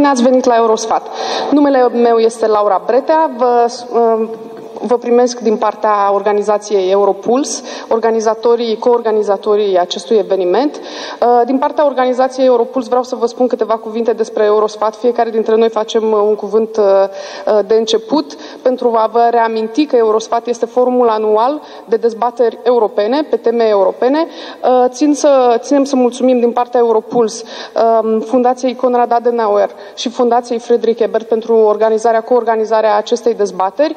Bine ați venit la Eurosfat. Numele meu este Laura Bretea. Vă, vă primesc din partea organizației Europuls, organizatorii, coorganizatorii acestui eveniment. Uh, din partea organizației Europuls vreau să vă spun câteva cuvinte despre Eurosfat. Fiecare dintre noi facem uh, un cuvânt uh, de început pentru a vă reaminti că Eurosfat este formul anual de dezbateri europene, pe teme europene. Țin să, ținem să mulțumim din partea Europuls um, Fundației Conrad Adenauer și Fundației Friedrich Ebert pentru organizarea, coorganizarea acestei dezbateri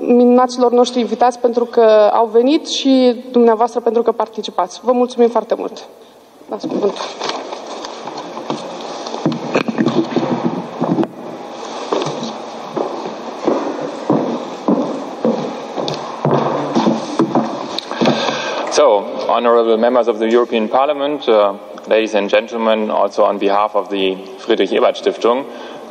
minunaților noștri invitați pentru că au venit și dumneavoastră pentru că participați. Vă mulțumim foarte mult. Dați cuvântul. So, honorable members of the European Parliament, uh, ladies and gentlemen, also on behalf of the Friedrich Ebert Stiftung,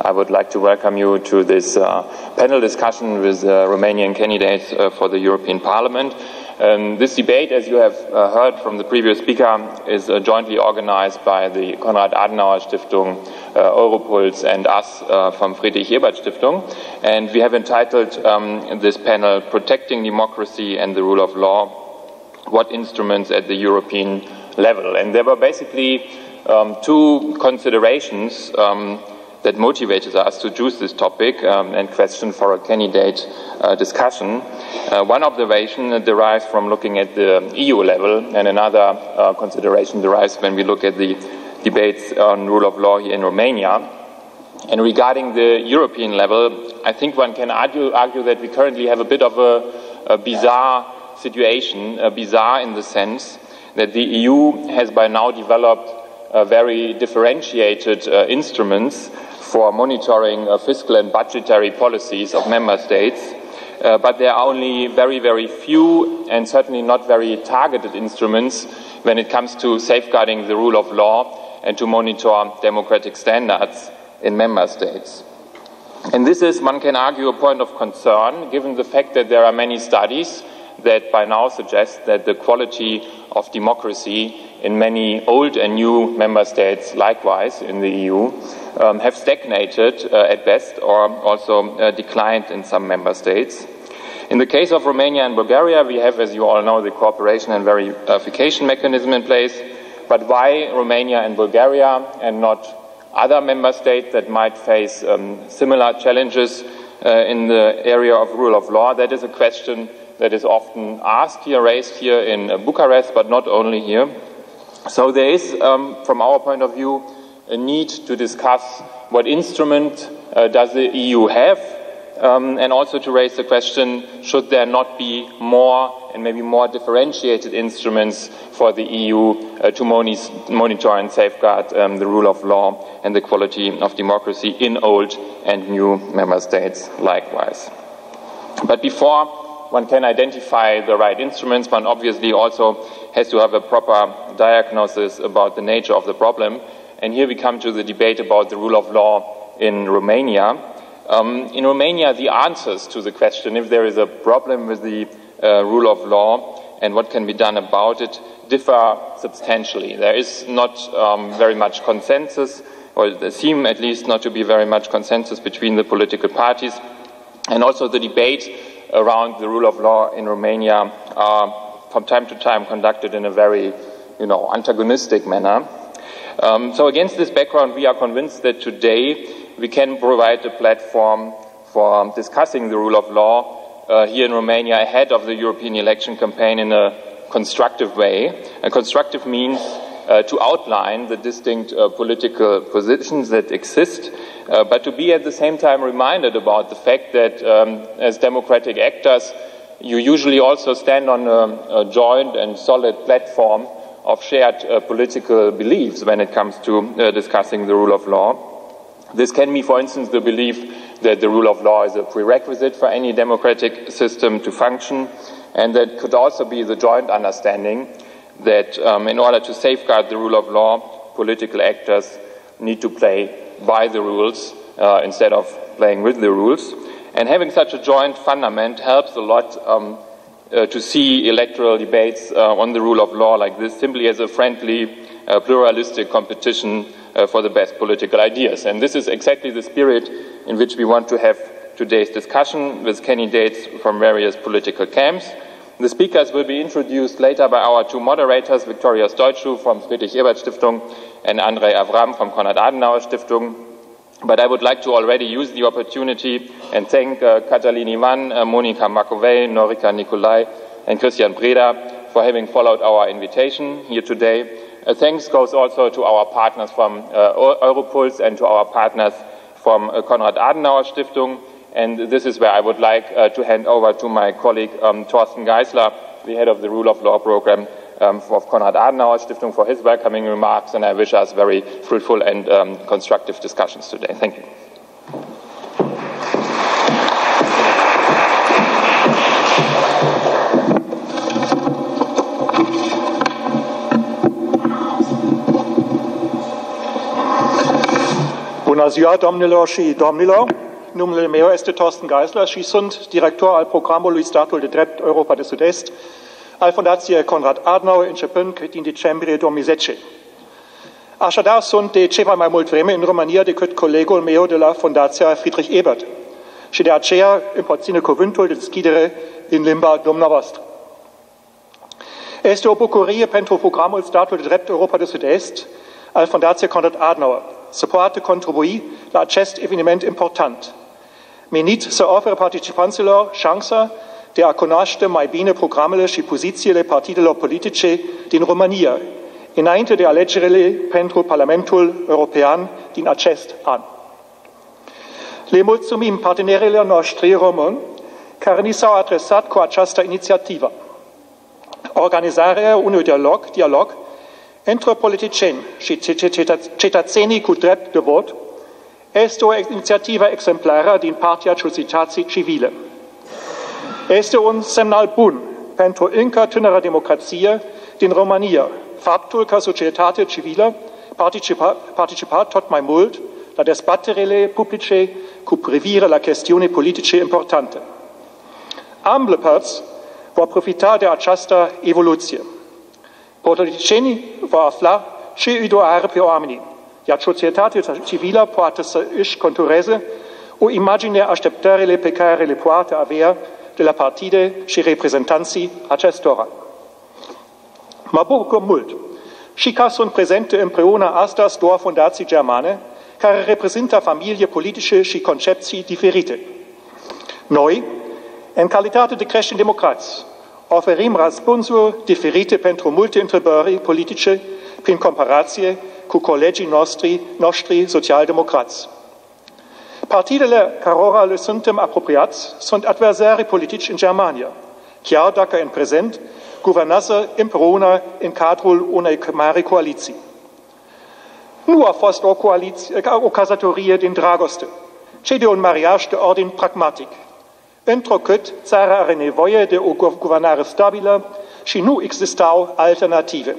I would like to welcome you to this uh, panel discussion with uh, Romanian candidates uh, for the European Parliament. Um, this debate, as you have uh, heard from the previous speaker, is uh, jointly organized by the Konrad Adenauer Stiftung, uh, Europuls, and us from Friedrich Ebert Stiftung. And we have entitled um, this panel Protecting Democracy and the Rule of Law What Instruments at the European Level? And there were basically um, two considerations. Um, that motivated us to choose this topic um, and question for a candidate uh, discussion. Uh, one observation derives from looking at the EU level, and another uh, consideration derives when we look at the debates on rule of law here in Romania. And regarding the European level, I think one can argue, argue that we currently have a bit of a, a bizarre situation, bizarre in the sense that the EU has by now developed uh, very differentiated uh, instruments for monitoring uh, fiscal and budgetary policies of member states. Uh, but there are only very, very few and certainly not very targeted instruments when it comes to safeguarding the rule of law and to monitor democratic standards in member states. And this is, one can argue, a point of concern given the fact that there are many studies that by now suggest that the quality of democracy in many old and new member states, likewise in the EU, um, have stagnated uh, at best or also uh, declined in some member states. In the case of Romania and Bulgaria, we have, as you all know, the cooperation and verification mechanism in place. But why Romania and Bulgaria and not other member states that might face um, similar challenges uh, in the area of rule of law? That is a question that is often asked here, raised here in uh, Bucharest, but not only here. So there is, um, from our point of view, a need to discuss what instrument uh, does the EU have, um, and also to raise the question, should there not be more and maybe more differentiated instruments for the EU uh, to monitor and safeguard um, the rule of law and the quality of democracy in old and new member states likewise. But before one can identify the right instruments, one obviously also has to have a proper diagnosis about the nature of the problem and here we come to the debate about the rule of law in Romania. Um, in Romania, the answers to the question if there is a problem with the uh, rule of law and what can be done about it differ substantially. There is not um, very much consensus, or there seem at least not to be very much consensus between the political parties. And also the debate around the rule of law in Romania are from time to time conducted in a very you know, antagonistic manner. Um, so against this background, we are convinced that today we can provide a platform for discussing the rule of law uh, here in Romania ahead of the European election campaign in a constructive way. And constructive means uh, to outline the distinct uh, political positions that exist, uh, but to be at the same time reminded about the fact that um, as democratic actors, you usually also stand on a, a joint and solid platform of shared uh, political beliefs when it comes to uh, discussing the rule of law. This can be, for instance, the belief that the rule of law is a prerequisite for any democratic system to function, and that could also be the joint understanding that um, in order to safeguard the rule of law, political actors need to play by the rules uh, instead of playing with the rules. And having such a joint fundament helps a lot um, uh, to see electoral debates uh, on the rule of law like this simply as a friendly, uh, pluralistic competition uh, for the best political ideas. And this is exactly the spirit in which we want to have today's discussion with candidates from various political camps. The speakers will be introduced later by our two moderators, Victoria Stoitschu from Friedrich Ebert Stiftung and Andrei Avram from Konrad Adenauer Stiftung. But I would like to already use the opportunity and thank uh, Katalin Ivan, uh, Monika Makovey, Norika Nikolai, and Christian Breda for having followed our invitation here today. Uh, thanks goes also to our partners from uh, Europuls and to our partners from uh, Konrad Adenauer Stiftung. And this is where I would like uh, to hand over to my colleague um, Thorsten Geisler, the head of the Rule of Law program um, of Konrad Adenauer Stiftung, for his welcoming remarks. And I wish us very fruitful and um, constructive discussions today. Thank you. Bună ziua, și domnilor! Numele meu este Thorsten Geisler și sunt director al programului Statul de Drept Europa de Sud-Est al Fundației Konrad Adenauer începând din decembrie 2010. Așadar, sunt de ceva mai mult vreme în România decât colegul meu de la Fundația Friedrich Ebert și de aceea îmi pot ține cuvântul de deschidere în limba dumneavoastră. Este o bucurie pentru programul Statul de Drept Europa de Sud-Est al Fundației Konrad Adenauer să poată contribui la acest eveniment important, menit să ofere participanților șansa de a cunoaște mai bine programele și pozițiile partidelor politice din România, înainte de alegerile pentru Parlamentul European din acest an. Le mulțumim partenerilor noștri români care ni s-au adresat cu această inițiativă. Organizarea unui dialog, dialog între politicieni și cetățenii cu drept de vot este o inițiativă exemplară din partea societății civile. Este un semnal bun pentru încă tânără democrație din România faptul că societatea civilă participa, participa tot mai mult la dezbaterile publice cu privire la chestiuni politice importante. Ambele părți vor profita de această evoluție. Politicienii vor afla ce îi doare pe oamenii, iar societatea civilă poate să își contureze o imagine așteptările pe care le poate avea de la partide și reprezentanții acestora. Mă bucur mult și că sunt prezente împreună astăzi două fundații germane care reprezintă familii politice și concepții diferite. Noi, în calitate de creștini democrați, oferim răspunsuri diferite pentru multe întrebări politice prin comparație cu colegii noștri, noștri socialdemocrați. Partidele cărora le suntem apropiați sunt adversari politici în Germania, chiar dacă în prezent guvernează împreună în cadrul unei mari coaliții. Nu a fost o, coaliție, o cazătorie din dragoste, ci de un mariaj de ordin pragmatic – întrucât țara are nevoie de o guvernare stabilă și nu existau alternative.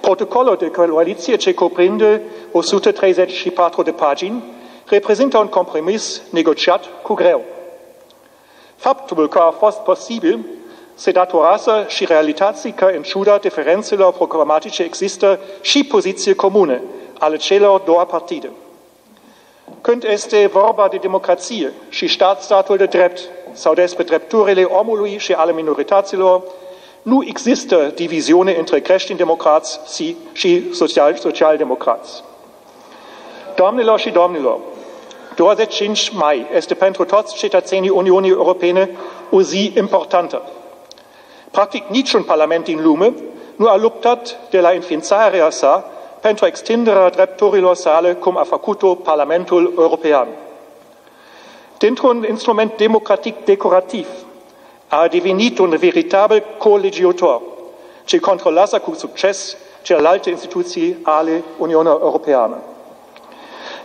Protocolul de coaliție ce cuprinde 134 de pagini reprezintă un compromis negociat cu greu. Faptul că a fost posibil se datorează și realității că, în ciuda diferențelor programatice, există și poziții comune ale celor două partide. Când este vorba de democrație și stat, statul de drept sau despre drepturile omului și ale minorităților, nu există diviziune între creștini democrați și social, social-democrați. Doamnelor și domnilor, 25 mai este pentru toți cetățenii Uniunii Europene o zi importantă. Practic niciun parlament din lume nu a luptat de la înființarea sa pentru extinderea drepturilor sale, cum a făcut-o Parlamentul European. Dintr-un instrument democratic decorativ, a devenit un veritabil colegiuitor, ce controlează cu succes celelalte instituții ale Uniunii Europeană.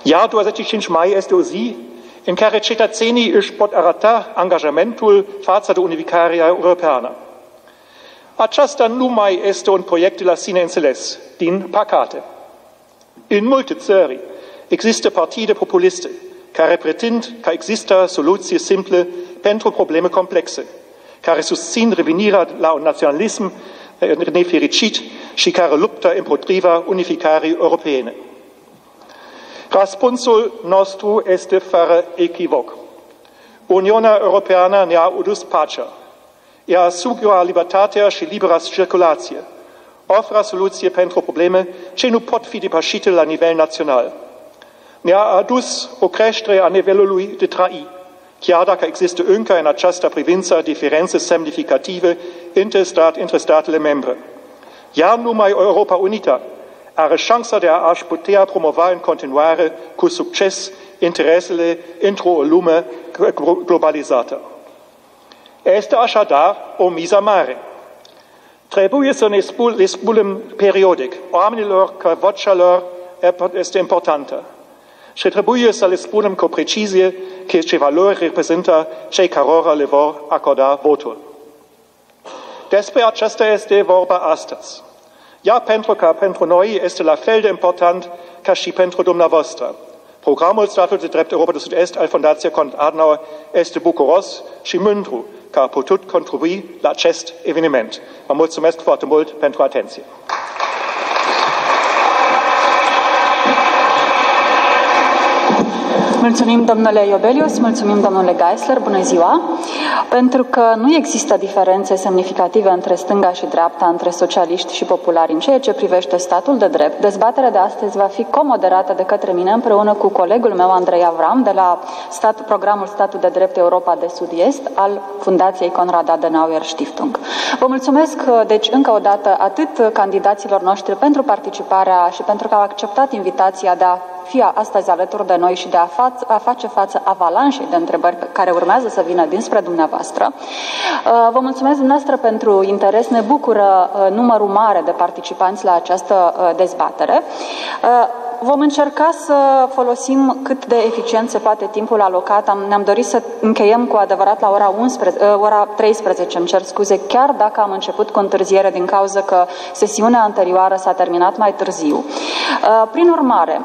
Iar 25 mai este o zi în care cetățenii își pot arăta angajamentul față de unificarea europeană. Aceasta nu mai este un proiect de la sine înțeles, din păcate. În multe țări există partide populiste care pretind că există soluții simple pentru probleme complexe, care susțin revenirea la un naționalism nefericit și care luptă împotriva unificării europene. Răspunsul nostru este fără echivoc. Uniunea Europeană ne-a adus pacea. Ea asigură libertatea și libera circulație. Oferă soluție pentru probleme ce nu pot fi depășite la nivel național. Ne-a adus o creștere a nivelului de trai, chiar dacă există încă în această privință diferențe semnificative între, stat, între statele membre. Iar numai Europa Unită are șansa de a-și putea promova în continuare cu succes interesele într-o lume globalizată. Este așadar o miză mare. Trebuie să ne spul, le spunem periodic oamenilor că vocea lor este importantă. Și trebuie să le spunem cu precizie că ce valori reprezintă cei cărora le vor acorda votul. Despre acesta este vorba astăzi. Iar pentru că pentru noi este la fel de important ca și pentru dumneavoastră. Programul Statul de Drept Europa de Sud-Est al Fundației Cont Adenauer este bucuros și mândru că a putut contribui la acest eveniment. Vă mulțumesc foarte mult pentru atenție. Mulțumim, domnule Iobelius, mulțumim, domnule Geisler, bună ziua! Pentru că nu există diferențe semnificative între stânga și dreapta, între socialiști și populari în ceea ce privește statul de drept, dezbaterea de astăzi va fi comoderată de către mine împreună cu colegul meu, Andrei Avram, de la stat, programul Statul de Drept Europa de Sud-Est al Fundației Conrad Adenauer Stiftung. Vă mulțumesc, deci, încă o dată, atât candidaților noștri pentru participarea și pentru că au acceptat invitația de a fi astăzi alături de noi și de a, faț- a face față avalanșei de întrebări care urmează să vină dinspre dumneavoastră. Uh, vă mulțumesc dumneavoastră pentru interes, ne bucură uh, numărul mare de participanți la această uh, dezbatere. Vom încerca să folosim cât de eficient se poate timpul alocat. Am, ne-am dorit să încheiem cu adevărat la ora, 11, ora 13, îmi cer scuze, chiar dacă am început cu întârziere din cauza că sesiunea anterioară s-a terminat mai târziu. Prin urmare,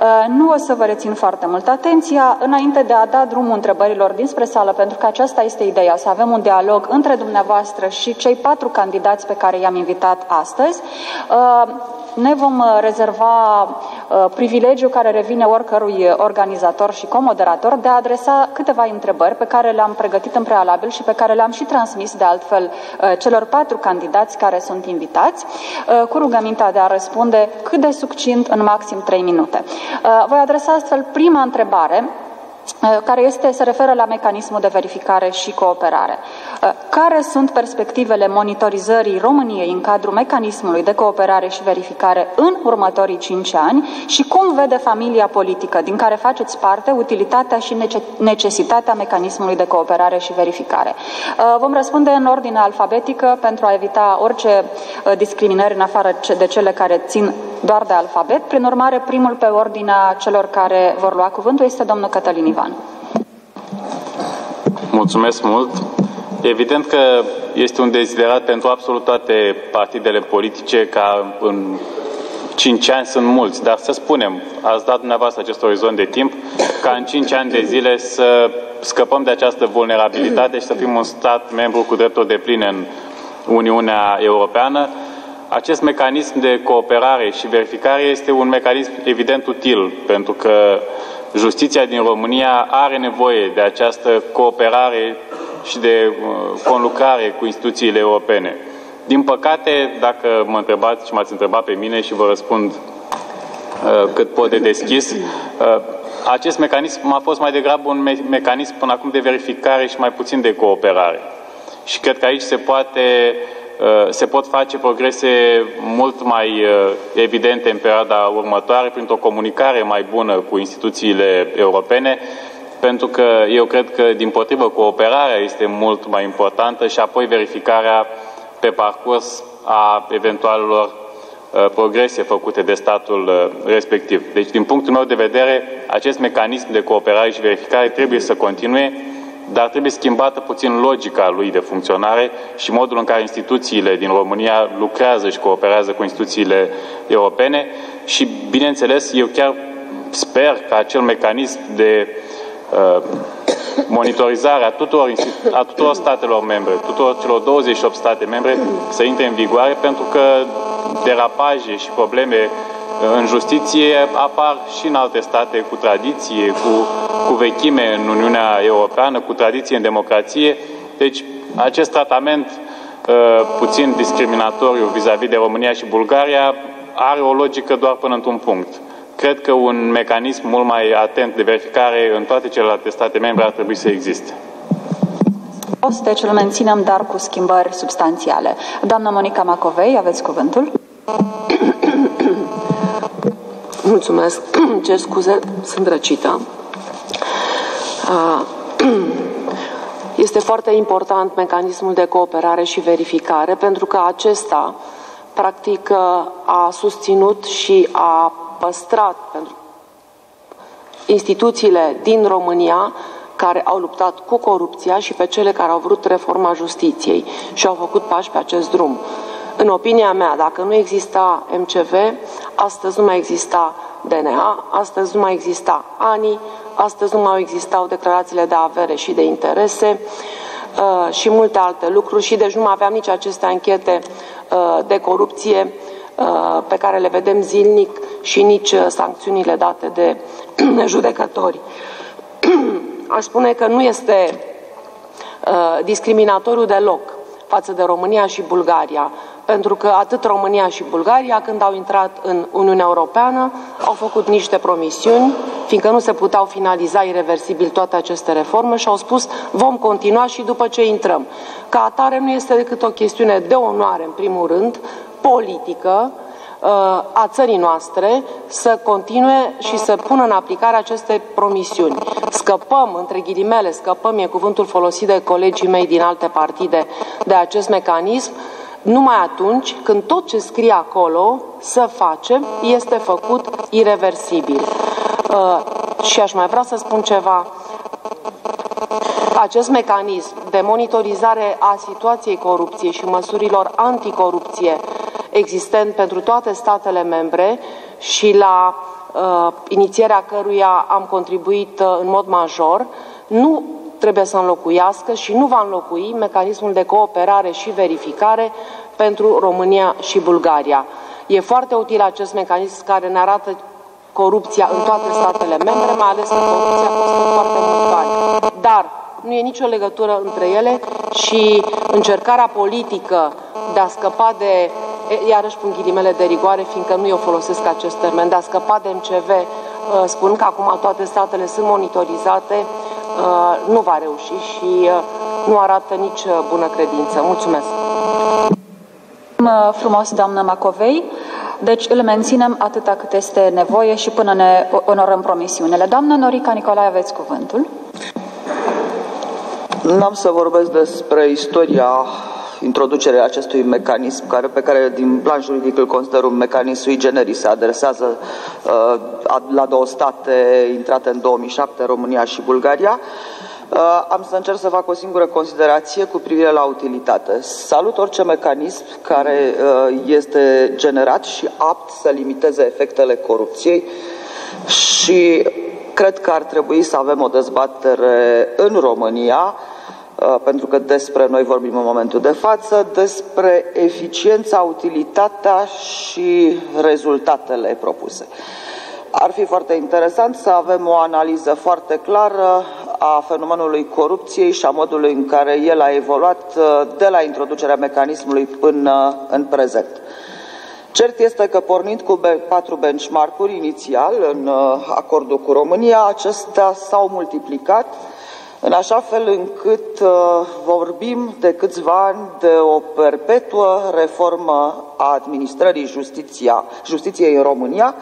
Uh, nu o să vă rețin foarte mult atenția înainte de a da drumul întrebărilor dinspre sală, pentru că aceasta este ideea, să avem un dialog între dumneavoastră și cei patru candidați pe care i-am invitat astăzi. Uh, ne vom uh, rezerva uh, privilegiul care revine oricărui organizator și comoderator de a adresa câteva întrebări pe care le-am pregătit în prealabil și pe care le-am și transmis de altfel uh, celor patru candidați care sunt invitați, cu rugămintea de a răspunde cât de succint în maxim 3 minute. Voi adresa astfel prima întrebare Uh, care este, se referă la mecanismul de verificare și cooperare. Uh, care sunt perspectivele monitorizării României în cadrul mecanismului de cooperare și verificare în următorii cinci ani și cum vede familia politică din care faceți parte utilitatea și necesitatea mecanismului de cooperare și verificare? Uh, vom răspunde în ordine alfabetică pentru a evita orice discriminări în afară de cele care țin doar de alfabet. Prin urmare, primul pe ordinea celor care vor lua cuvântul este domnul Cătălin Ivan. Mulțumesc mult. Evident că este un deziderat pentru absolut toate partidele politice ca în 5 ani sunt mulți, dar să spunem, ați dat dumneavoastră acest orizont de timp, ca în 5 ani de zile să scăpăm de această vulnerabilitate și să fim un stat membru cu drepturi de pline în Uniunea Europeană. Acest mecanism de cooperare și verificare este un mecanism evident util, pentru că justiția din România are nevoie de această cooperare și de uh, conlucrare cu instituțiile europene. Din păcate, dacă mă întrebați și m-ați întrebat pe mine și vă răspund uh, cât pot de deschis, uh, acest mecanism a fost mai degrabă un me- mecanism până acum de verificare și mai puțin de cooperare. Și cred că aici se poate Uh, se pot face progrese mult mai uh, evidente în perioada următoare printr-o comunicare mai bună cu instituțiile europene, pentru că eu cred că, din potrivă, cooperarea este mult mai importantă și apoi verificarea pe parcurs a eventualelor uh, progrese făcute de statul respectiv. Deci, din punctul meu de vedere, acest mecanism de cooperare și verificare trebuie să continue dar trebuie schimbată puțin logica lui de funcționare și modul în care instituțiile din România lucrează și cooperează cu instituțiile europene. Și, bineînțeles, eu chiar sper că acel mecanism de uh, monitorizare a tuturor, a tuturor statelor membre, tuturor celor 28 state membre să intre în vigoare, pentru că derapaje și probleme în justiție apar și în alte state cu tradiție, cu, cu vechime în Uniunea Europeană, cu tradiție în democrație. Deci acest tratament uh, puțin discriminatoriu vis-a-vis -vis de România și Bulgaria are o logică doar până într-un punct. Cred că un mecanism mult mai atent de verificare în toate celelalte state membre ar trebui să existe. Deci îl menținem, dar cu schimbări substanțiale. Doamna Monica Macovei, aveți cuvântul. Mulțumesc. Ce scuze, sunt răcită. Este foarte important mecanismul de cooperare și verificare pentru că acesta practic a susținut și a păstrat pentru instituțiile din România care au luptat cu corupția și pe cele care au vrut reforma justiției și au făcut pași pe acest drum. În opinia mea, dacă nu exista MCV, astăzi nu mai exista DNA, astăzi nu mai exista ANI, astăzi nu mai existau declarațiile de avere și de interese uh, și multe alte lucruri și deci nu mai aveam nici aceste anchete uh, de corupție uh, pe care le vedem zilnic și nici sancțiunile date de judecători. Aș spune că nu este discriminatoriu deloc față de România și Bulgaria pentru că atât România și Bulgaria, când au intrat în Uniunea Europeană, au făcut niște promisiuni, fiindcă nu se puteau finaliza irreversibil toate aceste reforme și au spus vom continua și după ce intrăm. Ca atare nu este decât o chestiune de onoare, în primul rând, politică, uh, a țării noastre să continue și să pună în aplicare aceste promisiuni. Scăpăm, între ghilimele, scăpăm, e cuvântul folosit de colegii mei din alte partide, de acest mecanism, numai atunci când tot ce scrie acolo să facem este făcut irreversibil. Uh, și aș mai vrea să spun ceva. Acest mecanism de monitorizare a situației corupției și măsurilor anticorupție existent pentru toate statele membre și la uh, inițierea căruia am contribuit uh, în mod major, nu trebuie să înlocuiască și nu va înlocui mecanismul de cooperare și verificare pentru România și Bulgaria. E foarte util acest mecanism care ne arată corupția în toate statele membre, mai ales că corupția costă foarte mulți bani. Dar nu e nicio legătură între ele și încercarea politică de a scăpa de, iarăși pun ghilimele de rigoare, fiindcă nu eu folosesc acest termen, de a scăpa de MCV, uh, spun că acum toate statele sunt monitorizate, uh, nu va reuși și uh, nu arată nici bună credință. Mulțumesc! frumos, doamnă Macovei. Deci îl menținem atâta cât este nevoie și până ne onorăm promisiunile. Doamnă Norica Nicolae, aveți cuvântul. N-am să vorbesc despre istoria introducerea acestui mecanism, care, pe care din plan juridic îl consider un mecanism sui generis, se adresează uh, la două state intrate în 2007, România și Bulgaria. Uh, am să încerc să fac o singură considerație cu privire la utilitate. Salut orice mecanism care uh, este generat și apt să limiteze efectele corupției și cred că ar trebui să avem o dezbatere în România Uh, pentru că despre noi vorbim în momentul de față, despre eficiența, utilitatea și rezultatele propuse. Ar fi foarte interesant să avem o analiză foarte clară a fenomenului corupției și a modului în care el a evoluat uh, de la introducerea mecanismului până în prezent. Cert este că pornind cu patru benchmark-uri inițial în uh, acordul cu România, acestea s-au multiplicat în așa fel încât uh, vorbim de câțiva ani de o perpetuă reformă a administrării justiția, justiției în România,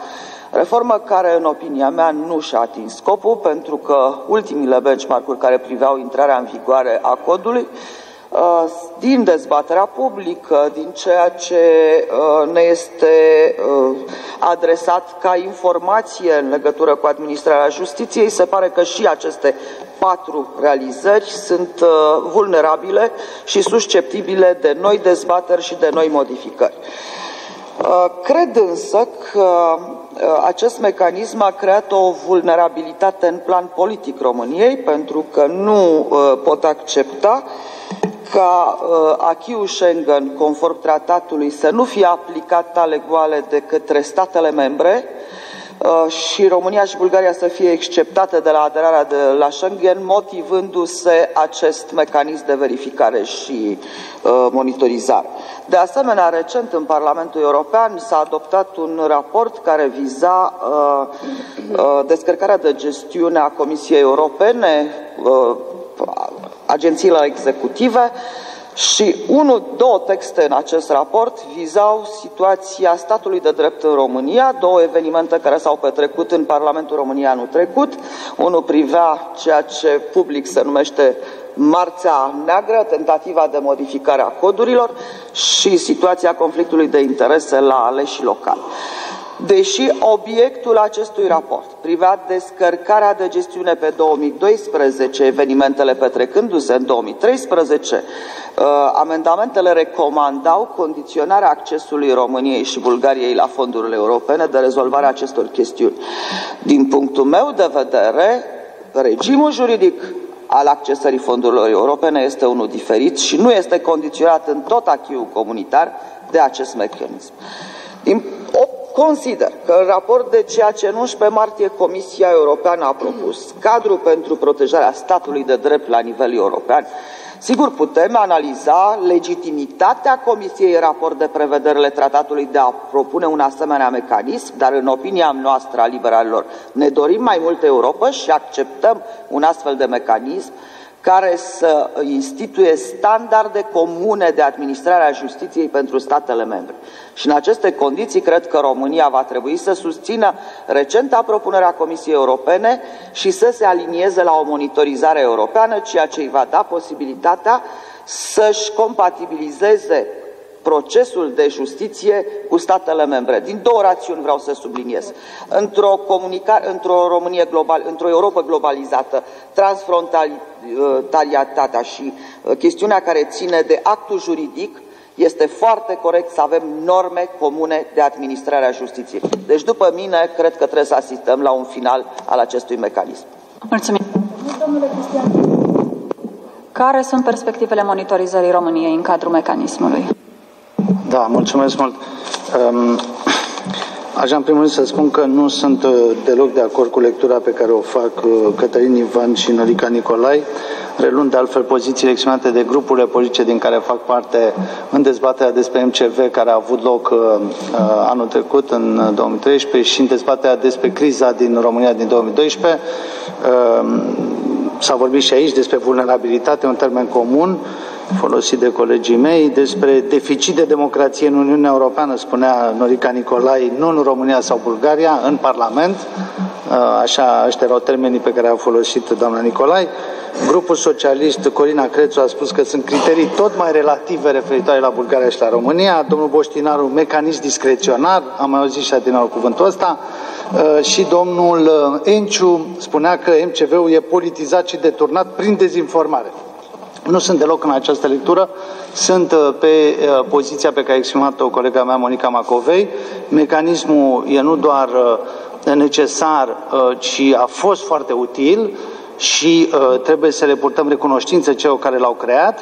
reformă care, în opinia mea, nu și-a atins scopul, pentru că ultimile benchmark-uri care priveau intrarea în vigoare a codului Uh, din dezbaterea publică, din ceea ce uh, ne este uh, adresat ca informație în legătură cu administrarea justiției, se pare că și aceste patru realizări sunt vulnerabile și susceptibile de noi dezbateri și de noi modificări. Cred însă că acest mecanism a creat o vulnerabilitate în plan politic României, pentru că nu pot accepta ca uh, achiul Schengen, conform tratatului, să nu fie aplicat tale goale de către statele membre, Uh, și România și Bulgaria să fie exceptate de la aderarea de la Schengen, motivându-se acest mecanism de verificare și uh, monitorizare. De asemenea, recent în Parlamentul European s-a adoptat un raport care viza uh, uh, descărcarea de gestiune a Comisiei Europene, uh, agențiile executive, și unul, două texte în acest raport vizau situația statului de drept în România, două evenimente care s-au petrecut în Parlamentul României anul trecut. Unul privea ceea ce public se numește Marțea Neagră, tentativa de modificare a codurilor și situația conflictului de interese la aleși locali. Deși obiectul acestui raport privea descărcarea de gestiune pe 2012, evenimentele petrecându-se în 2013, uh, amendamentele recomandau condiționarea accesului României și Bulgariei la fondurile europene de rezolvarea acestor chestiuni. Din punctul meu de vedere, regimul juridic al accesării fondurilor europene este unul diferit și nu este condiționat în tot achiul comunitar de acest mecanism. Din Consider că în raport de ceea ce în 11 martie Comisia Europeană a propus, cadrul pentru protejarea statului de drept la nivel european, Sigur, putem analiza legitimitatea Comisiei în raport de prevederile tratatului de a propune un asemenea mecanism, dar în opinia noastră a liberalilor ne dorim mai multă Europa și acceptăm un astfel de mecanism care să instituie standarde comune de administrare a justiției pentru statele membre. Și în aceste condiții cred că România va trebui să susțină recenta propunere a Comisiei Europene și să se alinieze la o monitorizare europeană, ceea ce îi va da posibilitatea să-și compatibilizeze procesul de justiție cu statele membre. Din două rațiuni vreau să subliniez. Într-o, într-o Românie global, într-o Europa globalizată, transfrontalitatea și uh, chestiunea care ține de actul juridic, este foarte corect să avem norme comune de administrare a justiției. Deci, după mine, cred că trebuie să asistăm la un final al acestui mecanism. Mulțumim. Care sunt perspectivele monitorizării României în cadrul mecanismului? Da, mulțumesc mult. Um, aș în primul rând să spun că nu sunt uh, deloc de acord cu lectura pe care o fac uh, Cătălin Ivan și Norica Nicolai, relând de altfel pozițiile exprimate de grupurile politice din care fac parte în dezbaterea despre MCV care a avut loc uh, uh anul trecut, în 2013, și în dezbaterea despre criza din România din 2012. Uh, s-a vorbit și aici despre vulnerabilitate, un termen comun. Uh, folosit de colegii mei, despre deficit de democrație în Uniunea Europeană, spunea Norica Nicolai, nu în România sau Bulgaria, în Parlament. Așa, ăștia erau termenii pe care a folosit doamna Nicolai. Grupul socialist, Corina Crețu, a spus că sunt criterii tot mai relative referitoare la Bulgaria și la România. Domnul Boștinaru, mecanism discreționar, am mai auzit și din nou cuvântul ăsta. Și domnul Enciu spunea că MCV-ul e politizat și deturnat prin dezinformare. Nu sunt deloc în această lectură, sunt uh, pe uh, poziția pe care a exprimat-o colega mea, Monica Macovei. Mecanismul e nu doar uh, necesar, ci a fost foarte util și trebuie să le purtăm recunoștință celor care l-au creat.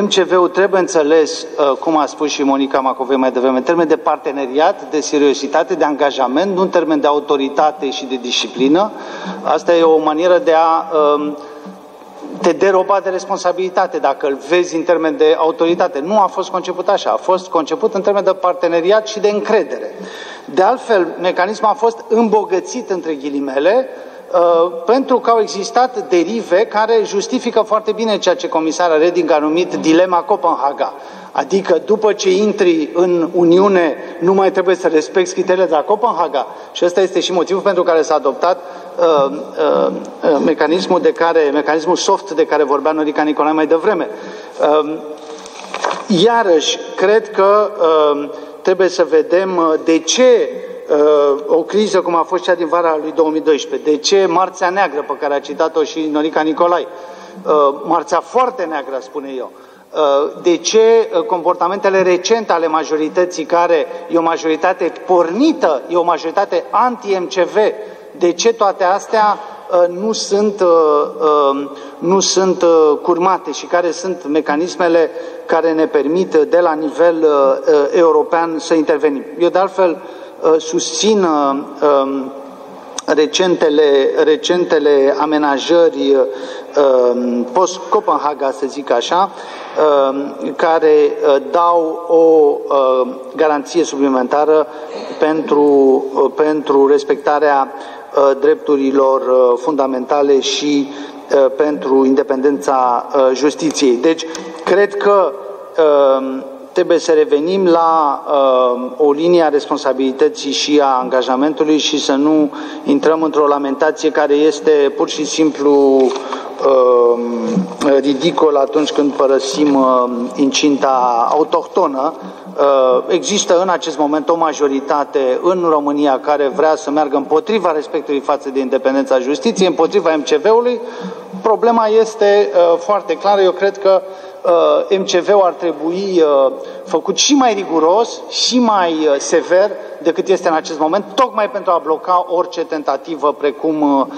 MCV-ul trebuie înțeles, cum a spus și Monica Macovei mai devreme, în termen de parteneriat, de seriositate, de angajament, nu în termen de autoritate și de disciplină. Asta e o manieră de a te deroba de responsabilitate dacă îl vezi în termen de autoritate. Nu a fost conceput așa, a fost conceput în termen de parteneriat și de încredere. De altfel, mecanismul a fost îmbogățit între ghilimele uh, pentru că au existat derive care justifică foarte bine ceea ce comisara Reding a numit dilema Copenhaga. Adică după ce intri în Uniune, nu mai trebuie să respecti criteriile de la Copenhaga. Și ăsta este și motivul pentru care s-a adoptat uh, uh, uh, mecanismul, de care, mecanismul soft de care vorbea Norica Nicolae mai devreme. Uh, iarăși, cred că uh, trebuie să vedem uh, de ce uh, o criză cum a fost cea din vara lui 2012, de ce Marțea Neagră pe care a citat-o și Norica Nicolai, uh, Marțea foarte neagră, spune eu, Uh, de ce uh, comportamentele recente ale majorității, care e o majoritate pornită, e o majoritate anti-MCV, de ce toate astea nu sunt, nu sunt curmate și care sunt mecanismele care ne permit de la nivel european să intervenim. Eu de altfel susțin um, recentele, recentele amenajări um, post-Copenhaga, să zic așa, um, care uh, dau o uh, garanție suplimentară pentru, uh, pentru respectarea drepturilor fundamentale și pentru independența justiției. Deci, cred că trebuie să revenim la uh, o linie a responsabilității și a angajamentului și să nu intrăm într-o lamentație care este pur și simplu uh, ridicol atunci când părăsim uh, incinta autohtonă. Uh, există în acest moment o majoritate în România care vrea să meargă împotriva respectului față de independența justiției, împotriva MCV-ului. Problema este uh, foarte clară. Eu cred că uh, Uh, MCV-ul ar trebui uh, făcut și mai riguros și mai uh, sever decât este în acest moment, tocmai pentru a bloca orice tentativă precum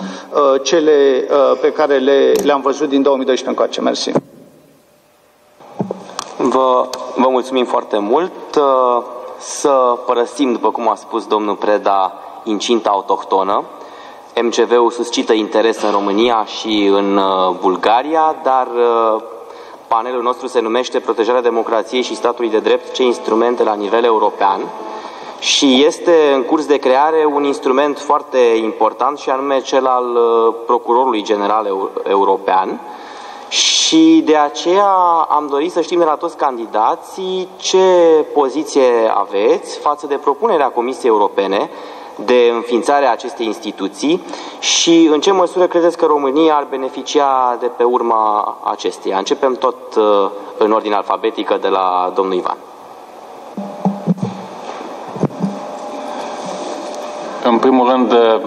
cele pe care le, le-am văzut din 2012 încoace. Mersi. Vă, vă mulțumim foarte mult. Să părăsim, după cum a spus domnul Preda, incinta autohtonă. MCV-ul suscită interes în România și în Bulgaria, dar Panelul nostru se numește Protejarea democrației și statului de drept, ce instrumente la nivel european și este în curs de creare un instrument foarte important și anume cel al uh, Procurorului General European. Și de aceea am dorit să știm de la toți candidații ce poziție aveți față de propunerea Comisiei Europene de înființarea acestei instituții și în ce măsură credeți că România ar beneficia de pe urma acesteia? Începem tot uh, în ordine alfabetică de la domnul Ivan. În primul rând, uh,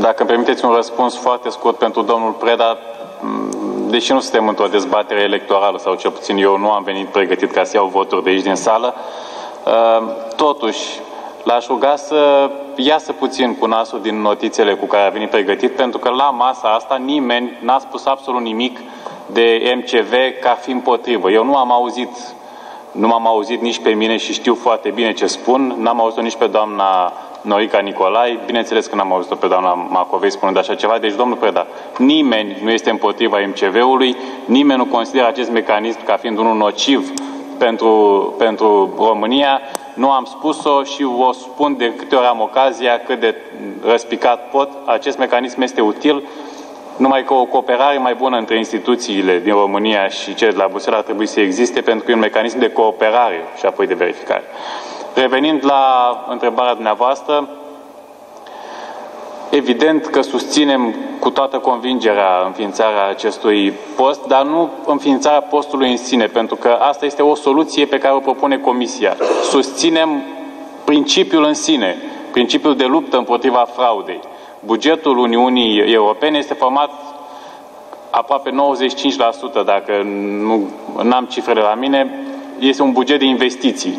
dacă îmi permiteți un răspuns foarte scurt pentru domnul Preda, mm, deși nu suntem într-o dezbatere electorală, sau cel puțin eu nu am venit pregătit ca să iau voturi de aici din sală, uh, totuși, l-aș ruga să iasă puțin cu nasul din notițele cu care a venit pregătit, pentru că la masa asta nimeni n-a spus absolut nimic de MCV ca fi împotrivă. Eu nu am auzit, nu m-am auzit nici pe mine și știu foarte bine ce spun, n-am auzit-o nici pe doamna Norica Nicolai, bineînțeles că n-am auzit-o pe doamna Macovei spunând așa ceva, deci domnul Preda, nimeni nu este împotriva MCV-ului, nimeni nu consideră acest mecanism ca fiind unul nociv pentru, pentru România nu am spus-o și o spun de câte ori am ocazia, cât de răspicat pot. Acest mecanism este util, numai că o cooperare mai bună între instituțiile din România și cele de la Bruxelles ar trebui să existe, pentru că e un mecanism de cooperare și apoi de verificare. Revenind la întrebarea dumneavoastră, Evident că susținem cu toată convingerea înființarea acestui post, dar nu înființarea postului în sine, pentru că asta este o soluție pe care o propune Comisia. Susținem principiul în sine, principiul de luptă împotriva fraudei. Bugetul Uniunii Europene este format aproape 95%, dacă nu am cifrele la mine, este un buget de investiții.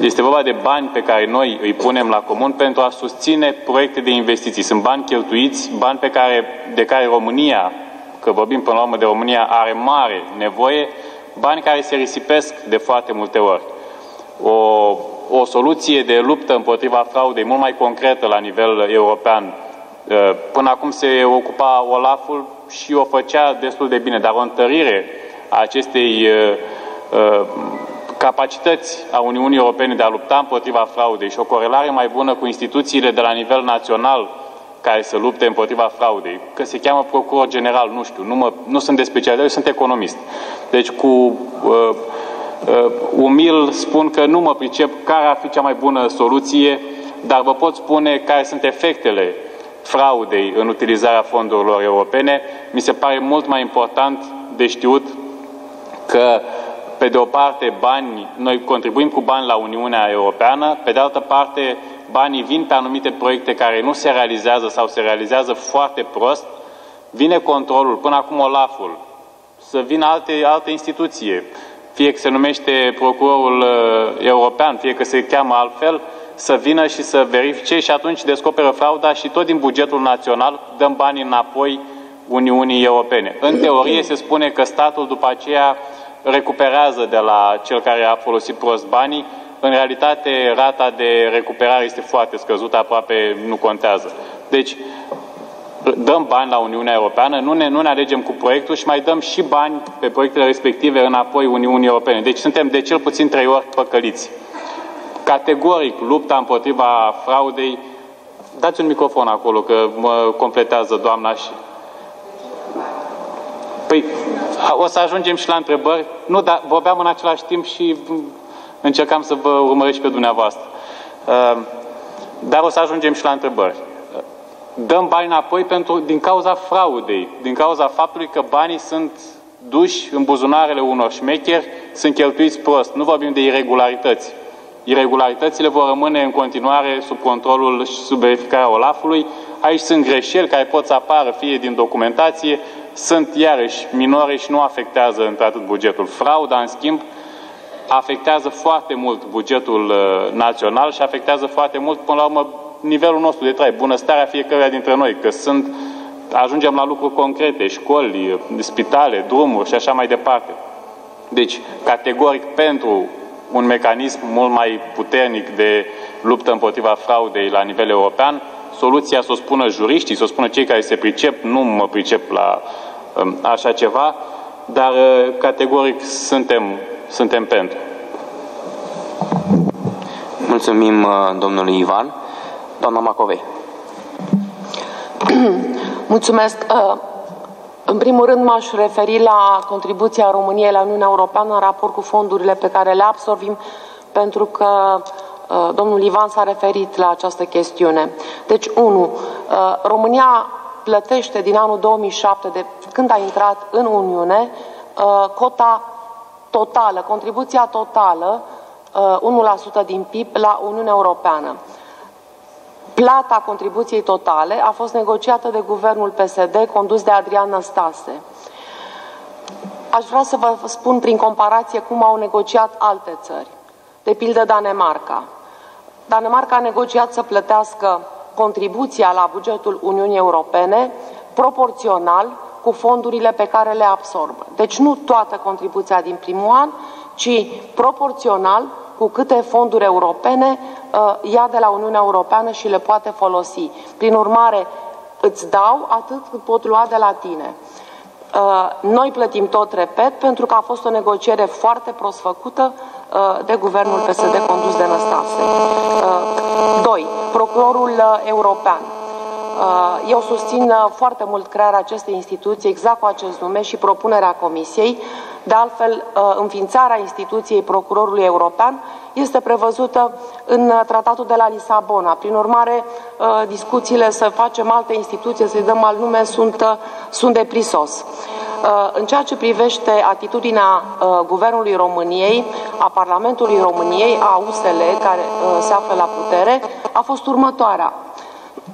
Este vorba de bani pe care noi îi punem la comun pentru a susține proiecte de investiții. Sunt bani cheltuiți, bani pe care, de care România, că vorbim până la urmă de România, are mare nevoie, bani care se risipesc de foarte multe ori. O, o soluție de luptă împotriva fraudei mult mai concretă la nivel european. Până acum se ocupa Olaful și o făcea destul de bine, dar o întărire a acestei capacități a Uniunii Europene de a lupta împotriva fraudei și o corelare mai bună cu instituțiile de la nivel național care să lupte împotriva fraudei, că se cheamă procuror general, nu știu, nu, mă, nu sunt de specialitate, sunt economist. Deci cu uh, uh, umil spun că nu mă pricep care ar fi cea mai bună soluție, dar vă pot spune care sunt efectele fraudei în utilizarea fondurilor europene. Mi se pare mult mai important de știut că pe de o parte, bani, noi contribuim cu bani la Uniunea Europeană, pe de altă parte, banii vin pe anumite proiecte care nu se realizează sau se realizează foarte prost, vine controlul, până acum Olaful, să vină alte, alte instituție, fie că se numește procurorul uh, european, fie că se cheamă altfel, să vină și să verifice și atunci descoperă frauda și tot din bugetul național dăm banii înapoi Uniunii Europene. În teorie se spune că statul după aceea recuperează de la cel care a folosit prost banii. În realitate, rata de recuperare este foarte scăzută, aproape nu contează. Deci, dăm bani la Uniunea Europeană, nu ne, nu ne alegem cu proiectul și mai dăm și bani pe proiectele respective înapoi Uniunii Europene. Deci suntem de cel puțin trei ori păcăliți. Categoric, lupta împotriva fraudei, dați un microfon acolo, că mă completează doamna și... Păi, o să ajungem și la întrebări. Nu, dar vorbeam în același timp și încercam să vă urmăresc pe dumneavoastră. Ehm, dar o să ajungem și la întrebări. Dăm bani înapoi pentru, din cauza fraudei, din cauza faptului că banii sunt duși în buzunarele unor șmecheri, sunt cheltuiți prost. Nu vorbim de irregularități. Irregularitățile vor rămâne în continuare sub controlul și sub verificarea Olafului. Aici sunt greșeli care pot să apară fie din documentație, sunt iarăși minore și nu afectează într-atât bugetul. Frauda, în schimb, afectează foarte mult bugetul uh, național și afectează foarte mult, până la urmă, nivelul nostru de trai, bunăstarea fiecăruia dintre noi, că sunt, ajungem la lucruri concrete, școli, spitale, drumuri și așa mai departe. Deci, categoric, pentru un mecanism mult mai puternic de luptă împotriva fraudei la nivel european, soluția să o spună juriștii, să o spună cei care se pricep, nu mă pricep la um, așa ceva, dar uh, categoric suntem, suntem pentru. Mulțumim uh, domnului Ivan. Doamna Macovei. Mulțumesc. Uh, în primul rând m-aș referi la contribuția României la Uniunea Europeană în raport cu fondurile pe care le absorbim, pentru că Uh, domnul Ivan s-a referit la această chestiune. Deci, unu, uh, România plătește din anul 2007, de când a intrat în Uniune, uh, cota totală, contribuția totală, 1% din PIB la Uniunea Europeană. Plata contribuției totale a fost negociată de guvernul PSD condus de Adrian Năstase. Aș vrea să vă spun prin comparație cum au negociat alte țări. De pildă Danemarca. Danemarca a negociat să plătească contribuția la bugetul Uniunii Europene proporțional cu fondurile pe care le absorbă. Deci nu toată contribuția din primul an, ci proporțional cu câte fonduri europene uh, ia de la Uniunea Europeană și le poate folosi. Prin urmare, îți dau atât cât pot lua de la tine. Uh, noi plătim tot, repet, pentru că a fost o negociere foarte prost făcută uh, de guvernul PSD condus de Năstase. Uh, doi, procurorul european. Eu susțin foarte mult crearea acestei instituții exact cu acest nume și propunerea Comisiei. De altfel, înființarea instituției procurorului european este prevăzută în tratatul de la Lisabona. Prin urmare, discuțiile să facem alte instituții, să-i dăm alt nume, sunt, sunt de prisos. În ceea ce privește atitudinea Guvernului României, a Parlamentului României, a USL, care se află la putere, a fost următoarea.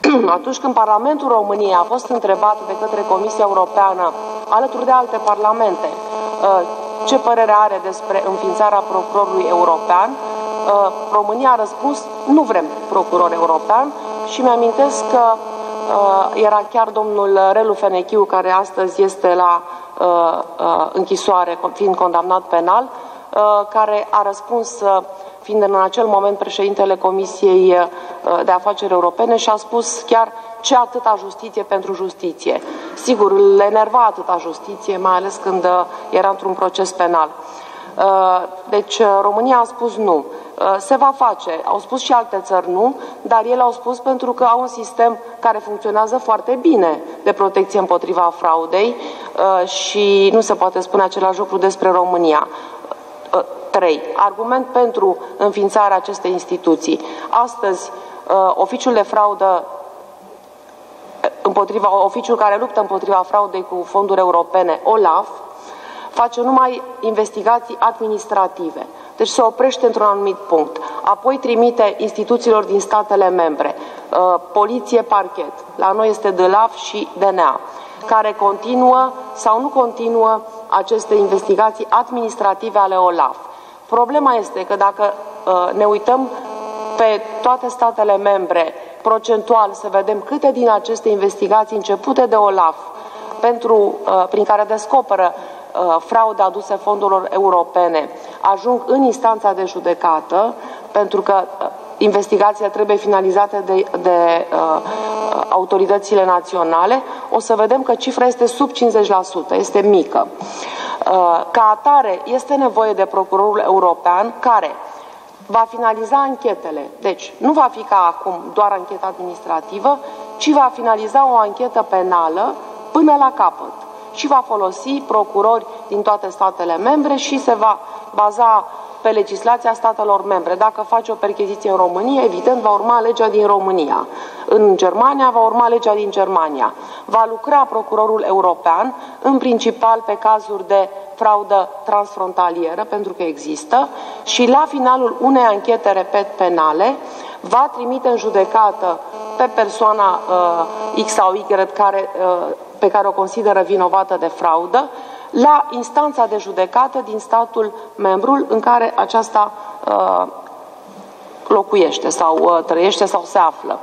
Atunci când Parlamentul României a fost întrebat de către Comisia Europeană, alături de alte parlamente, ce părere are despre înființarea procurorului european, România a răspuns, nu vrem procuror european. Și mi-amintesc că era chiar domnul Relu Fenechiu, care astăzi este la închisoare, fiind condamnat penal, care a răspuns fiind în acel moment președintele Comisiei de Afaceri Europene și a spus chiar ce atâta justiție pentru justiție. Sigur, le enerva atâta justiție, mai ales când era într-un proces penal. Deci România a spus nu. Se va face. Au spus și alte țări nu, dar ele au spus pentru că au un sistem care funcționează foarte bine de protecție împotriva fraudei și nu se poate spune același lucru despre România. 3. Argument pentru înființarea acestei instituții. Astăzi, oficiul de fraudă împotriva, oficiul care luptă împotriva fraudei cu fonduri europene, OLAF, face numai investigații administrative. Deci se oprește într-un anumit punct. Apoi trimite instituțiilor din statele membre, poliție, parchet. La noi este DLAF și DNA care continuă sau nu continuă aceste investigații administrative ale OLAF. Problema este că dacă ne uităm pe toate statele membre, procentual, să vedem câte din aceste investigații începute de OLAF, pentru, uh, prin care descoperă uh, fraude aduse fondurilor europene, ajung în instanța de judecată, pentru că uh, investigațiile trebuie finalizate de, de uh, autoritățile naționale, o să vedem că cifra este sub 50%, este mică. Uh, ca atare, este nevoie de procurorul european care va finaliza anchetele. Deci, nu va fi ca acum doar anchetă administrativă, ci va finaliza o anchetă penală până la capăt și va folosi procurori din toate statele membre și se va baza pe legislația statelor membre. Dacă face o percheziție în România, evident va urma legea din România. În Germania va urma legea din Germania. Va lucra procurorul european, în principal pe cazuri de fraudă transfrontalieră, pentru că există, și la finalul unei anchete, repet, penale, va trimite în judecată pe persoana uh, X sau Y care, uh, pe care o consideră vinovată de fraudă, la instanța de judecată din statul membrul în care aceasta uh, locuiește sau uh, trăiește sau se află.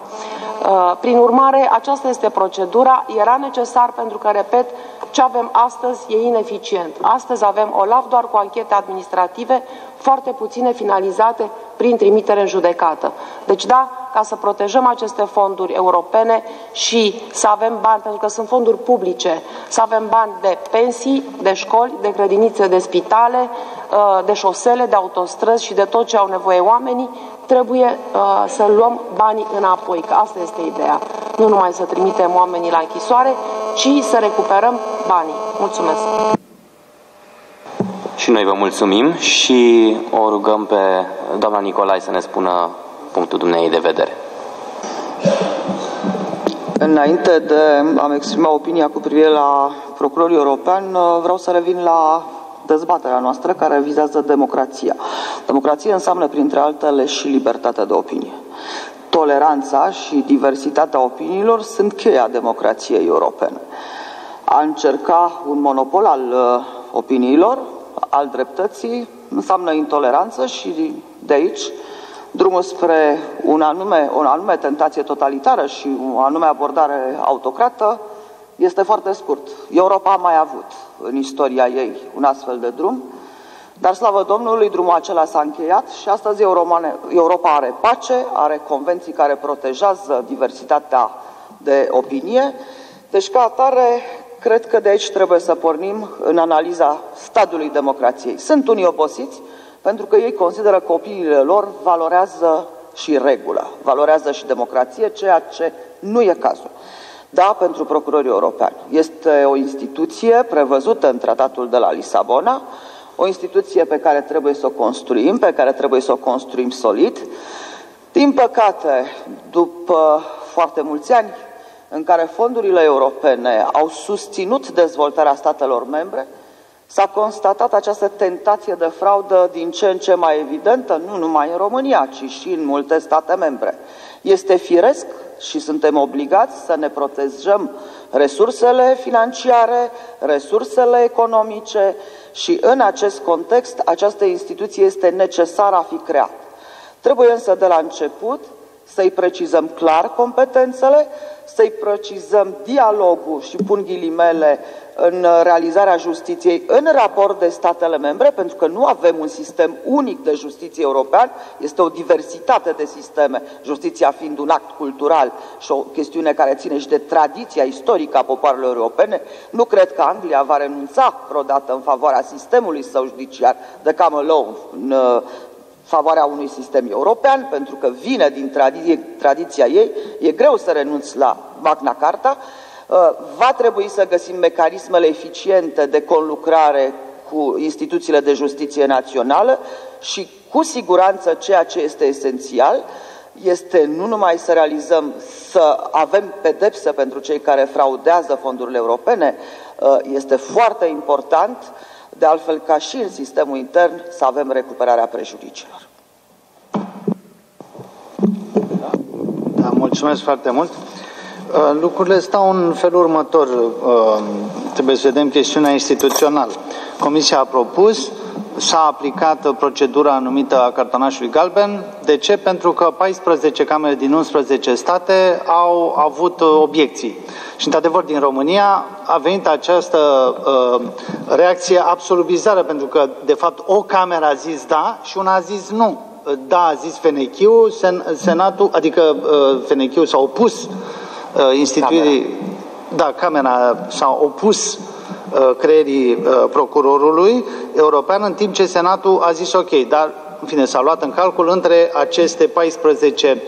Uh, prin urmare, aceasta este procedura. Era necesar pentru că, repet, ce avem astăzi e ineficient. Astăzi avem OLAF doar cu anchete administrative, foarte puține finalizate prin trimitere în judecată. Deci da, ca să protejăm aceste fonduri europene și să avem bani, pentru că sunt fonduri publice, să avem bani de pensii, de școli, de grădinițe, de spitale, uh, de șosele, de autostrăzi și de tot ce au nevoie oamenii, trebuie uh, să luăm banii înapoi, că asta este ideea. Nu numai să trimitem oamenii la închisoare, ci să recuperăm banii. Mulțumesc! Și noi vă mulțumim și o rugăm pe doamna Nicolae să ne spună punctul dumnei de vedere. Înainte de a-mi exprima opinia cu privire la procurorul european, vreau să revin la dezbaterea noastră care vizează democrația. Democrație înseamnă, printre altele, și libertatea de opinie. Toleranța și diversitatea opiniilor sunt cheia democrației europene. A încerca un monopol al uh, opiniilor, al dreptății, înseamnă intoleranță și de aici drumul spre un anume, o anume tentație totalitară și o anume abordare autocrată este foarte scurt. Europa a mai avut în istoria ei un astfel de drum, dar slavă Domnului, drumul acela s-a încheiat și astăzi Europa are pace, are convenții care protejează diversitatea de opinie. Deci, ca atare, cred că de aici trebuie să pornim în analiza stadiului democrației. Sunt unii obosiți pentru că ei consideră că opiniile lor valorează și regulă, valorează și democrație, ceea ce nu e cazul. Da, pentru procurorii europeni. Este o instituție prevăzută în tratatul de la Lisabona, o instituție pe care trebuie să o construim, pe care trebuie să o construim solid. Din păcate, după foarte mulți ani în care fondurile europene au susținut dezvoltarea statelor membre, s-a constatat această tentație de fraudă din ce în ce mai evidentă, nu numai în România, ci și în multe state membre. Este firesc și suntem obligați să ne protejăm resursele financiare, resursele economice și în acest context această instituție este necesară a fi creată. Trebuie însă de la început să-i precizăm clar competențele, să-i precizăm dialogul și pun ghilimele în realizarea justiției în raport de statele membre, pentru că nu avem un sistem unic de justiție european, este o diversitate de sisteme, justiția fiind un act cultural și o chestiune care ține și de tradiția istorică a popoarelor europene. Nu cred că Anglia va renunța vreodată în favoarea sistemului său judiciar de common law, în uh, favoarea unui sistem european, pentru că vine din tradiție, tradiția ei, e greu să renunți la Magna Carta, Uh, va trebui să găsim mecanismele eficiente de conlucrare cu instituțiile de justiție națională și cu siguranță ceea ce este esențial este nu numai să realizăm, să avem pedepsă pentru cei care fraudează fondurile europene, uh, este foarte important, de altfel ca și în sistemul intern, să avem recuperarea prejudiciilor. Da, mulțumesc foarte mult. Uh, lucrurile stau în felul următor. Uh, trebuie să vedem chestiunea instituțională. Comisia a propus, s-a aplicat procedura numită a cartonașului galben. De ce? Pentru că 14 camere din 11 state au avut obiecții. Și, într-adevăr, din România a venit această uh, reacție absolut bizară, pentru că, de fapt, o cameră a zis da și una a zis nu. Da, a zis Fenechiu, sen, Senatul, adică uh, Fenechiu s-a opus uh, instituirii... Camera. Da, Camera s-a opus uh, Uh, creierii uh, procurorului european, în timp ce Senatul a zis ok, dar în fine, s-a luat în calcul între aceste 14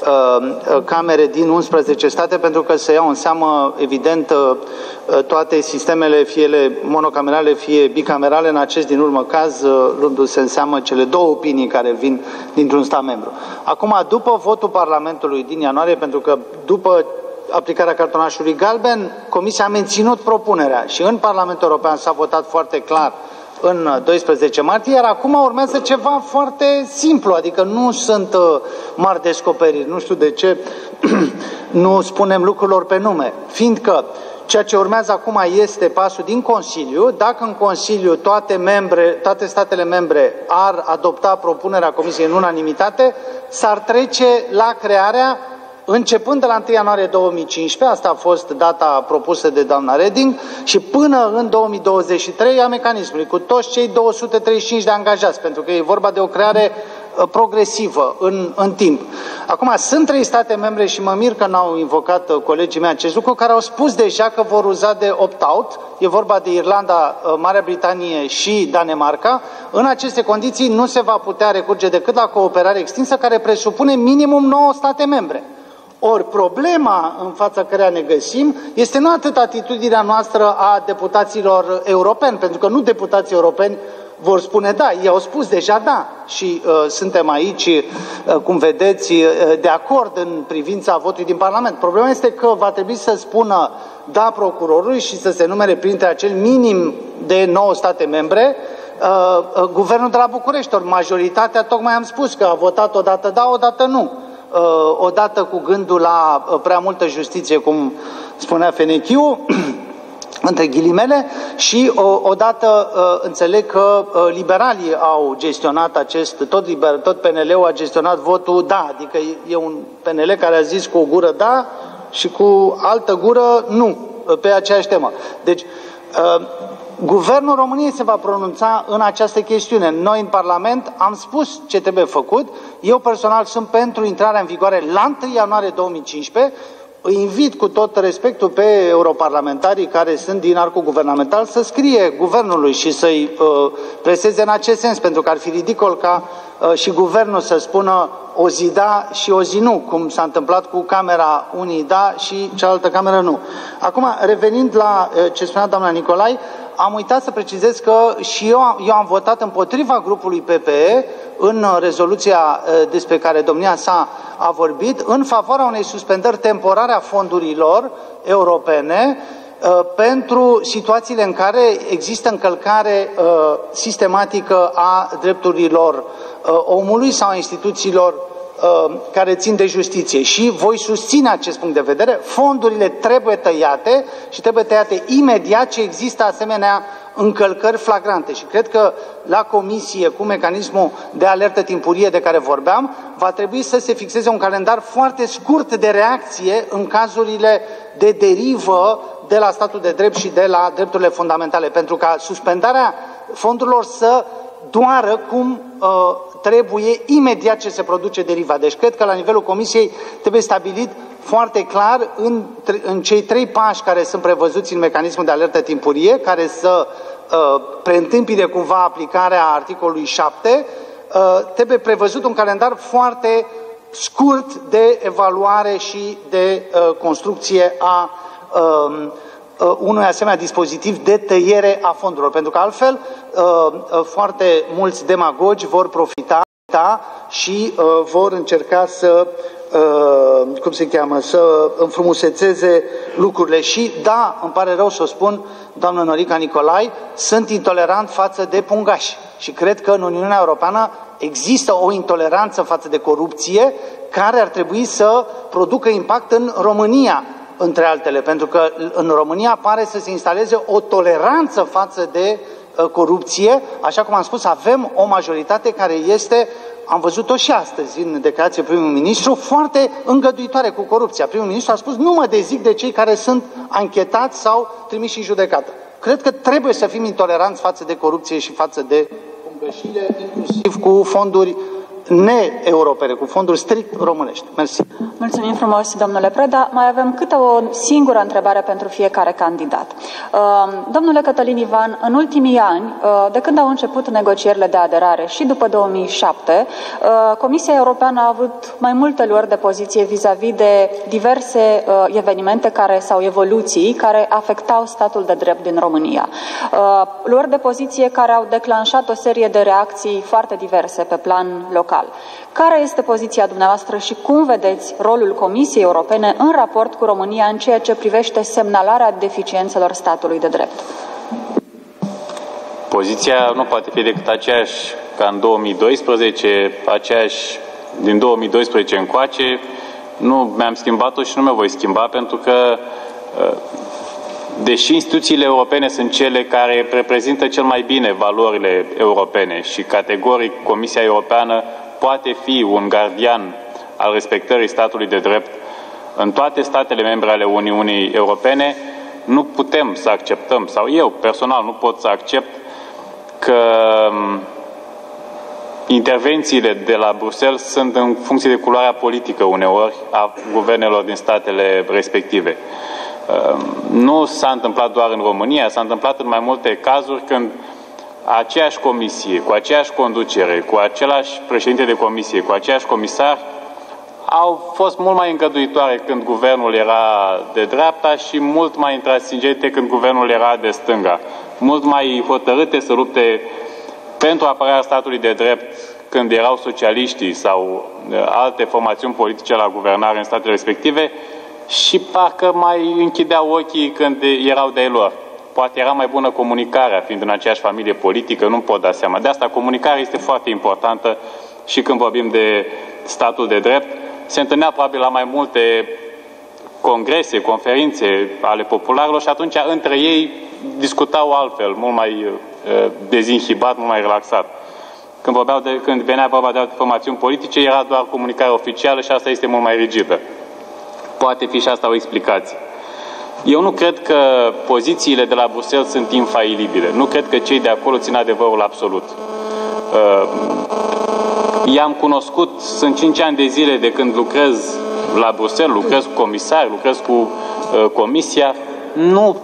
uh, camere din 11 state, pentru că se iau în seamă, evident, uh, toate sistemele, fie ele monocamerale, fie bicamerale, în acest din urmă caz, uh, luându-se în seamă cele două opinii care vin dintr-un stat membru. Acum, după votul Parlamentului din ianuarie, pentru că după aplicarea cartonașului galben, Comisia a menținut propunerea și în Parlamentul European s-a votat foarte clar în 12 martie, iar acum urmează ceva foarte simplu, adică nu sunt uh, mari descoperiri, nu știu de ce nu spunem lucrurilor pe nume, fiindcă ceea ce urmează acum este pasul din Consiliu, dacă în Consiliu toate, membre, toate statele membre ar adopta propunerea Comisiei în unanimitate, s-ar trece la crearea începând de la 1 ianuarie 2015, asta a fost data propusă de doamna Reding, și până în 2023 a mecanismului, cu toți cei 235 de angajați, pentru că e vorba de o creare uh, progresivă în, în timp. Acum, sunt trei state membre și mă mir că n-au invocat uh, colegii mei acest lucru, care au spus deja că vor uza de opt-out, e vorba de Irlanda, uh, Marea Britanie și Danemarca. În aceste condiții nu se va putea recurge decât la cooperare extinsă, care presupune minimum 9 state membre. Ori problema în fața căreia ne găsim este nu atât atitudinea noastră a deputaților europeni, pentru că nu deputații europeni vor spune da, ei au spus deja da și uh, suntem aici, uh, cum vedeți, uh, de acord în privința votului din Parlament. Problema este că va trebui să spună da procurorului și să se numere printre acel minim de 9 state membre uh, uh, guvernul de la București. Ori majoritatea, tocmai am spus că a votat odată da, odată nu. Uh, odată cu gândul la uh, prea multă justiție, cum spunea Fenechiu, între ghilimele, și odată uh, înțeleg că liberalii au gestionat acest, tot, liber, tot PNL-ul a gestionat votul da, adică e un PNL care a zis cu o gură da și cu altă gură nu, pe aceeași temă. Deci, Guvernul României se va pronunța în această chestiune. Noi în Parlament am spus ce trebuie făcut. Eu personal sunt pentru intrarea în vigoare la 1 ianuarie 2015. Îi invit cu tot respectul pe europarlamentarii care sunt din arcul guvernamental să scrie guvernului și să-i uh, preseze în acest sens, pentru că ar fi ridicol ca uh, și guvernul să spună o zi da și o zi nu, cum s-a întâmplat cu camera unii da și cealaltă cameră nu. Acum, revenind la uh, ce spunea doamna Nicolai, am uitat să precizez că și eu, eu am votat împotriva grupului PPE în uh, rezoluția uh, despre care domnia sa a vorbit, în favoarea unei suspendări temporare a fondurilor europene uh, pentru situațiile în care există încălcare sistematică a drepturilor omului sau a instituțiilor Uh, care țin de justiție. Și voi susține acest punct de vedere, fondurile trebuie tăiate și trebuie tăiate imediat ce există asemenea încălcări flagrante. Și cred că la comisie, cu mecanismul de alertă timpurie de care vorbeam, va trebui să se fixeze un calendar foarte scurt de reacție în cazurile de derivă de la statul de drept și de la drepturile fundamentale, pentru ca suspendarea fondurilor să doară cum uh, trebuie imediat ce se produce deriva. Deci cred că la nivelul Comisiei trebuie stabilit foarte clar în, în cei trei pași care sunt prevăzuți în mecanismul de alertă timpurie, care să uh, preîntâmpine cumva aplicarea articolului 7, uh, trebuie prevăzut un calendar foarte scurt de evaluare și de uh, construcție a uh, Uh, unui asemenea dispozitiv de tăiere a fondurilor, pentru că altfel uh, uh, foarte mulți demagogi vor profita și vor încerca să, cum se cheamă, să înfrumusețeze lucrurile. Și da, îmi pare rău să o spun, doamnă Norica Nicolai, sunt intolerant față de pungași. Și cred că în Uniunea Europeană există o intoleranță față de corupție care ar trebui să producă impact în România între altele, pentru că în România pare să se instaleze o toleranță față de uh, corupție. Așa cum am spus, avem o majoritate care este am văzut-o și astăzi în declarație primul ministru, foarte îngăduitoare cu corupția. Primul ministru a spus, nu mă dezic de cei care sunt anchetați sau trimiși în judecată. Cred că trebuie să fim intoleranți față de corupție și față de îngășire, inclusiv cu fonduri ne-europene, cu fonduri strict românești. Mersi. Mulțumim frumos, domnule Preda. Mai avem câte o singură întrebare pentru fiecare candidat. Uh, domnule Cătălin Ivan, în ultimii ani, uh, de când au început negocierile de aderare și după 2007, uh, Comisia Europeană a avut mai multe luări de poziție vis-a-vis -vis de diverse evenimente care sau evoluții care afectau statul de drept din România. Luări de poziție care au declanșat o serie de reacții foarte diverse pe plan local local. Care este poziția dumneavoastră și cum vedeți rolul Comisiei Europene în raport cu România în ceea ce privește semnalarea deficiențelor statului de drept? Poziția nu poate fi decât aceeași ca în 2012, aceeași din 2012 încoace. Nu mi-am schimbat-o și nu mi-o voi schimba pentru că uh, deși instituțiile europene sunt cele care reprezintă cel mai bine valorile europene și categoric Comisia Europeană poate fi un gardian al respectării statului de drept în toate statele membre ale Uniunii Europene, nu putem să acceptăm, sau eu personal nu pot să accept că um, intervențiile de la Bruxelles sunt în funcție de culoarea politică uneori a guvernelor din statele respective. Um, nu s-a întâmplat doar în România, s-a întâmplat în mai multe cazuri când aceeași comisie, cu aceeași conducere, cu același președinte de comisie, cu aceiași comisar, au fost mult mai încăduitoare când guvernul era de dreapta și mult mai intransigente când guvernul era de stânga. Mult mai hotărâte să lupte pentru apărarea statului de drept când erau socialiștii sau uh, alte formațiuni politice la guvernare în statele respective și parcă mai închideau ochii când erau de lor. Poate era mai bună comunicarea, fiind în aceeași familie politică, nu pot da seama. De asta comunicarea este foarte importantă și când vorbim de statul de drept. Se întâlnea probabil la mai multe congrese, conferințe ale popularilor și atunci între ei discutau altfel, mult mai uh, dezinhibat, mult mai relaxat. Când, vorbeau de, când venea vorba de alte formațiuni politice, era doar comunicare oficială și asta este mult mai rigidă. Poate fi și asta o explicație. Eu nu cred că pozițiile de la Bruxelles sunt infailibile. Nu cred că cei de acolo țin adevărul absolut. Uh, i-am cunoscut, sunt 5 ani de zile de când lucrez la Bruxelles, lucrez cu comisari, lucrez cu uh, comisia. Nu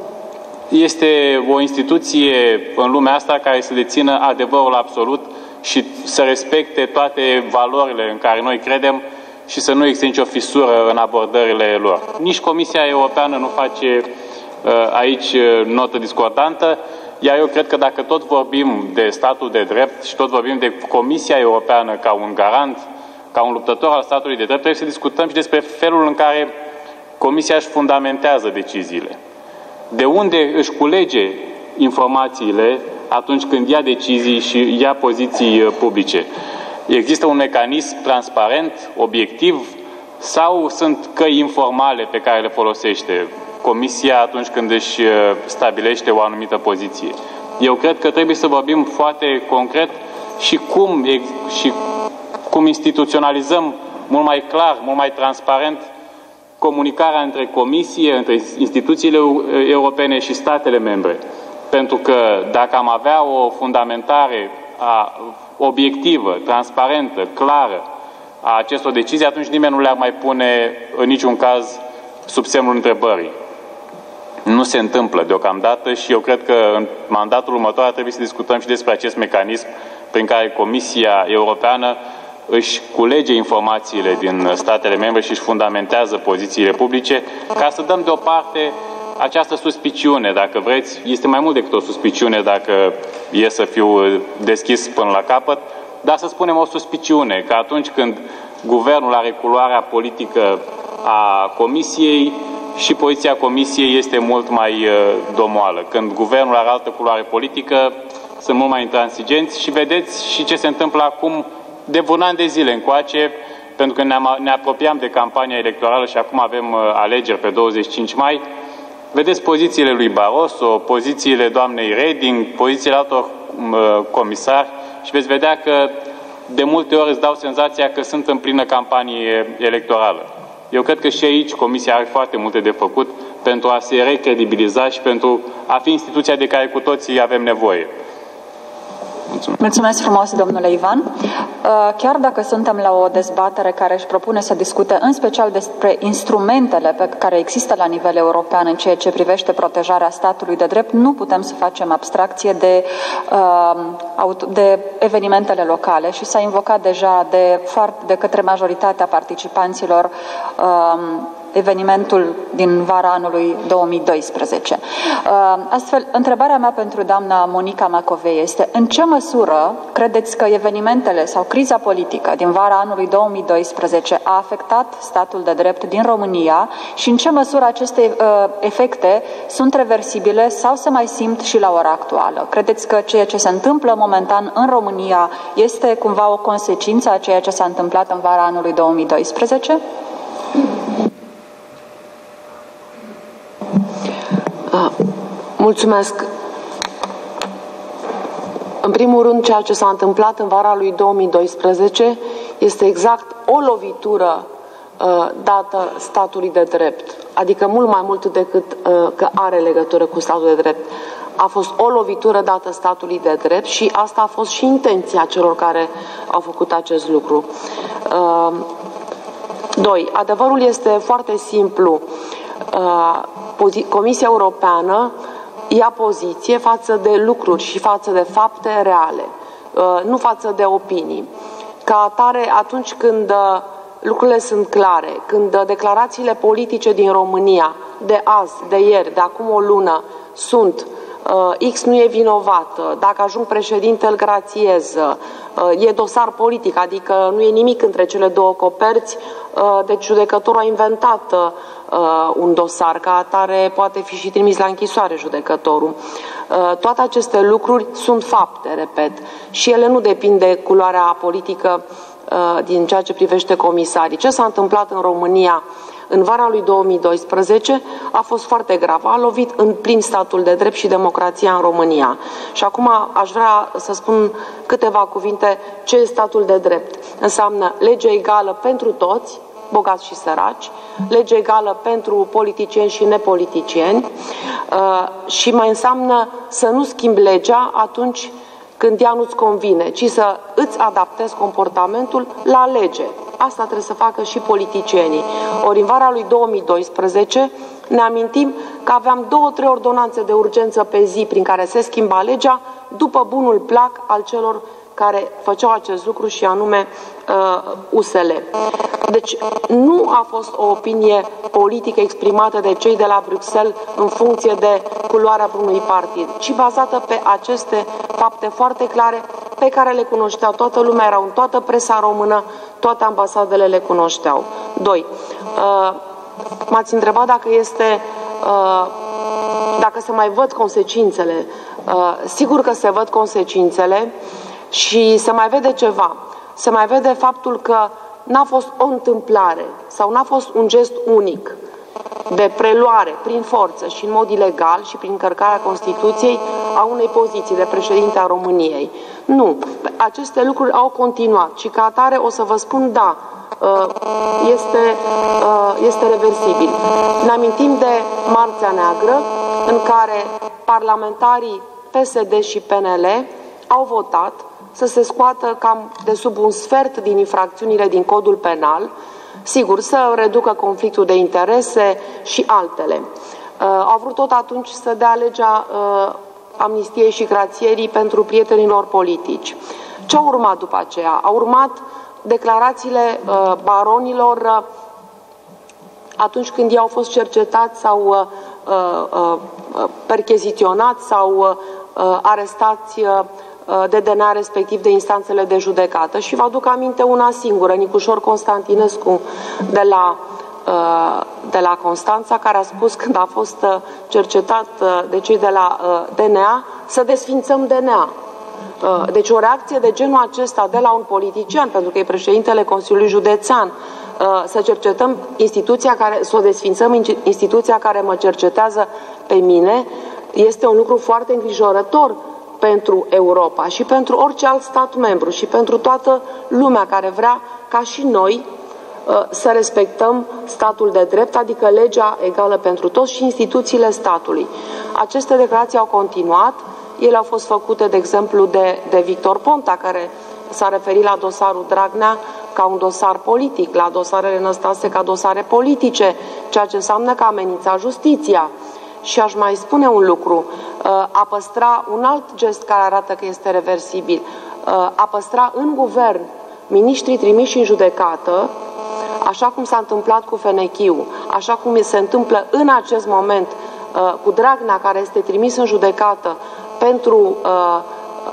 este o instituție în lumea asta care să dețină adevărul absolut și să respecte toate valorile în care noi credem și să nu existe nicio fisură în abordările lor. Nici Comisia Europeană nu face uh, aici uh, notă discordantă, iar eu cred că dacă tot vorbim de statul de drept și tot vorbim de Comisia Europeană ca un garant, ca un luptător al statului de drept, trebuie să discutăm și despre felul în care Comisia își fundamentează deciziile. De unde își culege informațiile atunci când ia decizii și ia poziții uh, publice. Există un mecanism transparent, obiectiv, sau sunt căi informale pe care le folosește Comisia atunci când își uh, stabilește o anumită poziție? Eu cred că trebuie să vorbim foarte concret și cum, și cum instituționalizăm mult mai clar, mult mai transparent comunicarea între Comisie, între instituțiile europene și statele membre. Pentru că dacă am avea o fundamentare a obiectivă, transparentă, clară a acestor decizii, atunci nimeni nu le-ar mai pune în niciun caz sub semnul întrebării. Nu se întâmplă deocamdată și eu cred că în mandatul următor ar trebui să discutăm și despre acest mecanism prin care Comisia Europeană își culege informațiile din statele membre și își fundamentează pozițiile publice ca să dăm deoparte această suspiciune, dacă vreți, este mai mult decât o suspiciune dacă e să fiu deschis până la capăt, dar să spunem o suspiciune, că atunci când guvernul are culoarea politică a Comisiei și poziția Comisiei este mult mai uh, domoală. Când guvernul are altă culoare politică, sunt mult mai intransigenți și vedeți și ce se întâmplă acum de un an de zile încoace, pentru că ne, ne apropiam de campania electorală și acum avem uh, alegeri pe 25 mai, Vedeți pozițiile lui Barroso, pozițiile doamnei Reding, pozițiile altor comisari și veți vedea că de multe ori îți dau senzația că sunt în plină campanie electorală. Eu cred că și aici Comisia are foarte multe de făcut pentru a se recredibiliza și pentru a fi instituția de care cu toții avem nevoie. Mulțumesc. Mulțumesc frumos, domnule Ivan. Uh, chiar dacă suntem la o dezbatere care își propune să discute în special despre instrumentele pe care există la nivel european în ceea ce privește protejarea statului de drept, nu putem să facem abstracție de, uh, de evenimentele locale și s-a invocat deja de, de către majoritatea participanților uh, evenimentul din vara anului 2012. Uh, astfel, întrebarea mea pentru doamna Monica Macovei este în ce măsură credeți că evenimentele sau criza politică din vara anului 2012 a afectat statul de drept din România și în ce măsură aceste uh, efecte sunt reversibile sau se mai simt și la ora actuală? Credeți că ceea ce se întâmplă momentan în România este cumva o consecință a ceea ce s-a întâmplat în vara anului 2012? Mulțumesc. În primul rând, ceea ce s-a întâmplat în vara lui 2012 este exact o lovitură uh, dată statului de drept, adică mult mai mult decât uh, că are legătură cu statul de drept. A fost o lovitură dată statului de drept și asta a fost și intenția celor care au făcut acest lucru. Uh, doi, adevărul este foarte simplu. Uh, Comisia Europeană ia poziție față de lucruri și față de fapte reale, uh, nu față de opinii. Ca atare, atunci când uh, lucrurile sunt clare, când declarațiile politice din România, de azi, de ieri, de acum o lună, sunt X nu e vinovat, dacă ajung președinte îl grațiez, e dosar politic, adică nu e nimic între cele două coperți, deci judecătorul a inventat uh, un dosar, ca atare poate fi și trimis la închisoare judecătorul. Uh, toate aceste lucruri sunt fapte, repet, și ele nu depind de culoarea politică uh, din ceea ce privește comisarii. Ce s-a întâmplat în România în vara lui 2012 a fost foarte grav. A lovit în plin statul de drept și democrația în România. Și acum aș vrea să spun câteva cuvinte ce e statul de drept. Înseamnă lege egală pentru toți, bogați și săraci, lege egală pentru politicieni și nepoliticieni uh, și mai înseamnă să nu schimbi legea atunci când ea nu-ți convine, ci să îți adaptezi comportamentul la lege. Asta trebuie să facă și politicienii. Ori în vara lui 2012 ne amintim că aveam două, trei ordonanțe de urgență pe zi prin care se schimba legea după bunul plac al celor care făceau acest lucru și anume uh, USL. Deci nu a fost o opinie politică exprimată de cei de la Bruxelles în funcție de culoarea unui partid, ci bazată pe aceste fapte foarte clare pe care le cunoștea toată lumea, erau în toată presa română, toate ambasadele le cunoșteau. Doi, uh, m-ați întrebat dacă este uh, dacă se mai văd consecințele. Uh, sigur că se văd consecințele. Și se mai vede ceva. Se mai vede faptul că n-a fost o întâmplare sau n-a fost un gest unic de preluare prin forță și în mod ilegal și prin încărcarea Constituției a unei poziții de președinte a României. Nu. Aceste lucruri au continuat și ca atare o să vă spun da, uh, este, uh, este reversibil. Ne amintim de Marțea Neagră, în care parlamentarii PSD și PNL au votat să se scoată cam de sub un sfert din infracțiunile din codul penal, sigur, să reducă conflictul de interese și altele. Uh, au vrut tot atunci să dea legea uh, amnistiei și grațierii pentru prietenilor politici. Ce a urmat după aceea? Au urmat declarațiile uh, baronilor atunci când ei au fost cercetați sau percheziționați sau arestați Uh, de DNA, respectiv de instanțele de judecată. Și vă aduc aminte una singură, Nicușor Constantinescu de la, uh, de la Constanța, care a spus când a fost uh, cercetat de cei de la DNA să desfințăm DNA. Deci o reacție de genul acesta de la un politician, pentru că e președintele Consiliului Județean, uh, să cercetăm instituția care, să o desfințăm instituția care mă cercetează pe mine, este un lucru foarte îngrijorător pentru Europa și pentru orice alt stat membru și pentru toată lumea care vrea ca și noi uh, să respectăm statul de drept, adică legea egală pentru toți și instituțiile statului. Aceste declarații au continuat, ele au fost făcute, de exemplu, de, de Victor Ponta, care s-a referit la dosarul Dragnea ca un dosar politic, la dosarele Năstase ca dosare politice, ceea ce înseamnă că amenința justiția. Și aș mai spune un lucru, uh, a păstra un alt gest care arată că este reversibil, uh, a păstra în guvern miniștrii trimiși în judecată, așa cum s-a întâmplat cu Fenechiu, așa cum se întâmplă în acest moment uh, cu Dragnea, care este trimis în judecată pentru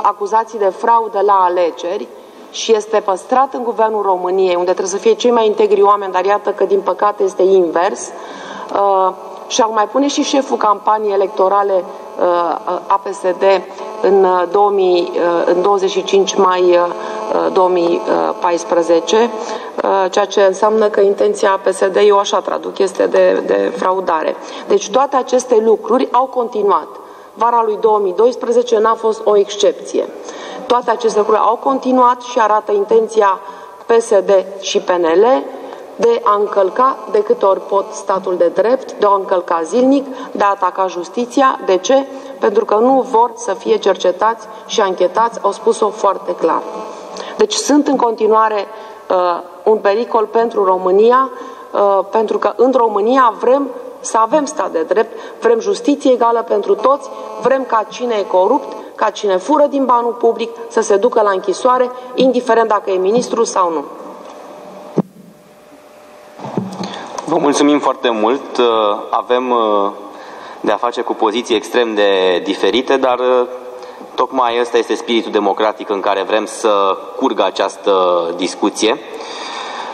acuzații de fraudă la alegeri, și este păstrat în Guvernul României, unde trebuie să fie cei mai integri oameni, dar iată că din păcate este invers, și ar mai pune și șeful campaniei electorale uh, APSD în, 2000, uh, uh, în 25 mai 2014, ceea ce înseamnă că intenția PSD, eu așa traduc, este de, de fraudare. Deci toate aceste lucruri au continuat. Vara lui 2012 n-a fost o excepție. Toate aceste lucruri au continuat și arată intenția PSD și PNL de a încălca de câte ori pot statul de drept, de a încălca zilnic, de a ataca justiția. De ce? Pentru că nu vor să fie cercetați și anchetați, au spus-o foarte clar. Deci sunt în continuare uh, un pericol pentru România, uh, pentru că în România vrem să avem stat de drept, vrem justiție egală pentru toți, vrem ca cine e corupt, ca cine fură din banul public să se ducă la închisoare, indiferent dacă e ministru sau nu. Vă mulțumim foarte mult. Uh, avem uh, de a face cu poziții extrem de diferite, dar uh, tocmai ăsta este spiritul democratic în care vrem să curgă această discuție.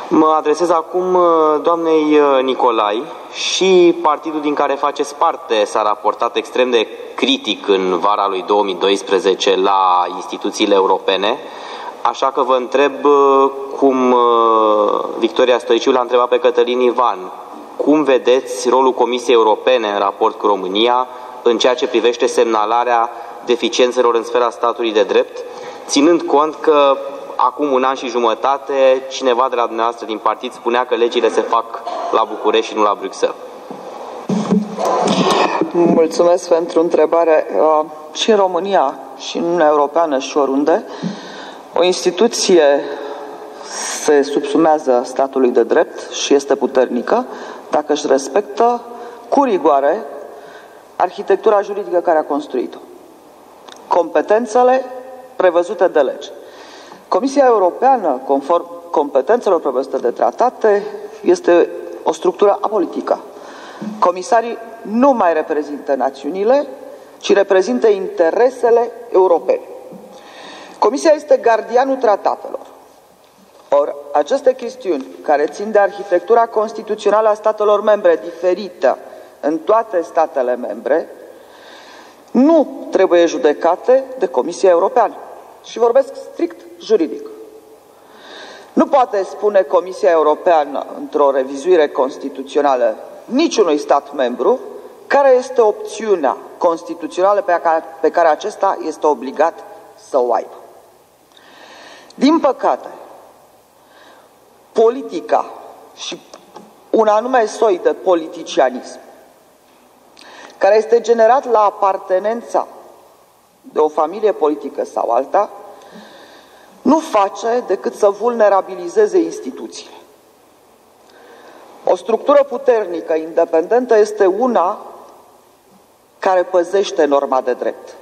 Mă adresez acum doamnei Nicolai și partidul din care faceți parte s-a raportat extrem de critic în vara lui 2012 la instituțiile europene. Așa că vă întreb uh, cum uh, Victoria Stoiciu l-a întrebat pe Cătălin Ivan, cum vedeți rolul Comisiei Europene în raport cu România în ceea ce privește semnalarea deficiențelor în sfera statului de drept, ținând cont că acum un an și jumătate cineva de la dumneavoastră din partid spunea că legile se fac la București și nu la Bruxelles. Mulțumesc pentru întrebare. Uh, și în România, și în Uniunea Europeană, și oriunde, o instituție se subsumează statului de drept și este puternică dacă își respectă cu rigoare arhitectura juridică care a construit-o. Competențele prevăzute de lege. Comisia Europeană, conform competențelor prevăzute de tratate, este o structură apolitică. Comisarii nu mai reprezintă națiunile, ci reprezintă interesele europene. Comisia este gardianul tratatelor. Or, aceste chestiuni care țin de arhitectura constituțională a statelor membre diferită în toate statele membre, nu trebuie judecate de Comisia Europeană. Și vorbesc strict juridic. Nu poate spune Comisia Europeană într-o revizuire constituțională niciunui stat membru care este opțiunea constituțională pe care, pe care acesta este obligat să o aibă. Din păcate, politica și un anume soi de politicianism, care este generat la apartenența de o familie politică sau alta, nu face decât să vulnerabilizeze instituțiile. O structură puternică, independentă, este una care păzește norma de drept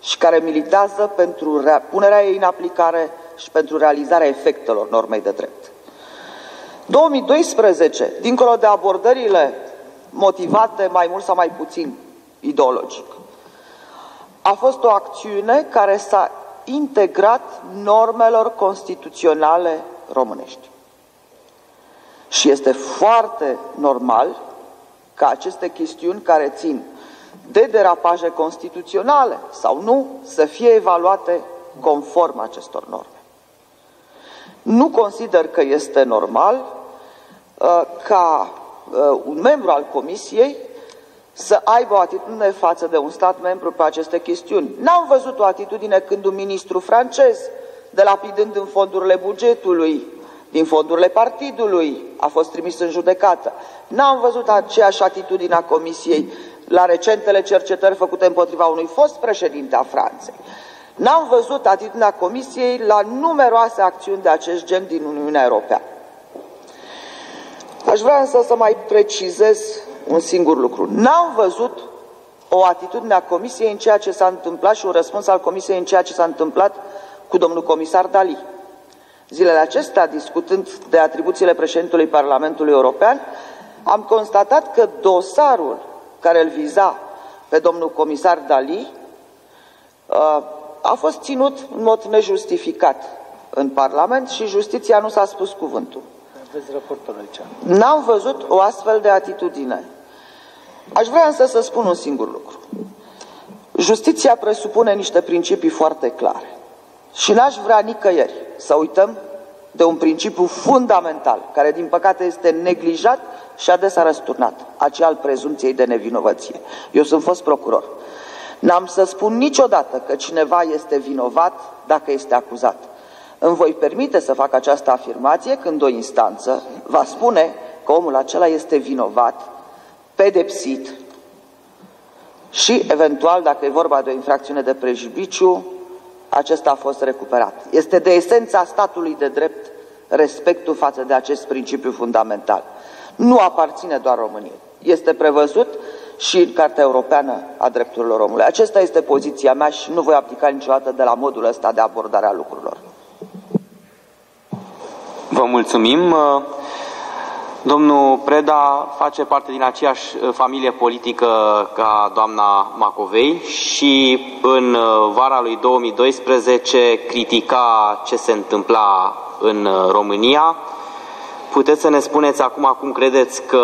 și care militează pentru punerea ei în aplicare și pentru realizarea efectelor normei de drept. 2012, dincolo de abordările motivate mai mult sau mai puțin ideologic, a fost o acțiune care s-a integrat normelor constituționale românești. Și este foarte normal ca aceste chestiuni care țin de derapaje constituționale sau nu să fie evaluate conform acestor norme. Nu consider că este normal uh, ca uh, un membru al Comisiei să aibă o atitudine față de un stat membru pe aceste chestiuni. N-am văzut o atitudine când un ministru francez, de lapidând în fondurile bugetului, din fondurile partidului, a fost trimis în judecată. N-am văzut aceeași atitudine a Comisiei la recentele cercetări făcute împotriva unui fost președinte a Franței. N-am văzut atitudinea Comisiei la numeroase acțiuni de acest gen din Uniunea Europeană. Aș vrea însă să mai precizez un singur lucru. N-am văzut o atitudine a Comisiei în ceea ce s-a întâmplat și un răspuns al Comisiei în ceea ce s-a întâmplat cu domnul comisar Dali. Zilele acestea, discutând de atribuțiile președintelui Parlamentului European, am constatat că dosarul care îl viza pe domnul comisar Dali uh, a fost ținut în mod nejustificat în Parlament și justiția nu s-a spus cuvântul. N-am văzut o astfel de atitudine. Aș vrea însă să spun un singur lucru. Justiția presupune niște principii foarte clare. Și n-aș vrea nicăieri să uităm de un principiu fundamental, care din păcate este neglijat și adesea răsturnat, acel al prezumției de nevinovăție. Eu sunt fost procuror. N-am să spun niciodată că cineva este vinovat dacă este acuzat. Îmi voi permite să fac această afirmație când o instanță va spune că omul acela este vinovat, pedepsit și, eventual, dacă e vorba de o infracțiune de prejudiciu, acesta a fost recuperat. Este de esența statului de drept respectul față de acest principiu fundamental. Nu aparține doar României. Este prevăzut și în Cartea Europeană a Drepturilor Omului. Acesta este poziția mea și nu voi aplica niciodată de la modul ăsta de abordare a lucrurilor. Vă mulțumim. Domnul Preda face parte din aceeași uh, familie politică ca doamna Macovei și în uh, vara lui 2012 critica ce se întâmpla în uh, România. Puteți să ne spuneți acum cum credeți că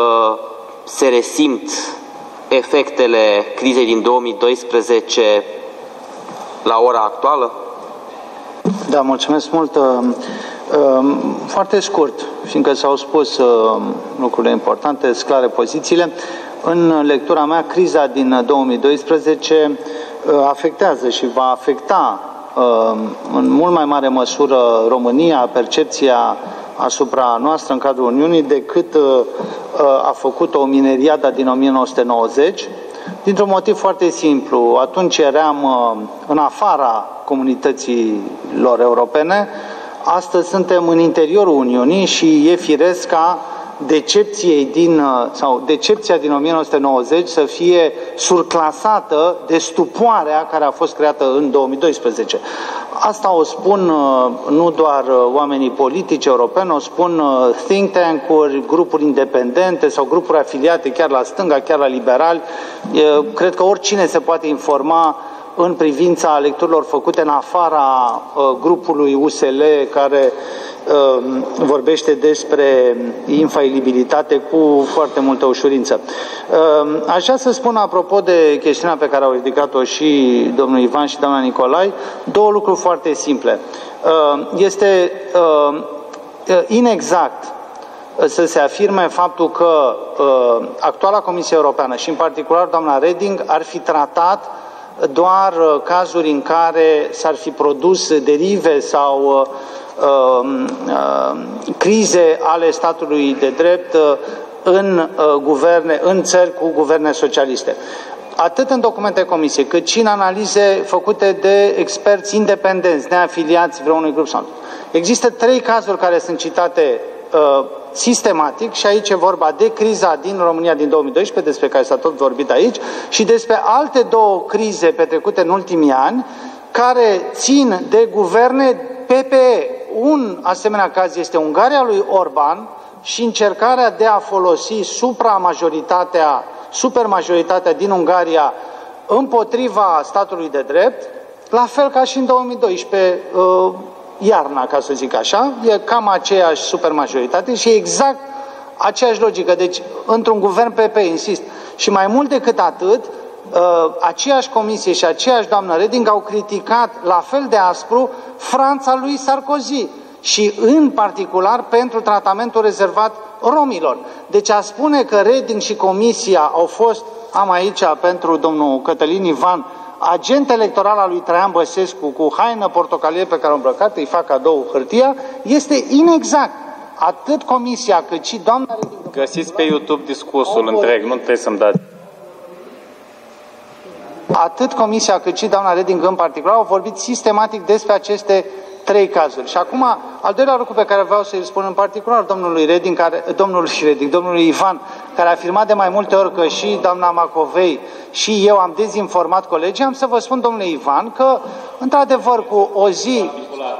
se resimt efectele crizei din 2012 la ora actuală? Da, mulțumesc mult. Ehm, foarte scurt, fiindcă s-au spus ehm, lucrurile importante, sclare pozițiile. În lectura mea, criza din 2012 ehm, afectează și va afecta în mult mai mare măsură România, percepția asupra noastră în cadrul Uniunii decât a făcut-o mineriada din 1990, dintr-un motiv foarte simplu. Atunci eram în afara comunității lor europene, Astăzi suntem în interiorul Uniunii și e firesc ca decepției din, uh, sau decepția din 1990 să fie surclasată de stupoarea care a fost creată în 2012. Asta o spun uh, nu doar uh, oamenii politici europeni, o spun think tank-uri, grupuri independente sau grupuri afiliate chiar la stânga, chiar la liberali. Cred că oricine se poate informa în privința lecturilor făcute în afara uh, grupului USL care uh, vorbește despre infailibilitate cu foarte multă ușurință. Uh, aș vrea să spun apropo de chestiunea pe care au ridicat-o și domnul Ivan și doamna Nicolai, două lucruri foarte simple. Uh, este uh, inexact să se afirme faptul că uh, actuala Comisie Europeană și în particular doamna Reding ar fi tratat doar uh, cazuri în care s-ar fi produs derive sau uh, um, uh, crize ale statului de drept uh, în uh, guverne, în țări cu guverne socialiste. Atât în documente comisiei, cât și în analize făcute de experți independenți, neafiliați vreunui grup sau Există trei cazuri care sunt citate uh, sistematic și aici e vorba de criza din România din 2012, despre care s-a tot vorbit aici, și despre alte două crize petrecute în ultimii ani, care țin de guverne PPE. Un asemenea caz este Ungaria lui Orban și încercarea de a folosi supramajoritatea, supermajoritatea din Ungaria împotriva statului de drept, la fel ca și în 2012, iarna, ca să zic așa, e cam aceeași supermajoritate și exact aceeași logică. Deci, într-un guvern PP, insist, și mai mult decât atât, uh, aceeași comisie și aceeași doamnă Reding au criticat la fel de aspru Franța lui Sarkozy și în particular pentru tratamentul rezervat romilor. Deci a spune că Reding și Comisia au fost, am aici pentru domnul Cătălin Ivan, agent electoral al lui Traian Băsescu cu haină portocalie pe care o îmbrăcat, îi fac cadou hârtia, este inexact. Atât Comisia cât și doamna Reding... Găsiți pe YouTube discursul întreg, nu trebuie să-mi dați. Atât Comisia cât și doamna Reding în particular au vorbit sistematic despre aceste trei cazuri. Și acum, al doilea lucru pe care vreau să-i spun în particular domnului Reding, care, domnului Reding, domnului Ivan, care a afirmat de mai multe ori că și doamna Macovei și eu am dezinformat colegii, am să vă spun, domnule Ivan, că, într-adevăr, cu o zi...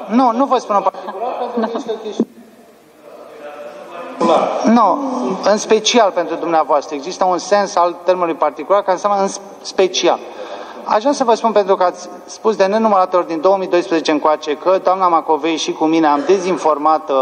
Nu, nu vă spun în particular, Nu, în special pentru dumneavoastră. Există un sens al termenului particular care înseamnă în special. Aș vrea să vă spun, pentru că ați spus de nenumărate ori din 2012 încoace că doamna Macovei și cu mine am dezinformat uh,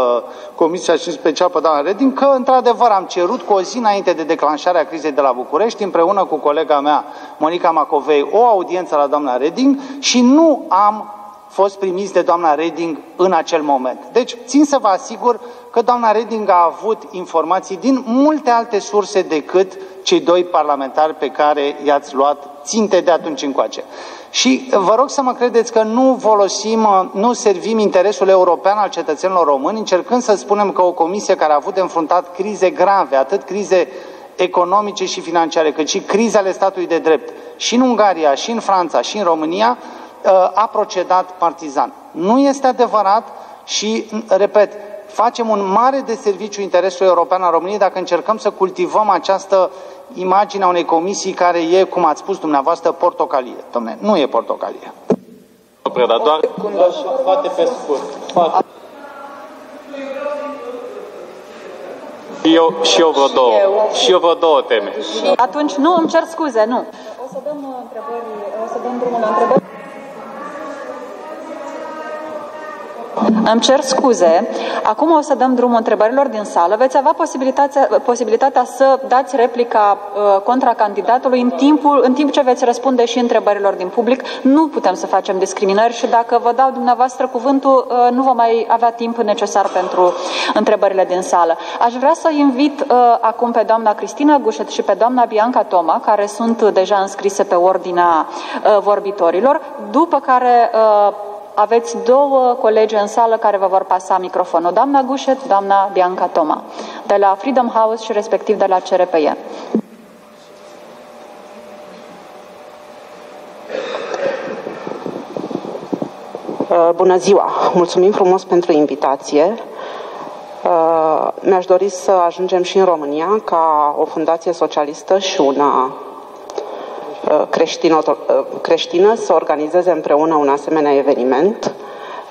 Comisia și în special pe doamna Reding, că într-adevăr am cerut cu o zi înainte de declanșarea crizei de la București, împreună cu colega mea, Monica Macovei, o audiență la doamna Reding și nu am fost primiți de doamna Reding în acel moment. Deci, țin să vă asigur că doamna Reding a avut informații din multe alte surse decât cei doi parlamentari pe care i-ați luat ținte de atunci încoace. Și vă rog să mă credeți că nu folosim, nu servim interesul european al cetățenilor români, încercând să spunem că o comisie care a avut de înfruntat crize grave, atât crize economice și financiare, cât și crize ale statului de drept, și în Ungaria, și în Franța, și în România, a procedat partizan. Nu este adevărat și, repet, facem un mare de serviciu interesului european al României dacă încercăm să cultivăm această imagine a unei comisii care e, cum ați spus dumneavoastră, portocalie. Domne, nu e portocalie. Preda, doar foarte pe scurt. Foarte. Și eu, și eu vreo două. Și eu vreo două teme. Atunci, nu, îmi cer scuze, nu. O să dăm uh, întrebări, o să dăm drumul la întrebări. Îmi cer scuze. Acum o să dăm drumul întrebărilor din sală. Veți avea posibilitatea, posibilitatea să dați replica uh, contra candidatului în, timpul, în timp ce veți răspunde și întrebărilor din public. Nu putem să facem discriminări și dacă vă dau dumneavoastră cuvântul, uh, nu vom mai avea timp necesar pentru întrebările din sală. Aș vrea să invit uh, acum pe doamna Cristina Gușet și pe doamna Bianca Toma, care sunt deja înscrise pe ordinea uh, vorbitorilor, după care uh, aveți două colegi în sală care vă vor pasa microfonul, doamna Gușet, doamna Bianca Toma, de la Freedom House și respectiv de la CRPE. Uh, bună ziua! Mulțumim frumos pentru invitație. Uh, mi-aș dori să ajungem și în România ca o fundație socialistă și una Uh, creștină, uh, creștină să organizeze împreună un asemenea eveniment.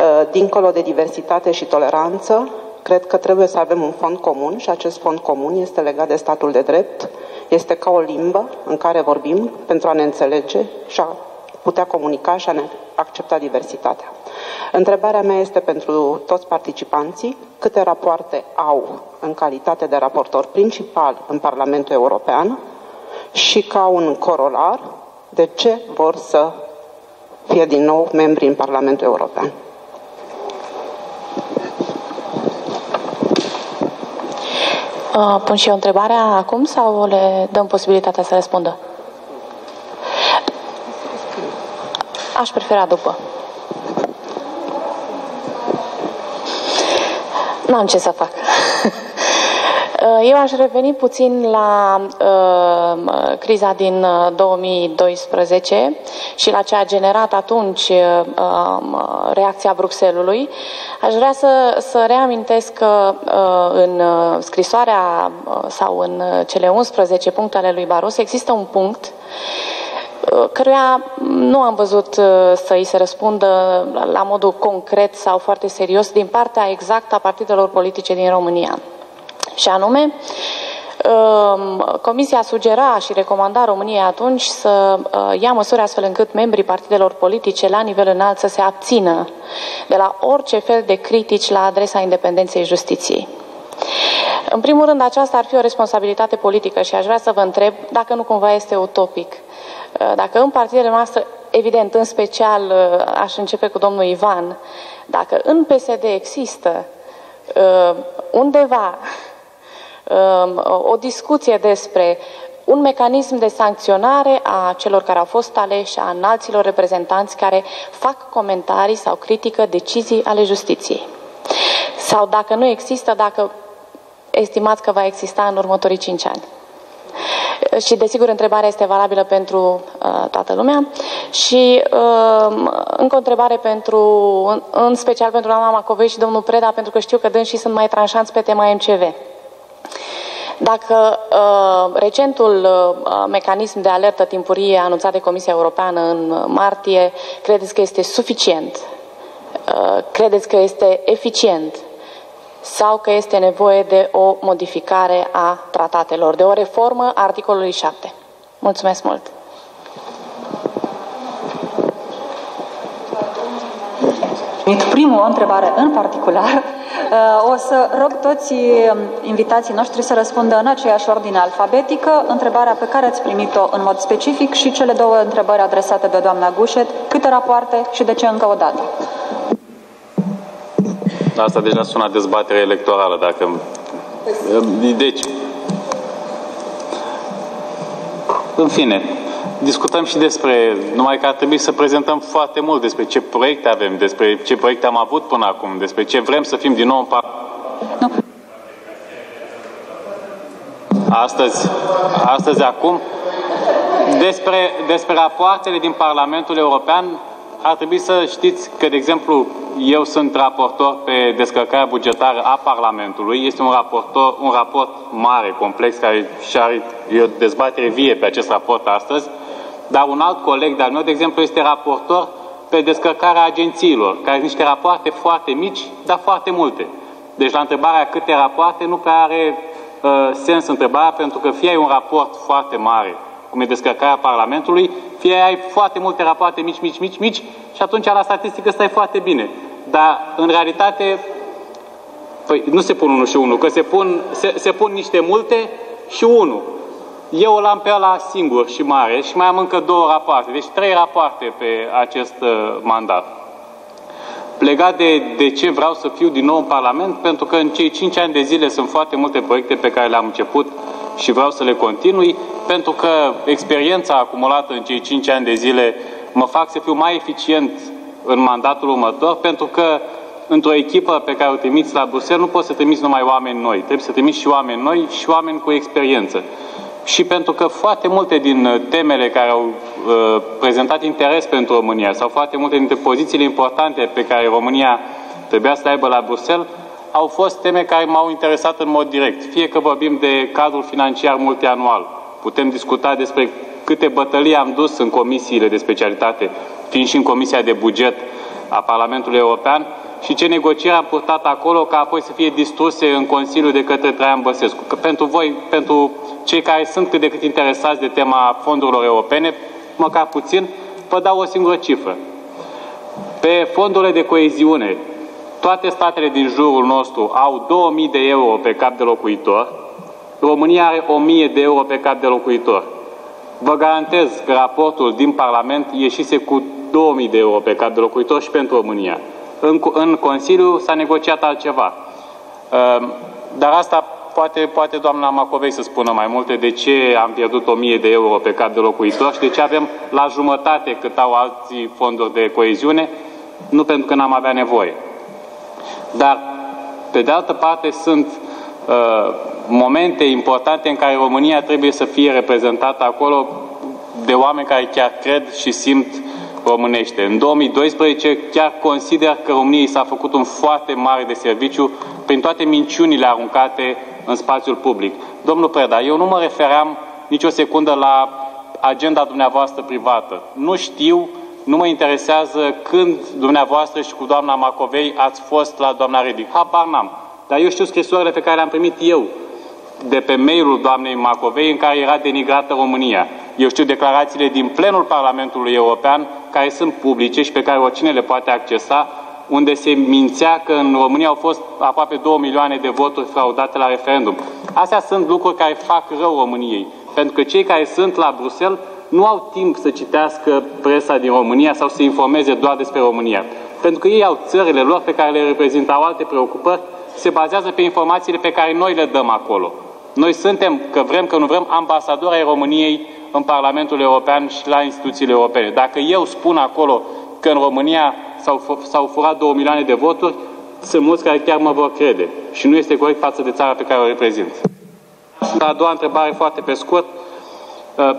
Uh, dincolo de diversitate și toleranță, cred că trebuie să avem un fond comun și acest fond comun este legat de statul de drept, este ca o limbă în care vorbim pentru a ne înțelege și a putea comunica și a ne accepta diversitatea. Întrebarea mea este pentru toți participanții, câte rapoarte au în calitate de raportor principal în Parlamentul European și ca un corolar de ce vor să fie din nou membri în Parlamentul European. Uh, pun și eu întrebarea acum sau le dăm posibilitatea să răspundă? Aș prefera după. N-am ce să fac. Uh, eu aș reveni puțin la uh, criza din 2012 uh, și la ce a generat atunci uh, um, reacția Bruxelului. Aș vrea să, să reamintesc că uh, în uh, scrisoarea sau în cele 11 puncte ale lui Baros există un punct căruia nu am văzut să îi se răspundă la modul concret sau foarte serios din partea exactă a partidelor politice din România. Și anume, um, Comisia sugera și recomanda României atunci să uh, ia măsuri astfel încât membrii partidelor politice la nivel înalt să se abțină de la orice fel de critici la adresa independenței justiției. În primul rând, aceasta ar fi o responsabilitate politică și aș vrea să vă întreb dacă nu cumva este utopic. Uh, dacă în partidele noastre, evident, în special, uh, aș începe cu domnul Ivan, dacă în PSD există undeva um, o discuție despre un mecanism de sancționare a celor care au fost aleși, a înalților reprezentanți care fac comentarii sau critică decizii ale justiției. Sau dacă nu există, dacă estimați că va exista în următorii cinci ani. Și, desigur, întrebarea este valabilă pentru uh, toată lumea. Și uh, încă o întrebare pentru, în, în special pentru doamna Macovei și domnul Preda, pentru că știu că dânsii sunt mai tranșanți pe tema MCV. Dacă uh, recentul uh, mecanism de alertă timpurie anunțat de Comisia Europeană în martie, credeți că este suficient? Uh, credeți că este eficient? Sau că este nevoie de o modificare a tratatelor, de o reformă a articolului 7? Mulțumesc mult! Primul, o întrebare în particular. O să rog toți um, invitații noștri să răspundă în aceeași ordine alfabetică întrebarea pe care ați primit-o în mod specific și cele două întrebări adresate de doamna Gușet, câte rapoarte și de ce încă o dată. Asta deja sună dezbatere electorală, dacă... Deci, în fine, discutăm și despre, numai că ar trebui să prezentăm foarte mult despre ce proiecte avem, despre ce proiecte am avut până acum, despre ce vrem să fim din nou în nu. Astăzi, astăzi acum, despre, despre rapoartele din Parlamentul European, ar trebui să știți că, de exemplu, eu sunt raportor pe descărcarea bugetară a Parlamentului. Este un, raportor, un raport mare, complex, care și are o dezbatere vie pe acest raport astăzi. Dar un alt coleg de-al meu, de exemplu, este raportor pe descărcarea agențiilor, care sunt niște rapoarte foarte mici, dar foarte multe. Deci la întrebarea câte rapoarte nu prea are uh, sens întrebarea, pentru că fie ai un raport foarte mare, cum e descărcarea Parlamentului, fie ai foarte multe rapoarte mici, mici, mici, mici și atunci la statistică stai foarte bine. Dar în realitate Păi nu se pun unul și unul, că se pun, se, se pun niște multe și unul. Eu l-am pe ăla singur și mare și mai am încă două rapoarte, deci trei rapoarte pe acest uh, mandat. Legat de, de ce vreau să fiu din nou în Parlament, pentru că în cei cinci ani de zile sunt foarte multe proiecte pe care le-am început și vreau să le continui, pentru că experiența acumulată în cei cinci ani de zile mă fac să fiu mai eficient în mandatul următor, pentru că într-o echipă pe care o trimiți la Bruxelles nu poți să trimiți numai oameni noi, trebuie să trimiți și oameni noi și oameni cu experiență și pentru că foarte multe din uh, temele care au uh, prezentat interes pentru România sau foarte multe dintre pozițiile importante pe care România trebuia să le aibă la Bruxelles au fost teme care m-au interesat în mod direct. Fie că vorbim de cadrul financiar multianual, putem discuta despre câte bătălii am dus în comisiile de specialitate, fiind și în Comisia de Buget a Parlamentului European, și ce negocieri am purtat acolo ca apoi să fie distruse în Consiliu de către Traian Băsescu. Că pentru voi, pentru cei care sunt cât de cât interesați de tema fondurilor europene, măcar puțin, vă dau o singură cifră. Pe fondurile de coeziune, toate statele din jurul nostru au 2000 de euro pe cap de locuitor, România are 1000 de euro pe cap de locuitor. Vă garantez că raportul din Parlament ieșise cu 2000 de euro pe cap de locuitor și pentru România. În, în Consiliu s-a negociat altceva. Ehm, dar asta poate, poate doamna Macovei să spună mai multe de ce am pierdut 1000 de euro pe cap de locuitor și de ce avem la jumătate cât au alții fonduri de coeziune, nu pentru că n-am avea nevoie. Dar, pe de altă parte, sunt uh, momente importante în care România trebuie să fie reprezentată acolo de oameni care chiar cred și simt românește. În 2012 chiar consider că României s-a făcut un foarte mare de serviciu prin toate minciunile aruncate în spațiul public. Domnul Preda, eu nu mă refeream nicio secundă la agenda dumneavoastră privată. Nu știu, nu mă interesează când dumneavoastră și cu doamna Macovei ați fost la doamna Redi. Habar n-am. Dar eu știu scrisorile pe care le-am primit eu de pe mailul doamnei Macovei în care era denigrată România. Eu știu declarațiile din plenul Parlamentului European care sunt publice și pe care oricine le poate accesa, unde se mințea că în România au fost aproape 2 milioane de voturi fraudate la referendum. Astea sunt lucruri care fac rău României, pentru că cei care sunt la Bruxelles nu au timp să citească presa din România sau să informeze doar despre România. Pentru că ei au țările lor pe care le reprezintă, au alte preocupări, se bazează pe informațiile pe care noi le dăm acolo. Noi suntem, că vrem, că nu vrem, ambasadori ai României în Parlamentul European și la instituțiile europene. Dacă eu spun acolo că în România s-au, furat 2 milioane de voturi, sunt mulți care chiar mă vor crede. Și nu este corect față de țara pe care o reprezint. A doua întrebare, foarte pe scurt. Uh,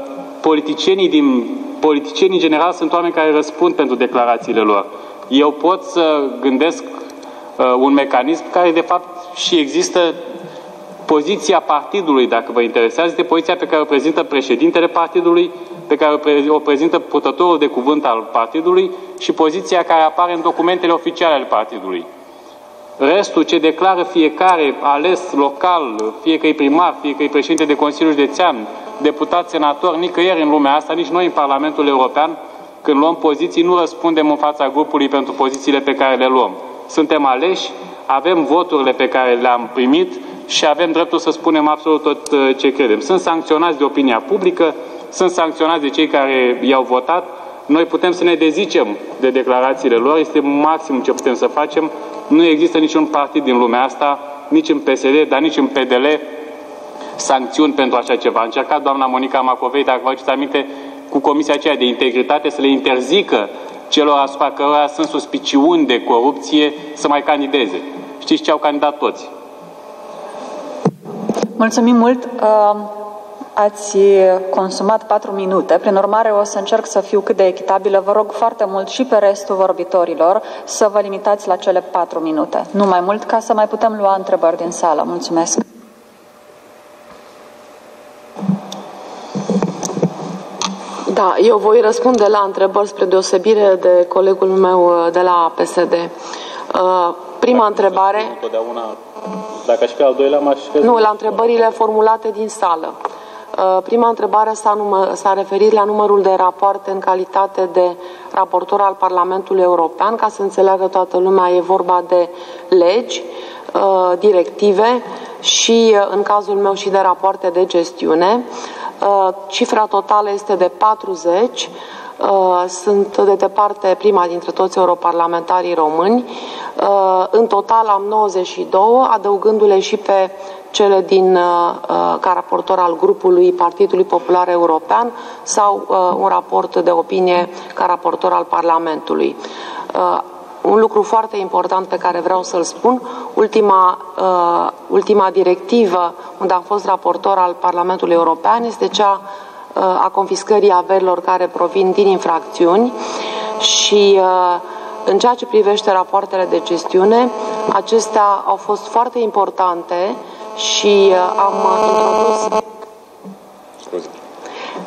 politicienii, din, politicienii în general sunt oameni care răspund pentru declarațiile lor. Eu pot să gândesc uh, un mecanism care de fapt și există poziția partidului, dacă vă interesează, este poziția pe care o prezintă președintele partidului, pe care o prezintă purtătorul de cuvânt al partidului și poziția care apare în documentele oficiale ale partidului. Restul ce declară fiecare ales local, fie că e primar, fie că e președinte de Consiliul Județean, deputat, senator, nicăieri în lumea asta, nici noi în Parlamentul European, când luăm poziții, nu răspundem în fața grupului pentru pozițiile pe care le luăm. Suntem aleși, avem voturile pe care le-am primit și avem dreptul să spunem absolut tot uh, ce credem. Sunt sancționați de opinia publică, sunt sancționați de cei care i-au votat. Noi putem să ne dezicem de declarațiile lor, este maxim ce putem să facem. Nu există niciun partid din lumea asta, nici în PSD, dar nici în PDL, sancțiuni pentru așa ceva. A încercat doamna Monica Macovei, dacă vă aduceți aminte, cu Comisia aceea de integritate să le interzică celor asupra cărora sunt suspiciuni de corupție să mai candideze. Știți ce au candidat toți? Mulțumim mult! Uh, ați consumat patru minute, prin urmare o să încerc să fiu cât de echitabilă. Vă rog foarte mult și pe restul vorbitorilor să vă limitați la cele patru minute, nu mai mult, ca să mai putem lua întrebări din sală. Mulțumesc! Da, eu voi răspunde la întrebări spre deosebire de colegul meu uh, de la PSD. Uh, prima întrebare... Dacă aș fi al doilea, m-aș fi... Nu, la întrebările formulate din sală. Uh, prima întrebare s-a, număr, s-a referit la numărul de rapoarte în calitate de raportor al Parlamentului European. Ca să înțeleagă toată lumea, e vorba de legi, directive și, în cazul meu, și de rapoarte de gestiune. Uh, cifra totală este de 40. Uh, sunt de departe prima dintre toți europarlamentarii români. Uh, în total am 92, adăugându-le și pe cele din, ca raportor al grupului Partidului Popular European sau un raport de opinie ca raportor al Parlamentului un lucru foarte important pe care vreau să-l spun, ultima, uh, ultima directivă unde am fost raportor al Parlamentului European este cea uh, a confiscării averilor care provin din infracțiuni și uh, în ceea ce privește rapoartele de gestiune, acestea au fost foarte importante și uh, am introdus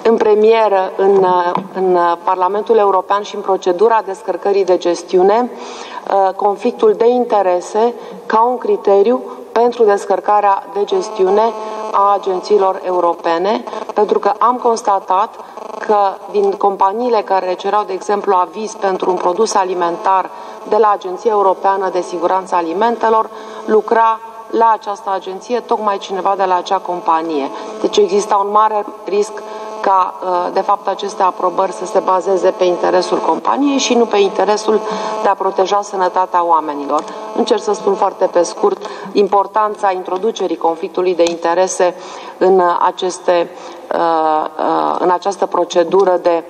în premieră în, în Parlamentul European și în procedura descărcării de gestiune uh, conflictul de interese ca un criteriu pentru descărcarea de gestiune a agențiilor europene, pentru că am constatat că din companiile care cereau, de exemplu, aviz pentru un produs alimentar de la Agenția Europeană de Siguranță Alimentelor, lucra la această agenție tocmai cineva de la acea companie. Deci exista un mare risc ca, uh, de fapt, aceste aprobări să se bazeze pe interesul companiei și nu pe interesul de a proteja sănătatea oamenilor. Încerc să spun foarte pe scurt importanța introducerii conflictului de interese în, aceste, uh, uh, în această procedură de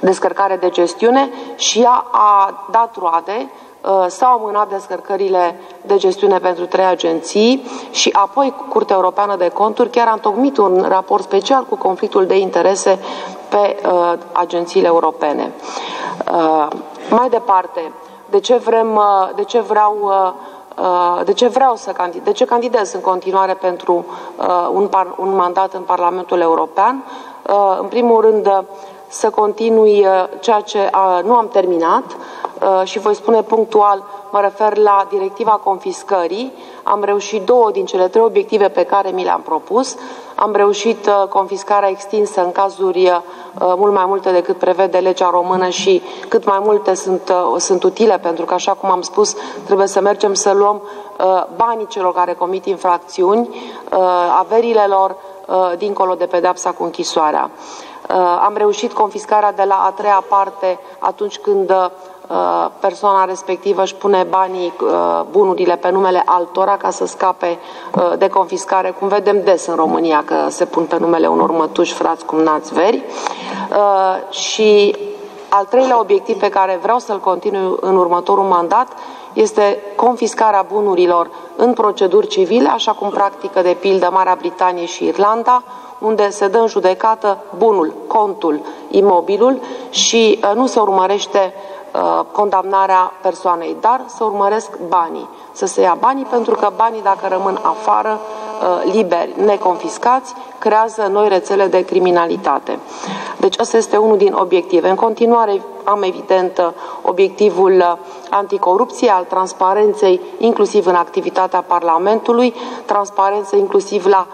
descărcare de gestiune și ea a dat roade Uh, s-au amânat descărcările de gestiune pentru trei agenții și apoi Curtea Europeană de Conturi chiar a întocmit un raport special cu conflictul de interese pe uh, agențiile europene. Uh, mai departe, de ce, vrem, uh, de ce vreau uh, de ce vreau să candidez, de ce candidez în continuare pentru uh, un, par, un mandat în Parlamentul European. Uh, în primul rând, să continui uh, ceea ce uh, nu am terminat, Uh, și voi spune punctual, mă refer la directiva confiscării. Am reușit două din cele trei obiective pe care mi le-am propus. Am reușit uh, confiscarea extinsă în cazuri uh, mult mai multe decât prevede legea română și cât mai multe sunt, sunt utile, pentru că, așa cum am spus, trebuie să mergem să luăm banii celor care comit infracțiuni, averile lor, dincolo de pedepsa cu închisoarea. Am reușit confiscarea de la a treia parte atunci când persoana respectivă își pune banii, bunurile pe numele altora ca să scape de confiscare, cum vedem des în România că se pun pe numele unor mătuși, frați, cumnați, veri. Și al treilea obiectiv pe care vreau să-l continui în următorul mandat este confiscarea bunurilor în proceduri civile, așa cum practică de pildă Marea Britanie și Irlanda, unde se dă în judecată bunul, contul, imobilul și uh, nu se urmărește uh, condamnarea persoanei, dar se urmăresc banii. Să se ia banii pentru că banii, dacă rămân afară, uh, liberi, neconfiscați, creează noi rețele de criminalitate. Deci ăsta este unul din obiective. În continuare am evident obiectivul anticorupție, al transparenței, inclusiv în activitatea Parlamentului, transparență inclusiv la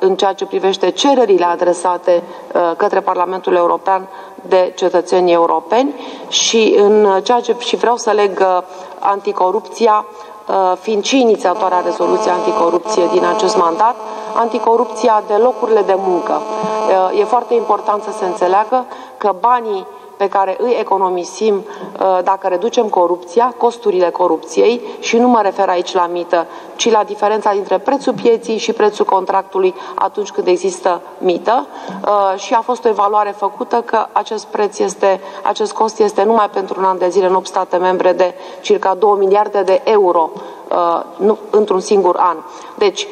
în ceea ce privește cererile adresate uh, către Parlamentul European de cetățenii europeni și în ceea ce și vreau să leg uh, anticorupția uh, fiind și inițiatoarea rezoluției anticorupție din acest mandat, anticorupția de locurile de muncă. E foarte important să se înțeleagă că banii pe care îi economisim uh, dacă reducem corupția, costurile corupției și nu mă refer aici la mită, ci la diferența dintre prețul pieții și prețul contractului atunci când există mită uh, și a fost o evaluare făcută că acest preț este, acest cost este numai pentru un an de zile în 8 state membre de circa 2 miliarde de euro uh, într-un singur an. Deci,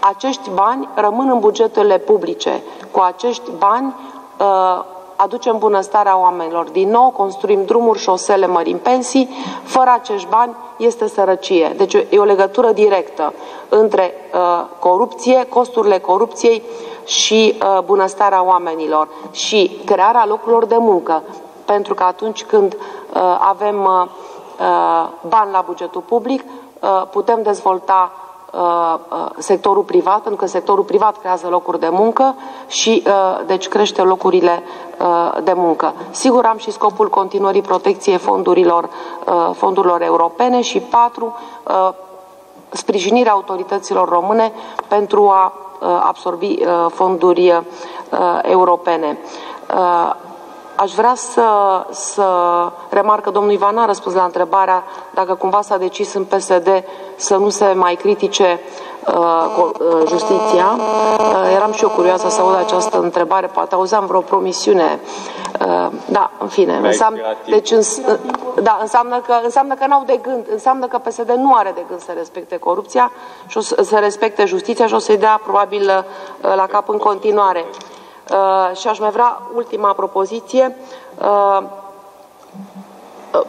acești bani rămân în bugetele publice. Cu acești bani aducem bunăstarea oamenilor. Din nou construim drumuri, șosele, mărim pensii. Fără acești bani este sărăcie. Deci e o legătură directă între uh, corupție, costurile corupției și uh, bunăstarea oamenilor și crearea locurilor de muncă. Pentru că atunci când uh, avem uh, uh bani la bugetul public, uh, putem dezvolta Uh, uh, sectorul privat, pentru că sectorul privat creează locuri de muncă și uh, deci crește locurile de muncă. Sigur, am și scopul continuării protecției fondurilor, fondurilor europene și patru, sprijinirea autorităților române pentru a absorbi fonduri europene. Aș vrea să, să remarc că domnul Ivan a răspuns la întrebarea dacă cumva s-a decis în PSD să nu se mai critique uh, uh, justiția. Uh, eram și eu curioasă să aud această întrebare, poate auzeam vreo promisiune. Uh, da, în fine. Înseamnă, deci, îns, uh, da, înseamnă că, înseamnă că n-au de gând, înseamnă că PSD nu are de gând să respecte corupția și o să, să respecte justiția și o să-i dea probabil uh, la cap în continuare. Uh, și aș mai vrea ultima propoziție. Uh, uh,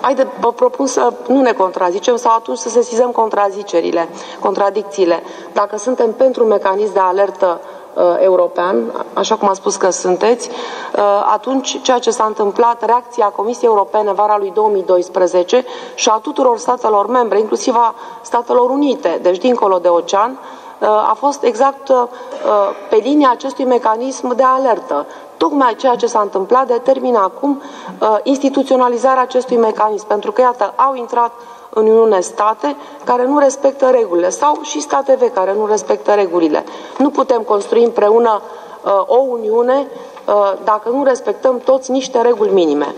Haide, vă propun să nu ne contrazicem sau atunci să sesizăm contrazicerile, contradicțiile. Dacă suntem pentru un mecanism de alertă uh, european, așa cum a spus că sunteți, uh, atunci ceea ce s-a întâmplat, reacția Comisiei Europene vara lui 2012 și a tuturor statelor membre, inclusiv a Statelor Unite, deci dincolo de ocean, Uh, a fost exact uh, pe linia acestui mecanism de alertă. Tocmai ceea ce s-a întâmplat determină acum uh, instituționalizarea acestui mecanism, pentru că, iată, au intrat în Uniune state care nu respectă regulile sau și state vechi care nu respectă regulile. Nu putem construi împreună o Uniune dacă nu respectăm toți niște reguli minime.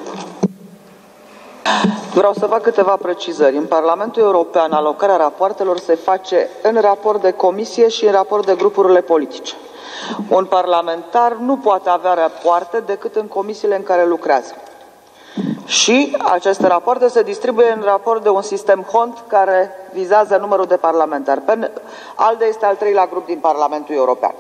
Vreau să fac câteva precizări. În Parlamentul European, alocarea rapoartelor se face în raport de comisie și în raport de grupurile politice. Un parlamentar nu poate avea rapoarte decât în comisiile în care lucrează. Și aceste rapoarte se distribuie în raport de un sistem HONT care vizează numărul de parlamentari. ALDE este al treilea grup din Parlamentul European.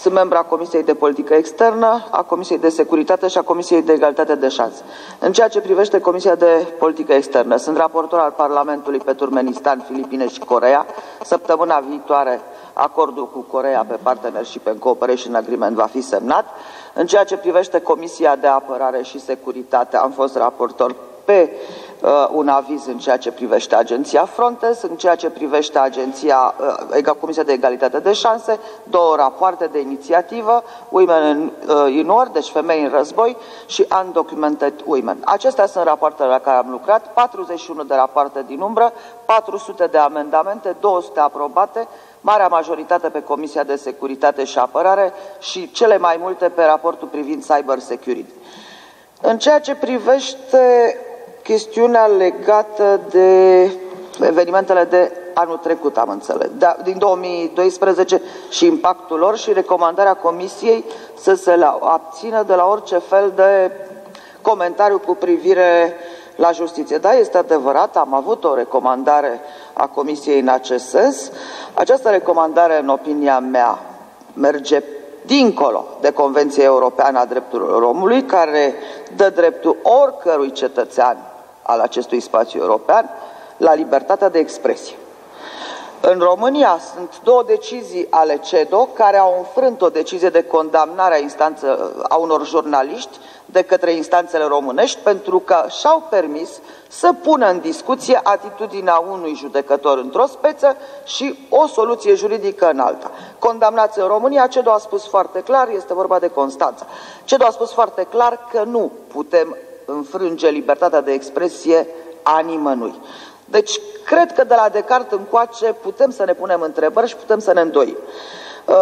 Sunt membru a Comisiei de Politică Externă, a Comisiei de Securitate și a Comisiei de Egalitate de Șanse. În ceea ce privește Comisia de Politică Externă, sunt raportor al Parlamentului pe Turmenistan, Filipine și Corea. Săptămâna viitoare acordul cu Corea pe Partnership and Cooperation Agreement va fi semnat. În ceea ce privește Comisia de Apărare și Securitate, am fost raportor pe uh, un aviz în ceea ce privește agenția Frontex, în ceea ce privește agenția uh, Comisia de Egalitate de Șanse, două rapoarte de inițiativă, Women in, uh, in War, deci femei în război și Undocumented Women. Acestea sunt rapoartele la care am lucrat, 41 de rapoarte din umbră, 400 de amendamente, 200 aprobate, marea majoritate pe Comisia de Securitate și Apărare și cele mai multe pe raportul privind cyber security. În ceea ce privește chestiunea legată de evenimentele de anul trecut, am înțeles, da, din 2012 și impactul lor și recomandarea Comisiei să se abțină de la orice fel de comentariu cu privire la justiție. Da, este adevărat, am avut o recomandare a Comisiei în acest sens. Această recomandare, în opinia mea, merge dincolo de Convenția Europeană a Drepturilor Omului, care dă dreptul oricărui cetățean al acestui spațiu european la libertatea de expresie. În România sunt două decizii ale CEDO care au înfrânt o decizie de condamnare a, instanță, a unor jurnaliști de către instanțele românești pentru că și-au permis să pună în discuție atitudinea unui judecător într-o speță și o soluție juridică în alta. Condamnați în România, CEDO a spus foarte clar, este vorba de Constanța. CEDO a spus foarte clar că nu putem înfrânge libertatea de expresie a nimănui. Deci, cred că de la Descartes încoace putem să ne punem întrebări și putem să ne îndoim. Uh,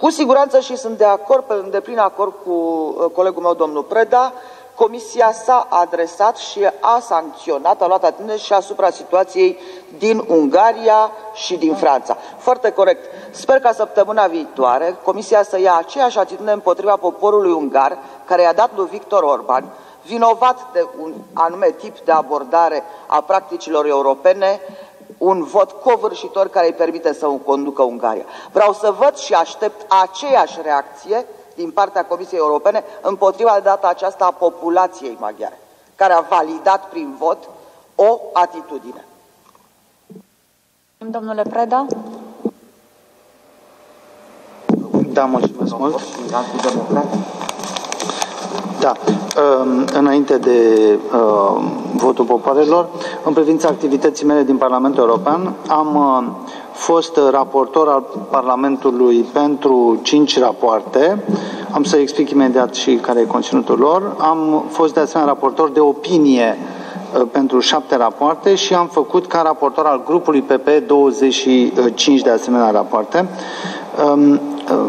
cu siguranță și sunt de acord, pe deplin acord cu uh, colegul meu, domnul Preda, Comisia s-a adresat și a sancționat, a luat atenție și asupra situației din Ungaria și din Franța. Foarte corect. Sper ca săptămâna viitoare Comisia să ia aceeași atitudine împotriva poporului ungar, care i-a dat lui Victor Orban, vinovat de un anume tip de abordare a practicilor europene, un vot covârșitor care îi permite să conducă Ungaria. Vreau să văd și aștept aceeași reacție din partea Comisiei Europene împotriva de data aceasta a populației maghiare, care a validat prin vot o atitudine. Domnule Preda. Da, mulțumesc mult. Da, ehm, înainte de ehm, votul popoarelor, în privința activității mele din Parlamentul European, am ehm, fost raportor al Parlamentului pentru cinci rapoarte. Am să explic imediat și care e conținutul lor. Am fost de asemenea raportor de opinie pentru șapte rapoarte și am făcut ca raportor al grupului PP 25 de asemenea rapoarte.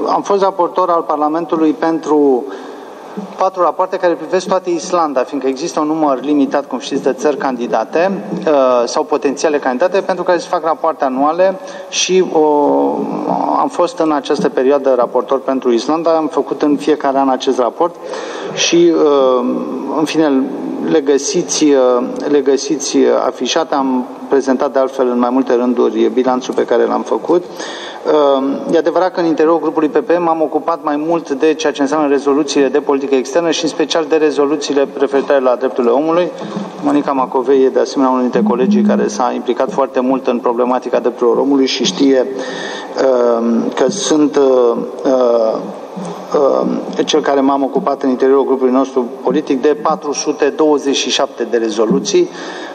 Am fost raportor al Parlamentului pentru patru rapoarte care privesc toate Islanda, fiindcă există un număr limitat, cum știți, de țări candidate uh, sau potențiale candidate pentru care se fac rapoarte anuale și uh, am fost în această perioadă raportor pentru Islanda, am făcut în fiecare an acest raport și, uh, în fine, le găsiți, le găsiți afișate, am prezentat de altfel în mai multe rânduri bilanțul pe care l-am făcut. Ehm, e adevărat că în interiorul grupului PP m-am ocupat mai mult de ceea ce înseamnă rezoluțiile de politică externă și în special de rezoluțiile referitoare la drepturile omului. Monica Macovei e de asemenea unul dintre colegii care s-a implicat foarte mult în problematica drepturilor omului și știe ehm, că sunt ehm, cel care m-am ocupat în interiorul grupului nostru politic de 427 de rezoluții Ehm,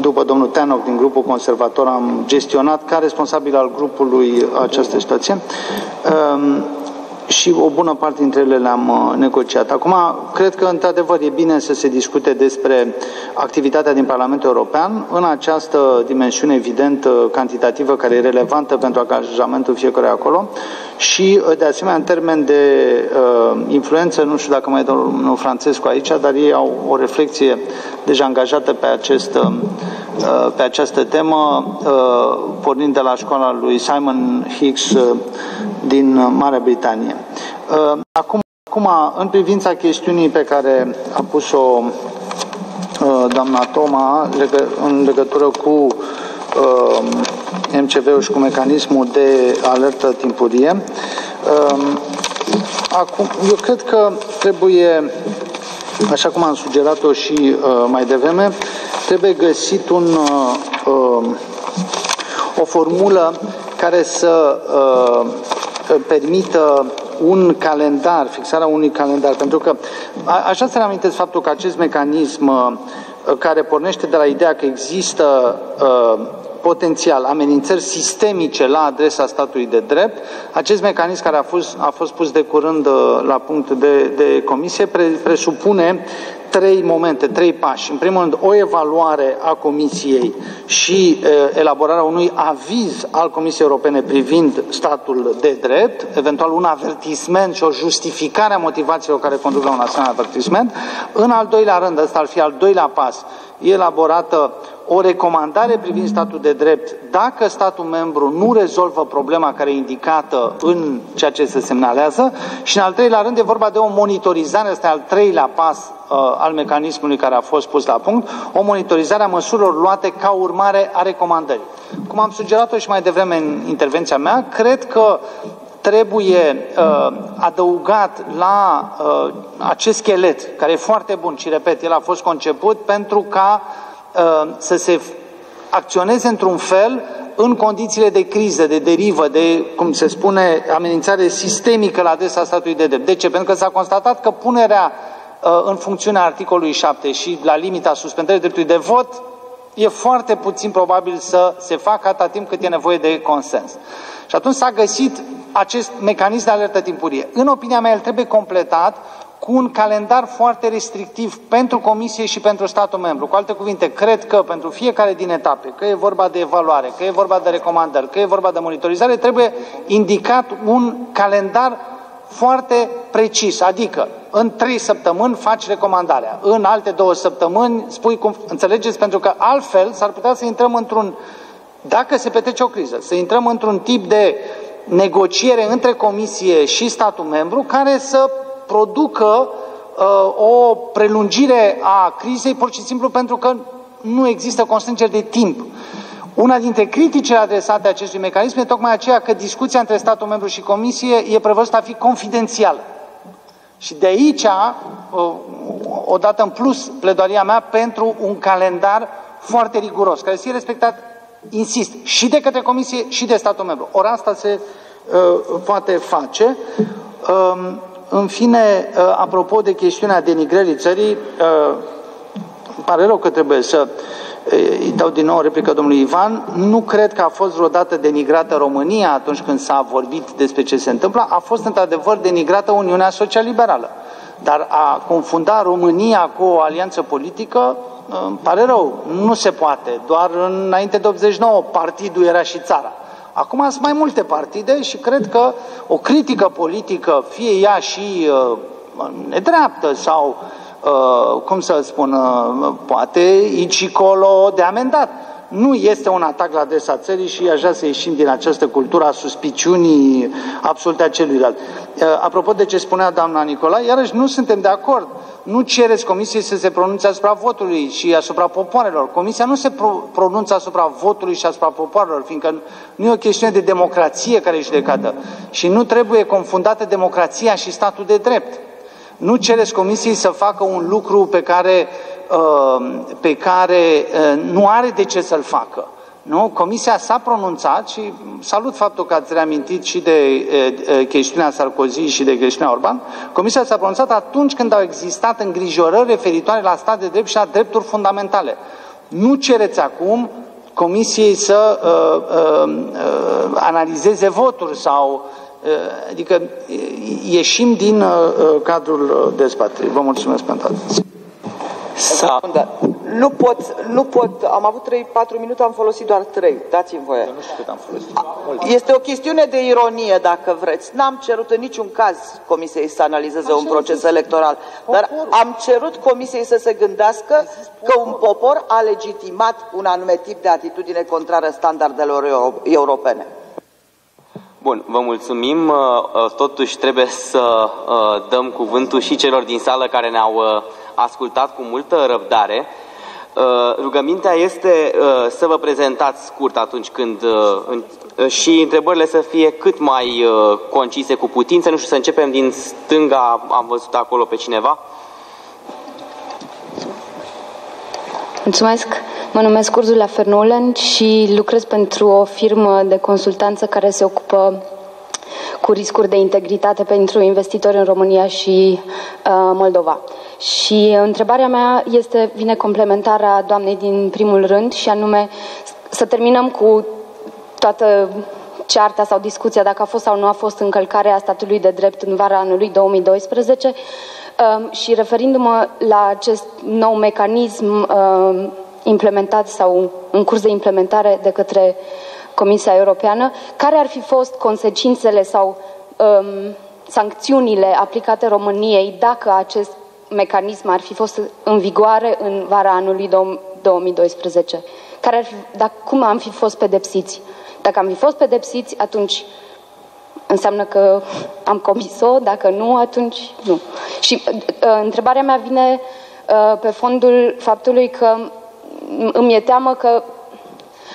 după domnul Tenoc din grupul conservator, am gestionat ca responsabil al grupului această situație. Ehm, și o bună parte dintre ele le-am uh, negociat. Acum, cred că, într-adevăr, e bine să se discute despre activitatea din Parlamentul European în această dimensiune, evident, uh, cantitativă, care e relevantă pentru angajamentul fiecare acolo și, uh, de asemenea, în termen de uh, influență, nu știu dacă mai e domnul Franțescu aici, dar ei au o reflexie deja angajată pe, acest, uh, pe această temă, uh, pornind de la școala lui Simon Hicks uh, din Marea Britanie. Uh, acum, acum, în privința chestiunii pe care a pus-o uh, doamna Toma în legătură cu uh, MCV-ul și cu mecanismul de alertă timpurie, acum, eu cred că trebuie, așa cum am sugerat-o și mai devreme, trebuie găsit un, o formulă care să permită un calendar, fixarea unui calendar, pentru că așa să reamintesc faptul că acest mecanism uh, care pornește de la ideea că există uh, potențial amenințări sistemice la adresa statului de drept, acest mecanism care a fost, a fost pus de curând uh, la punct de, de comisie pre, presupune trei momente, trei pași. În primul rând, o evaluare a Comisiei și e, elaborarea unui aviz al Comisiei Europene privind statul de drept, eventual un avertisment și o justificare a motivațiilor care conduc la un asemenea avertisment. În al doilea rând, ăsta ar fi al doilea pas, e elaborată o recomandare privind statul de drept dacă statul membru nu rezolvă problema care e indicată în ceea ce se semnalează și în al treilea rând e vorba de o monitorizare, ăsta e al treilea pas uh, al mecanismului care a fost pus la punct, o monitorizare a măsurilor luate ca urmare a recomandării. Cum am sugerat-o și mai devreme în intervenția mea, cred că trebuie uh, adăugat la uh, acest schelet, care e foarte bun și repet, el a fost conceput pentru ca uh, să se acționeze într-un fel în condițiile de criză, de derivă, de, cum se spune, amenințare sistemică la adresa statului de drept. De ce? Pentru că s-a constatat că punerea uh, în funcțiune a articolului 7 și la limita suspendării dreptului de vot e foarte puțin probabil să se facă atâta timp cât e nevoie de consens. Și atunci s-a găsit acest mecanism de alertă timpurie. În opinia mea, el trebuie completat cu un calendar foarte restrictiv pentru Comisie și pentru statul membru. Cu alte cuvinte, cred că pentru fiecare din etape, că e vorba de evaluare, că e vorba de recomandări, că e vorba de monitorizare, trebuie indicat un calendar foarte precis, adică în trei săptămâni faci recomandarea, în alte două săptămâni spui cum, înțelegeți, pentru că altfel s-ar putea să intrăm într-un, dacă se petrece o criză, să intrăm într-un tip de negociere între Comisie și statul membru care să producă uh, o prelungire a crizei pur și simplu pentru că nu există constrângeri de timp. Una dintre criticile adresate acestui mecanism e tocmai aceea că discuția între statul membru și Comisie e prevăzută a fi confidențială. Și de aici, uh, odată în plus, pledoaria mea pentru un calendar foarte riguros, care să fie respectat, insist, și de către Comisie și de statul membru. Ori asta se uh, poate face. Uh, în fine, uh, apropo de chestiunea denigrării țării, uh, pare rău că trebuie să îi dau din nou replică domnului Ivan, nu cred că a fost vreodată denigrată România atunci când s-a vorbit despre ce se întâmplă, a fost într-adevăr denigrată Uniunea Social-Liberală. Dar a confunda România cu o alianță politică, îmi pare rău, nu se poate. Doar înainte de 89 partidul era și țara. Acum sunt mai multe partide și cred că o critică politică, fie ea și uh, nedreaptă sau uh, Uh, cum să spun, uh, poate aici colo de amendat. Nu este un atac la adresa țării și aș vrea să ieșim din această cultură a suspiciunii absolute a celuilalt. Uh, apropo de ce spunea doamna Nicolae, iarăși nu suntem de acord. Nu cereți Comisiei să se pronunțe asupra votului și asupra popoarelor. Comisia nu se pro- pronunță asupra votului și asupra popoarelor, fiindcă nu e o chestiune de democrație care e judecată. Și nu trebuie confundată democrația și statul de drept. Nu cereți Comisiei să facă un lucru pe care, uh, pe care uh, nu are de ce să-l facă. Nu? Comisia s-a pronunțat și salut faptul că ați reamintit și de uh, chestiunea Sarkozy și de chestiunea Orban. Comisia s-a pronunțat atunci când au existat îngrijorări referitoare la stat de drept și la drepturi fundamentale. Nu cereți acum Comisiei să uh, uh, uh, analizeze voturi sau uh, Eh, adică eh, ieșim din eh, cadrul dezbaterii. Vă mulțumesc pentru atenție. Sa... Nu pot, nu pot, am avut 3-4 minute, am folosit doar 3, dați-mi voie. Eu nu știu cât am folosit. Este o chestiune de ironie, dacă vreți. N-am cerut în niciun caz Comisiei să analizeze Așa un proces electoral, dar am cerut Comisiei să se gândească că un popor a legitimat un anume tip de atitudine contrară standardelor europene. Bun, vă mulțumim. Uh, uh, totuși trebuie să uh, dăm cuvântul și celor din sală care ne-au ascultat cu multă răbdare. Rugămintea este să vă prezentați scurt atunci când și întrebările să fie cât mai concise cu putință. Nu știu, să începem din stânga, am văzut acolo pe cineva. Mulțumesc! Mă numesc Ursula Fernolen și lucrez pentru o firmă de consultanță care se ocupă cu riscuri de integritate pentru investitori în România și uh, Moldova. Și întrebarea mea este, vine complementarea doamnei din primul rând și anume să terminăm cu toată cearta sau discuția dacă a fost sau nu a fost încălcarea statului de drept în vara anului 2012 um, și referindu-mă la acest nou mecanism um, implementat sau în curs de implementare de către Comisia Europeană, care ar fi fost consecințele sau um, sancțiunile aplicate României dacă acest mecanism ar fi fost în vigoare în vara anului 2012? Care ar fi, dacă, cum am fi fost pedepsiți? Dacă am fi fost pedepsiți, atunci înseamnă că am comis-o, dacă nu, atunci nu. Și uh, întrebarea mea vine uh, pe fondul faptului că îmi e teamă că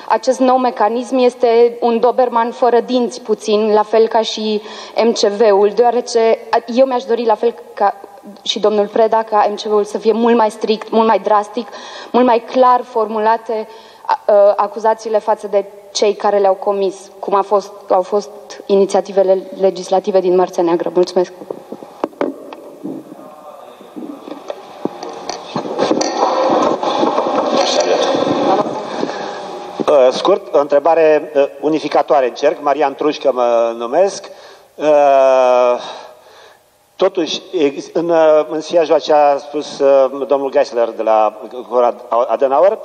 acest nou mecanism este un Doberman fără dinți puțin, la fel ca și MCV-ul, deoarece eu mi-aș dori la fel ca și domnul Preda ca MCV-ul să fie mult mai strict, mult mai drastic, mult mai clar formulate acuzațiile față de cei care le-au comis, cum a fost, au fost inițiativele legislative din Marțea Neagră. Mulțumesc! Uh, scurt, o întrebare uh, unificatoare încerc. Marian Trușcă mă numesc. Uh, totuși, în, în siajul ce a spus domnul Geisler de la Adenauer,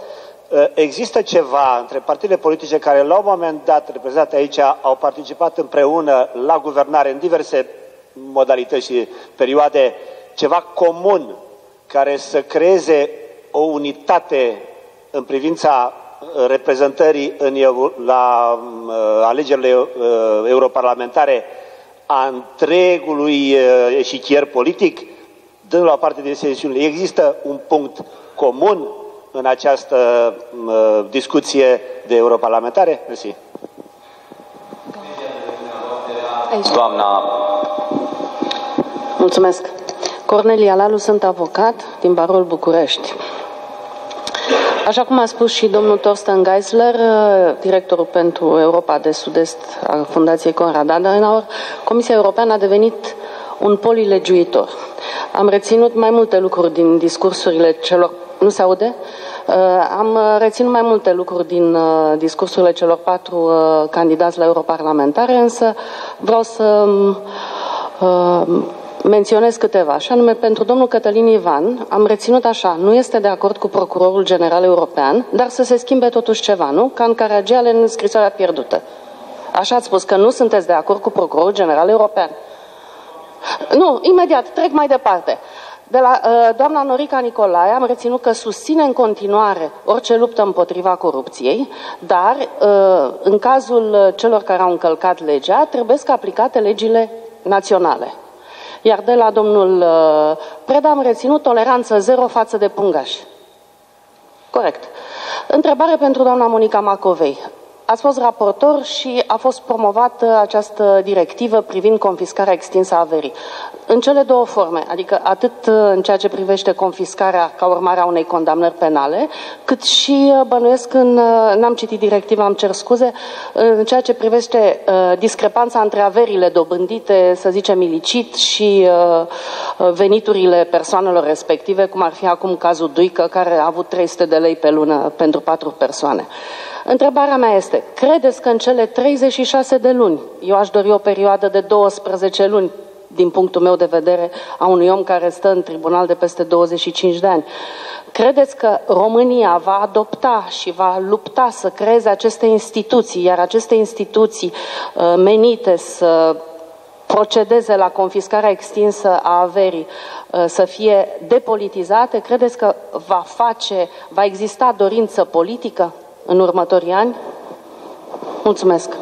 există ceva între partidele politice care la un moment dat, reprezentate aici, au participat împreună la guvernare în diverse modalități și perioade, ceva comun care să creeze o unitate în privința reprezentării în, la uh, alegerile uh, europarlamentare a întregului uh, eșichier politic, dând la o parte de sesiunile, există un punct comun în această discuție de europarlamentare? Mersi. Doamna. Mulțumesc. Cornelia Lalu, sunt avocat din Barul București. Așa cum a spus și domnul Torsten Geisler, directorul pentru Europa de Sud-Est a Fundației Conrad Adenauer, Comisia Europeană a devenit un polilegiuitor. Am reținut mai multe lucruri din discursurile celor... Nu se aude? Uh, am reținut mai multe lucruri din uh, discursurile celor patru uh, candidați la europarlamentare, însă vreau să menționez câteva, așa nume pentru domnul Cătălin Ivan, am reținut așa, nu este de acord cu procurorul general european, dar să se schimbe totuși ceva, nu? Ca în Caragiale în scrisoarea pierdută. Așa ați spus că nu sunteți de acord cu procurorul general european. Nu, imediat, trec mai departe. De la uh, doamna Norica Nicolae am reținut că susține în continuare orice luptă împotriva corupției, dar uh, în cazul celor care au încălcat legea, trebuie să aplicate legile naționale. Iar de la domnul uh, Preda am reținut toleranță zero față de pungași. Corect. Întrebare pentru doamna Monica Macovei. Ați fost raportor și a fost promovată această directivă privind confiscarea extinsă a averii. În cele două forme, adică atât în ceea ce privește confiscarea ca urmare a unei condamnări penale, cât și uh, bănuiesc în, uh, n-am citit directiva, am cer scuze, în ceea ce privește uh, discrepanța între averile dobândite, să zicem, ilicit și veniturile persoanelor respective, cum ar fi acum cazul Duică, care a avut 300 de lei pe lună pentru patru persoane. Întrebarea mea este, credeți că în cele 36 de luni, eu aș dori o perioadă de 12 luni, din punctul meu de vedere, a unui om care stă în tribunal de peste 25 de ani, credeți că România va adopta și va lupta să creeze aceste instituții, iar aceste instituții uh, menite să procedeze la confiscarea extinsă a averii uh, să fie depolitizate, credeți că va face, va exista dorință politică? în următorii ani? Mulțumesc.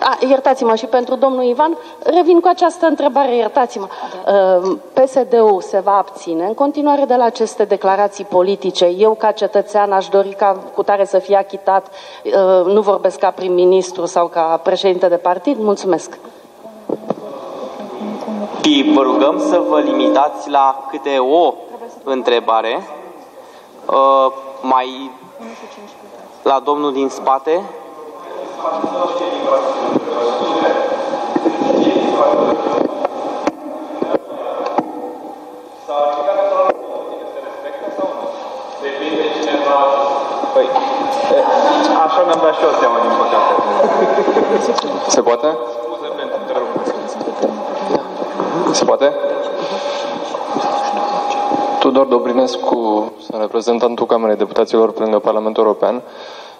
A, iertați-mă și pentru domnul Ivan, revin cu această întrebare, iertați-mă. Uh, PSD-ul se va abține în continuare de la aceste declarații politice. Eu, ca cetățean, aș dori ca cu tare să fie achitat, uh, nu vorbesc ca prim-ministru sau ca președinte de partid. Mulțumesc. Și vă rugăm să vă limitați la câte o întrebare. Uh, mai la domnul din spate. Se poate? Se poate? Tudor Dobrinescu, reprezentantul Camerei Deputaților pe lângă Parlamentul European,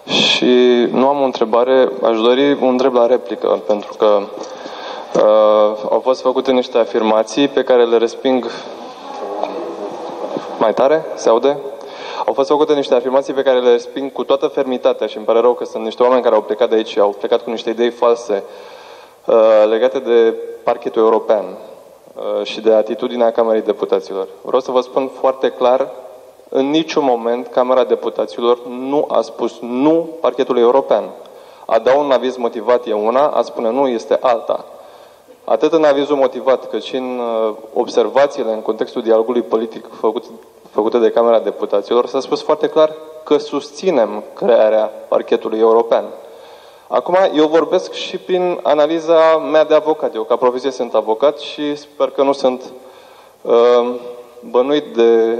și nu am o întrebare, aș dori un drept la replică, pentru că uh, au fost făcute niște afirmații pe care le resping mai tare, se aude? Au fost făcute niște afirmații pe care le resping cu toată fermitatea și îmi pare rău că sunt niște oameni care au plecat de aici și au plecat cu niște idei false uh, legate de parchetul european uh, și de atitudinea Camerei Deputaților. Vreau să vă spun foarte clar, în niciun moment Camera Deputaților nu a spus nu parchetului european. A da un aviz motivat e una, a spune nu este alta. Atât în avizul motivat, cât și în uh, observațiile în contextul dialogului politic făcut făcute de Camera Deputaților, s-a spus foarte clar că susținem crearea parchetului european. Acum, eu vorbesc și prin analiza mea de avocat. Eu, ca profesie, sunt avocat și sper că nu sunt uh, bănuit de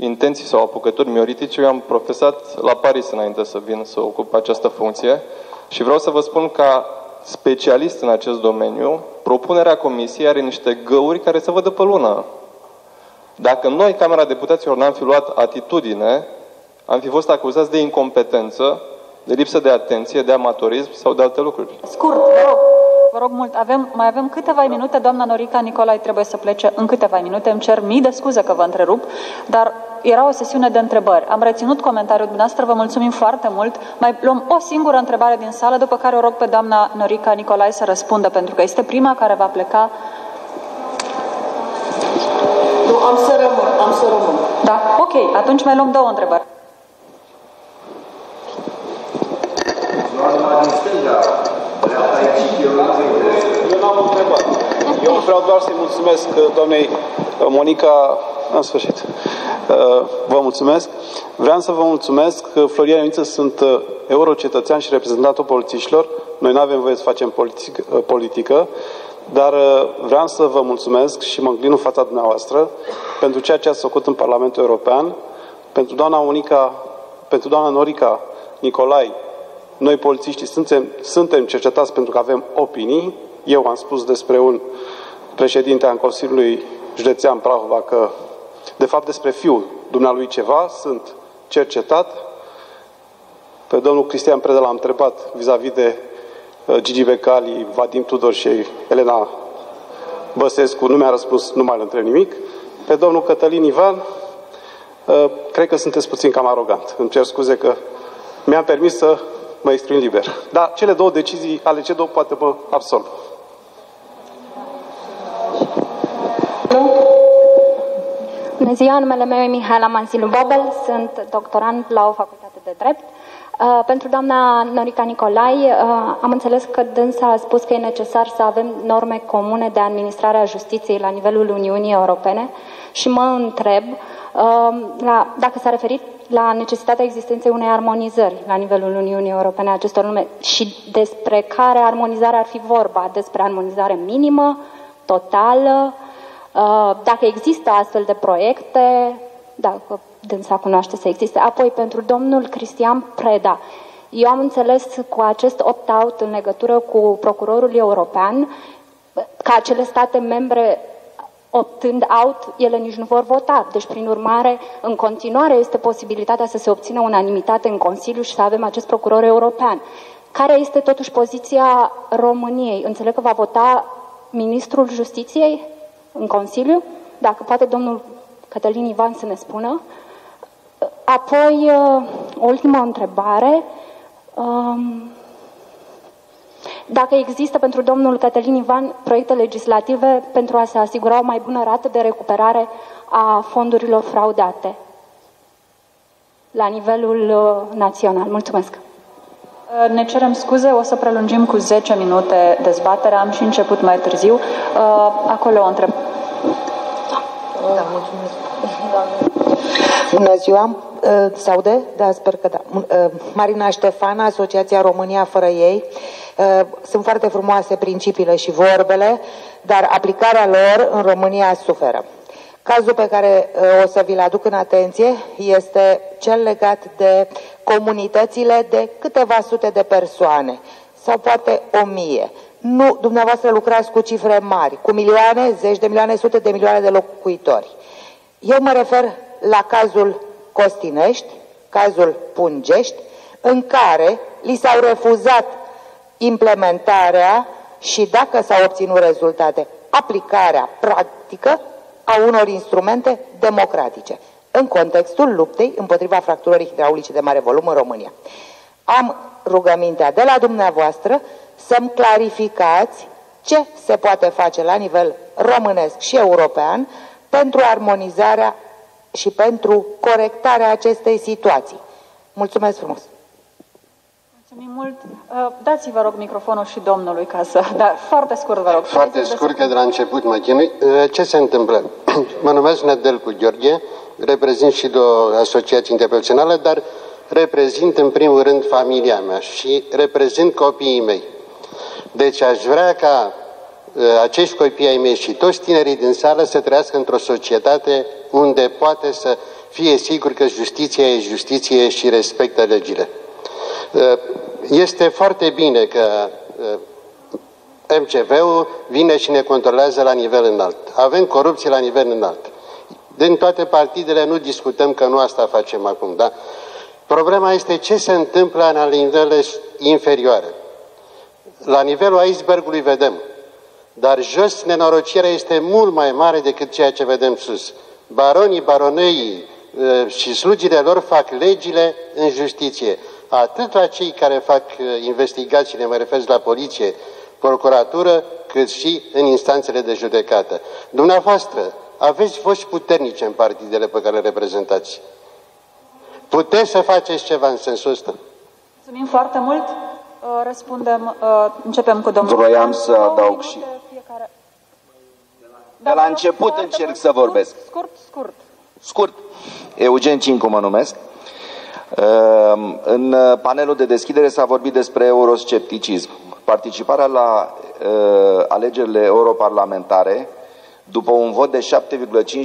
intenții sau apucături mioritice. Eu am profesat la Paris înainte să vin să ocup această funcție și vreau să vă spun ca specialist în acest domeniu, propunerea comisiei are niște găuri care se văd pe lună. Dacă noi, Camera Deputaților, n-am fi luat atitudine, am fi fost acuzați de incompetență, de lipsă de atenție, de amatorism sau de alte lucruri. Scurt, vă rog, vă rog mult, avem, mai avem câteva minute, doamna Norica Nicolai trebuie să plece în câteva minute, îmi cer mii de scuze că vă întrerup, dar era o sesiune de întrebări. Am reținut comentariul dumneavoastră, vă mulțumim foarte mult. Mai luăm o singură întrebare din sală, după care o rog pe doamna Norica Nicolai să răspundă, pentru că este prima care va pleca nu, am să rămân, am să rămân. Da, ok, atunci mai luăm două întrebări. Eu n-am întrebat. Eu vreau doar să-i mulțumesc uh, doamnei uh, Monica, în sfârșit. Uh, vă mulțumesc. Vreau să vă mulțumesc că Florian Ionuță sunt eurocetățean și reprezentantul polițiștilor. Noi nu avem voie să facem politică. Dar uh, vreau să vă mulțumesc și mă înclin în fața dumneavoastră pentru ceea ce ați făcut în Parlamentul European, pentru doamna Unica, pentru doamna Norica Nicolai, noi polițiștii suntem, suntem cercetați pentru că avem opinii. Eu am spus despre un președinte al Consiliului Județean Prahova că, de fapt, despre fiul dumnealui ceva, sunt cercetat. Pe domnul Cristian Preda l-am întrebat vis-a-vis -vis de Uh, Gigi Becali, Vadim Tudor și Elena Băsescu nu mi-a răspuns, nu mai îl întreb nimic. Pe domnul Cătălin Ivan, uh, cred că sunteți puțin cam arogant. Îmi cer scuze că mi-am permis să mă exprim liber. Dar cele două decizii, ale ce două poate mă absolv. Bună ziua, numele meu e Mihaela Mansilu Bobel, sunt doctorant la o facultate de drept. Uh, pentru doamna Norica Nicolai, uh, am înțeles că dânsa a spus că e necesar să avem norme comune de administrare a justiției la nivelul Uniunii Europene și mă întreb uh, la, dacă s-a referit la necesitatea existenței unei armonizări la nivelul Uniunii Europene a acestor nume și despre care armonizare ar fi vorba, despre armonizare minimă, totală, dacă există astfel de proiecte, dacă dânsa cunoaște să existe. Apoi, pentru domnul Cristian Preda, eu am înțeles cu acest opt-out în legătură cu procurorul european că acele state membre optând out, ele nici nu vor vota. Deci, prin urmare, în continuare este posibilitatea să se obțină unanimitate în Consiliu și să avem acest procuror european. Care este totuși poziția României? Înțeleg că va vota ministrul Justiției în Consiliu? Dacă poate domnul Cătălin Ivan să ne spună. Apoi, uh, o ultimă întrebare. Um, dacă există pentru domnul Cătălin Ivan proiecte legislative pentru a se asigura o mai bună rată de recuperare a fondurilor fraudate la nivelul uh, național. Mulțumesc! Uh, ne cerem scuze, o să prelungim cu 10 minute dezbaterea, am și început mai târziu. Acolo o întrebare. Da, mulțumesc. Bună ziua, uh, se aude? Da, sper că da. Uh, Marina Ștefan, Asociația România fără ei. Uh, sunt foarte frumoase principiile și vorbele, dar aplicarea lor în România suferă. Cazul pe care o să vi-l aduc în atenție este cel legat de comunitățile de câteva sute de persoane sau poate o mie nu, dumneavoastră lucrați cu cifre mari, cu milioane, zeci de milioane, sute de milioane de locuitori. Eu mă refer la cazul Costinești, cazul Pungești, în care li s-au refuzat implementarea și dacă s-au obținut rezultate, aplicarea practică a unor instrumente democratice în contextul luptei împotriva fracturării hidraulice de mare volum în România. Am rugămintea de la dumneavoastră să-mi clarificați ce se poate face la nivel românesc și european pentru armonizarea și pentru corectarea acestei situații. Mulțumesc frumos! Mulțumim mult. Uh, dați-vă rog microfonul și domnului ca să... Da, foarte scurt, vă rog. Foarte scurt, că de la început mă chinui. Uh, ce se întâmplă? mă numesc Nedelcu Gheorghe, reprezint și de o asociație internațională, dar reprezint în primul rând familia mea și reprezint copiii mei. Deci aș vrea ca uh, acești copii ai mei și toți tinerii din sală să trăiască într-o societate unde poate să fie sigur că justiția e justiție și respectă legile. Uh, este foarte bine că uh, MCV-ul vine și ne controlează la nivel înalt. Avem corupție la nivel înalt. Din toate partidele nu discutăm că nu asta facem acum, da? Problema este ce se întâmplă la nivele inferioare. La nivelul icebergului vedem, dar jos nenorocirea este mult mai mare decât ceea ce vedem sus. Baronii, baronei și slugile lor fac legile în justiție. Atât la cei care fac investigațiile, mă refer la poliție, procuratură, cât și în instanțele de judecată. Dumneavoastră, aveți voci puternice în partidele pe care le reprezentați. Puteți să faceți ceva în sensul ăsta? Mulțumim foarte mult. Uh, răspundem, uh, începem cu domnul. Vroiam să adaug și... De la început încerc să vorbesc. Scurt, scurt. Scurt. Eugen Cincu mă numesc. Uh, în panelul de deschidere s-a vorbit despre euroscepticism. Participarea la alegerile europarlamentare după un vot de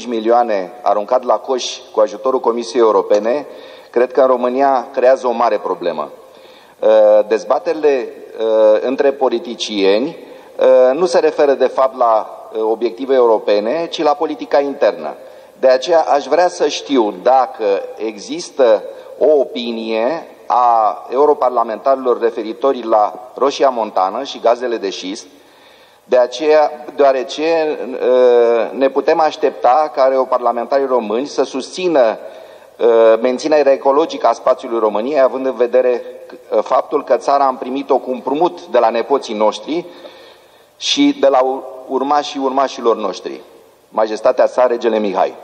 7,5 milioane aruncat la coș cu ajutorul Comisiei Europene, cred că în România creează o mare problemă. Uh, dezbaterile uh, între politicieni uh, nu se referă de fapt la obiective europene, ci la politica internă. De aceea aș vrea să știu dacă există o opinie a europarlamentarilor referitori la Roșia Montană și gazele de șist, de aceea, deoarece ne putem aștepta ca europarlamentarii români să susțină menținerea ecologică a spațiului României, având în vedere faptul că țara am primit-o cu împrumut de la nepoții noștri și de la urmașii urmașilor noștri. Majestatea sa, regele Mihai.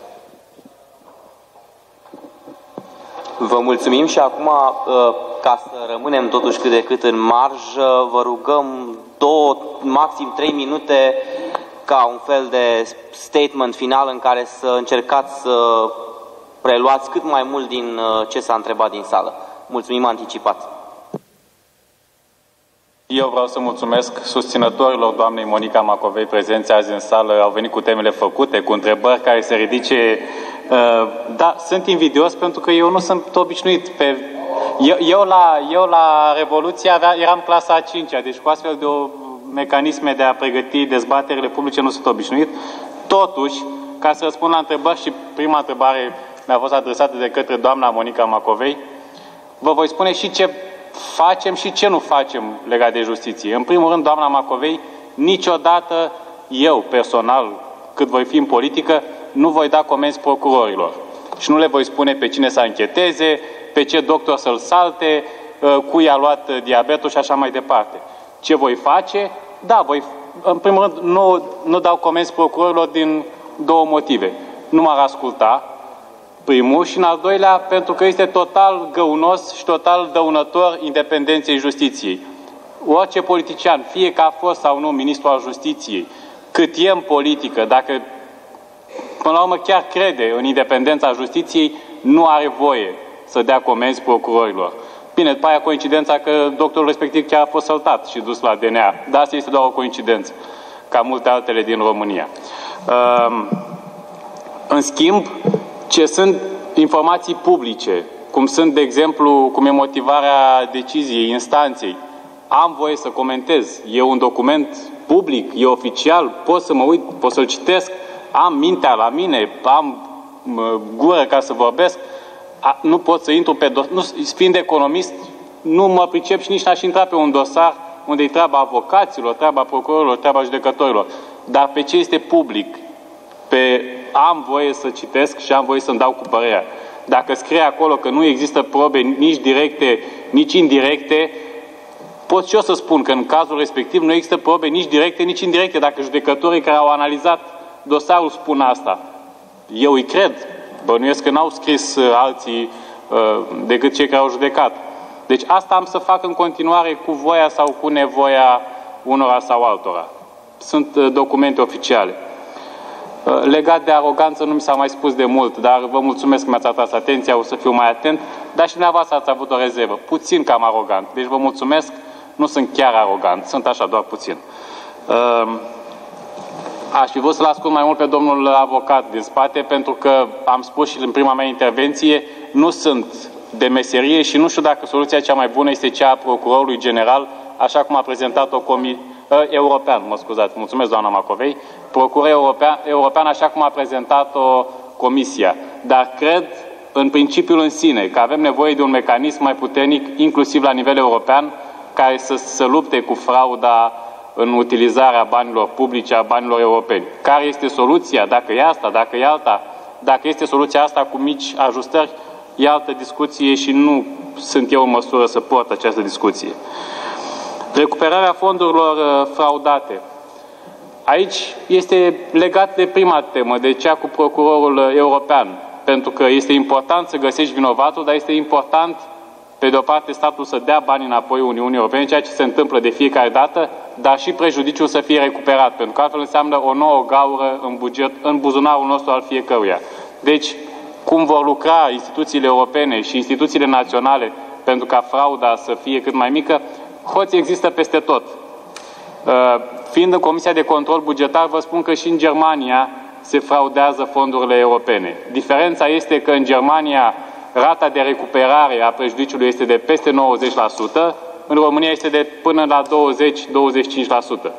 Vă mulțumim și acum, ca să rămânem totuși cât de cât în marjă, vă rugăm două, maxim trei minute ca un fel de statement final în care să încercați să preluați cât mai mult din uh, ce s-a întrebat din sală. Mulțumim anticipat. Eu vreau să mulțumesc susținătorilor doamnei Monica Macovei prezenți azi în sală. Au venit cu temele făcute, cu întrebări care se ridice. Uh, da, sunt invidios pentru că eu nu sunt obișnuit pe eu, eu, la, eu la Revoluție avea, eram clasa a 5 deci cu astfel de o mecanisme de a pregăti dezbaterile publice nu sunt obișnuit. Totuși, ca să răspund la întrebări și prima întrebare mi-a fost adresată de către doamna Monica Macovei, vă voi spune și ce facem și ce nu facem legat de justiție. În primul rând, doamna Macovei, niciodată eu personal, cât voi fi în politică, nu voi da comenzi procurorilor. Și nu le voi spune pe cine să încheteze, pe ce doctor să-l salte, uh, cui a luat diabetul și așa mai departe. Ce voi face? Da, voi, în primul rând, nu, nu dau comenzi procurorilor din două motive. Nu m-ar asculta, primul, și în al doilea, pentru că este total găunos și total dăunător independenței justiției. Orice politician, fie că a fost sau nu ministru al justiției, cât e în politică, dacă până la urmă chiar crede în independența justiției, nu are voie să dea comenzi procurorilor. Bine, după aia coincidența că doctorul respectiv chiar a fost săltat și dus la DNA. Dar asta este doar o coincidență, ca multe altele din România. Ehm, în schimb, ce sunt informații publice, cum sunt, de exemplu, cum e motivarea deciziei, instanței, am voie să comentez. E un document public, e oficial, pot să mă uit, pot să-l citesc, am mintea la mine, am gură ca să vorbesc, nu pot să intru pe dosar, nu, fiind economist, nu mă pricep și nici n-aș intra pe un dosar unde e treaba avocaților, treaba procurorilor, treaba judecătorilor. Dar pe ce este public, pe am voie să citesc și am voie să-mi dau cu părerea. Dacă scrie acolo că nu există probe nici directe, nici indirecte, pot și eu să spun că în cazul respectiv nu există probe nici directe, nici indirecte, dacă judecătorii care au analizat dosarul spun asta. Eu îi cred. Bănuiesc că n-au scris uh, alții uh, decât cei care au judecat. Deci asta am să fac în continuare cu voia sau cu nevoia unora sau altora. Sunt uh, documente oficiale. Uh, legat de aroganță nu mi s-a mai spus de mult, dar vă mulțumesc că mi-ați atras atenția, o să fiu mai atent, dar și dumneavoastră ați avut o rezervă, puțin cam arogant. Deci vă mulțumesc, nu sunt chiar arogant, sunt așa doar puțin. Uh, aș fi vrut să-l ascult mai mult pe domnul avocat din spate, pentru că am spus și în prima mea intervenție, nu sunt de meserie și nu știu dacă soluția cea mai bună este cea a procurorului general, așa cum a prezentat-o comi uh, european, mă scuzați, mulțumesc doamna Macovei, procuror european, european așa cum a prezentat-o comisia. Dar cred în principiul în sine că avem nevoie de un mecanism mai puternic, inclusiv la nivel european, care să se lupte cu frauda în utilizarea banilor publice, a banilor europeni. Care este soluția? Dacă e asta, dacă e alta, dacă este soluția asta cu mici ajustări, e altă discuție și nu sunt eu în măsură să port această discuție. Recuperarea fondurilor uh, fraudate. Aici este legat de prima temă, de cea cu procurorul uh, european, pentru că este important să găsești vinovatul, dar este important, pe de o parte, statul să dea bani înapoi Uniunii Europene, ceea ce se întâmplă de fiecare dată, dar și prejudiciul să fie recuperat, pentru că altfel înseamnă o nouă gaură în, buget, în buzunarul nostru al fiecăruia. Deci, cum vor lucra instituțiile europene și instituțiile naționale pentru ca frauda să fie cât mai mică, hoți există peste tot. Uh, fiind în Comisia de Control Bugetar, vă spun că și în Germania se fraudează fondurile europene. Diferența este că în Germania rata de recuperare a prejudiciului este de peste 90%, în România este de până la 20-25%.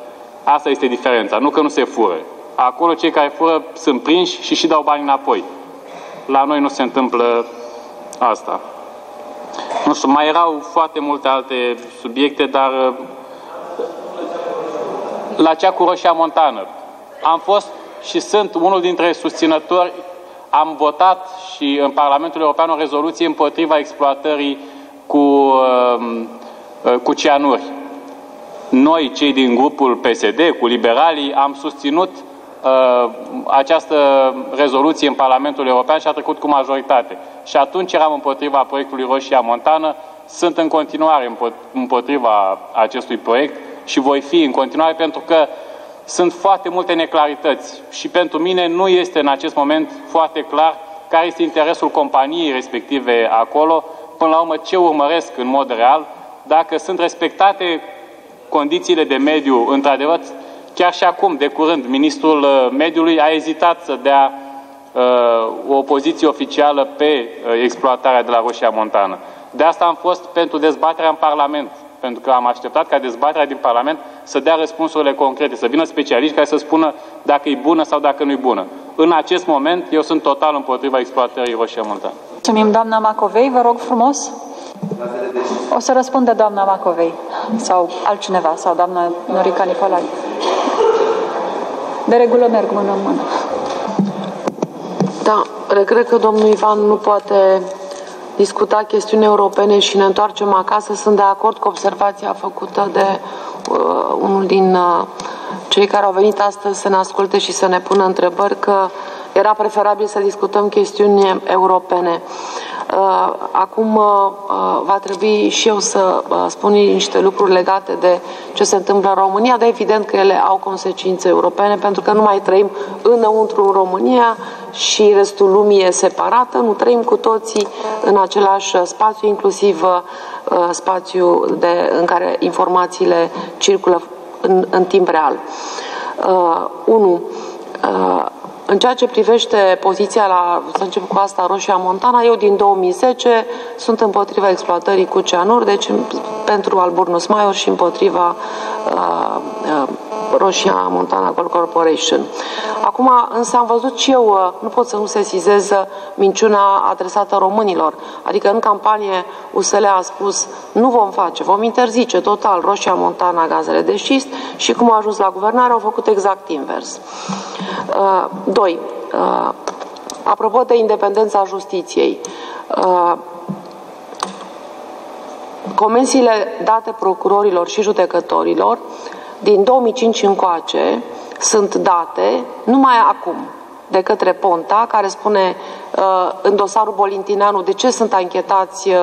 Asta este diferența, nu că nu se fură. Acolo cei care fură sunt prinși și și dau bani înapoi. La noi nu se întâmplă asta. Nu știu, mai erau foarte multe alte subiecte, dar uh, la cea cu Roșia Montană. Am fost și sunt unul dintre susținători, am votat și în Parlamentul European o rezoluție împotriva exploatării cu, uh, uh, cu cianuri. Noi, cei din grupul PSD, cu liberalii, am susținut Uh, această rezoluție în Parlamentul European și a trecut cu majoritate. Și atunci eram împotriva proiectului Roșia Montană, sunt în continuare împotriva acestui proiect și voi fi în continuare pentru că sunt foarte multe neclarități și pentru mine nu este în acest moment foarte clar care este interesul companiei respective acolo, până la urmă ce urmăresc în mod real, dacă sunt respectate condițiile de mediu, într-adevăr, Chiar și acum, de curând, ministrul uh, mediului a ezitat să dea uh, o poziție oficială pe uh, exploatarea de la Roșia Montană. De asta am fost pentru dezbaterea în Parlament, pentru că am așteptat ca dezbaterea din Parlament să dea răspunsurile concrete, să vină specialiști care să spună dacă e bună sau dacă nu e bună. În acest moment, eu sunt total împotriva exploatării Roșia Montană. Mulțumim, doamna Macovei, vă rog frumos. O să răspundă doamna Macovei sau altcineva, sau doamna Norica Nicolai. De regulă merg mână în mână. Da, regret că domnul Ivan nu poate discuta chestiuni europene și ne întoarcem acasă. Sunt de acord cu observația făcută de uh, unul din uh, cei care au venit astăzi să ne asculte și să ne pună întrebări că era preferabil să discutăm chestiuni europene. Uh, acum uh, uh, va trebui și eu să spun niște lucruri legate de ce se întâmplă în România, dar evident că ele au consecințe europene, pentru că nu mai trăim înăuntru în România și restul lumii e separată, nu trăim cu toții în același spațiu, inclusiv spațiu de, în care informațiile circulă în, în timp real. Uh, 1. Uh, În ceea ce privește poziția la, să încep cu asta, Roșia Montana, eu din 2010 sunt împotriva exploatării cu cianuri, deci pentru Alburnus Maior și împotriva uh, uh, Roșia Montana Gold Corporation. Acum, însă am văzut și eu, uh, nu pot să nu sesizez minciuna adresată românilor. Adică în campanie USL a spus nu vom face, vom interzice total Roșia Montana gazele de șist și cum au ajuns la guvernare au făcut exact invers. Uh, doi, uh, apropo de independența justiției, uh, comisiile date procurorilor și judecătorilor din 2005 încoace sunt date numai acum de către Ponta, care spune uh, în dosarul Bolintineanu de ce sunt anchetați uh,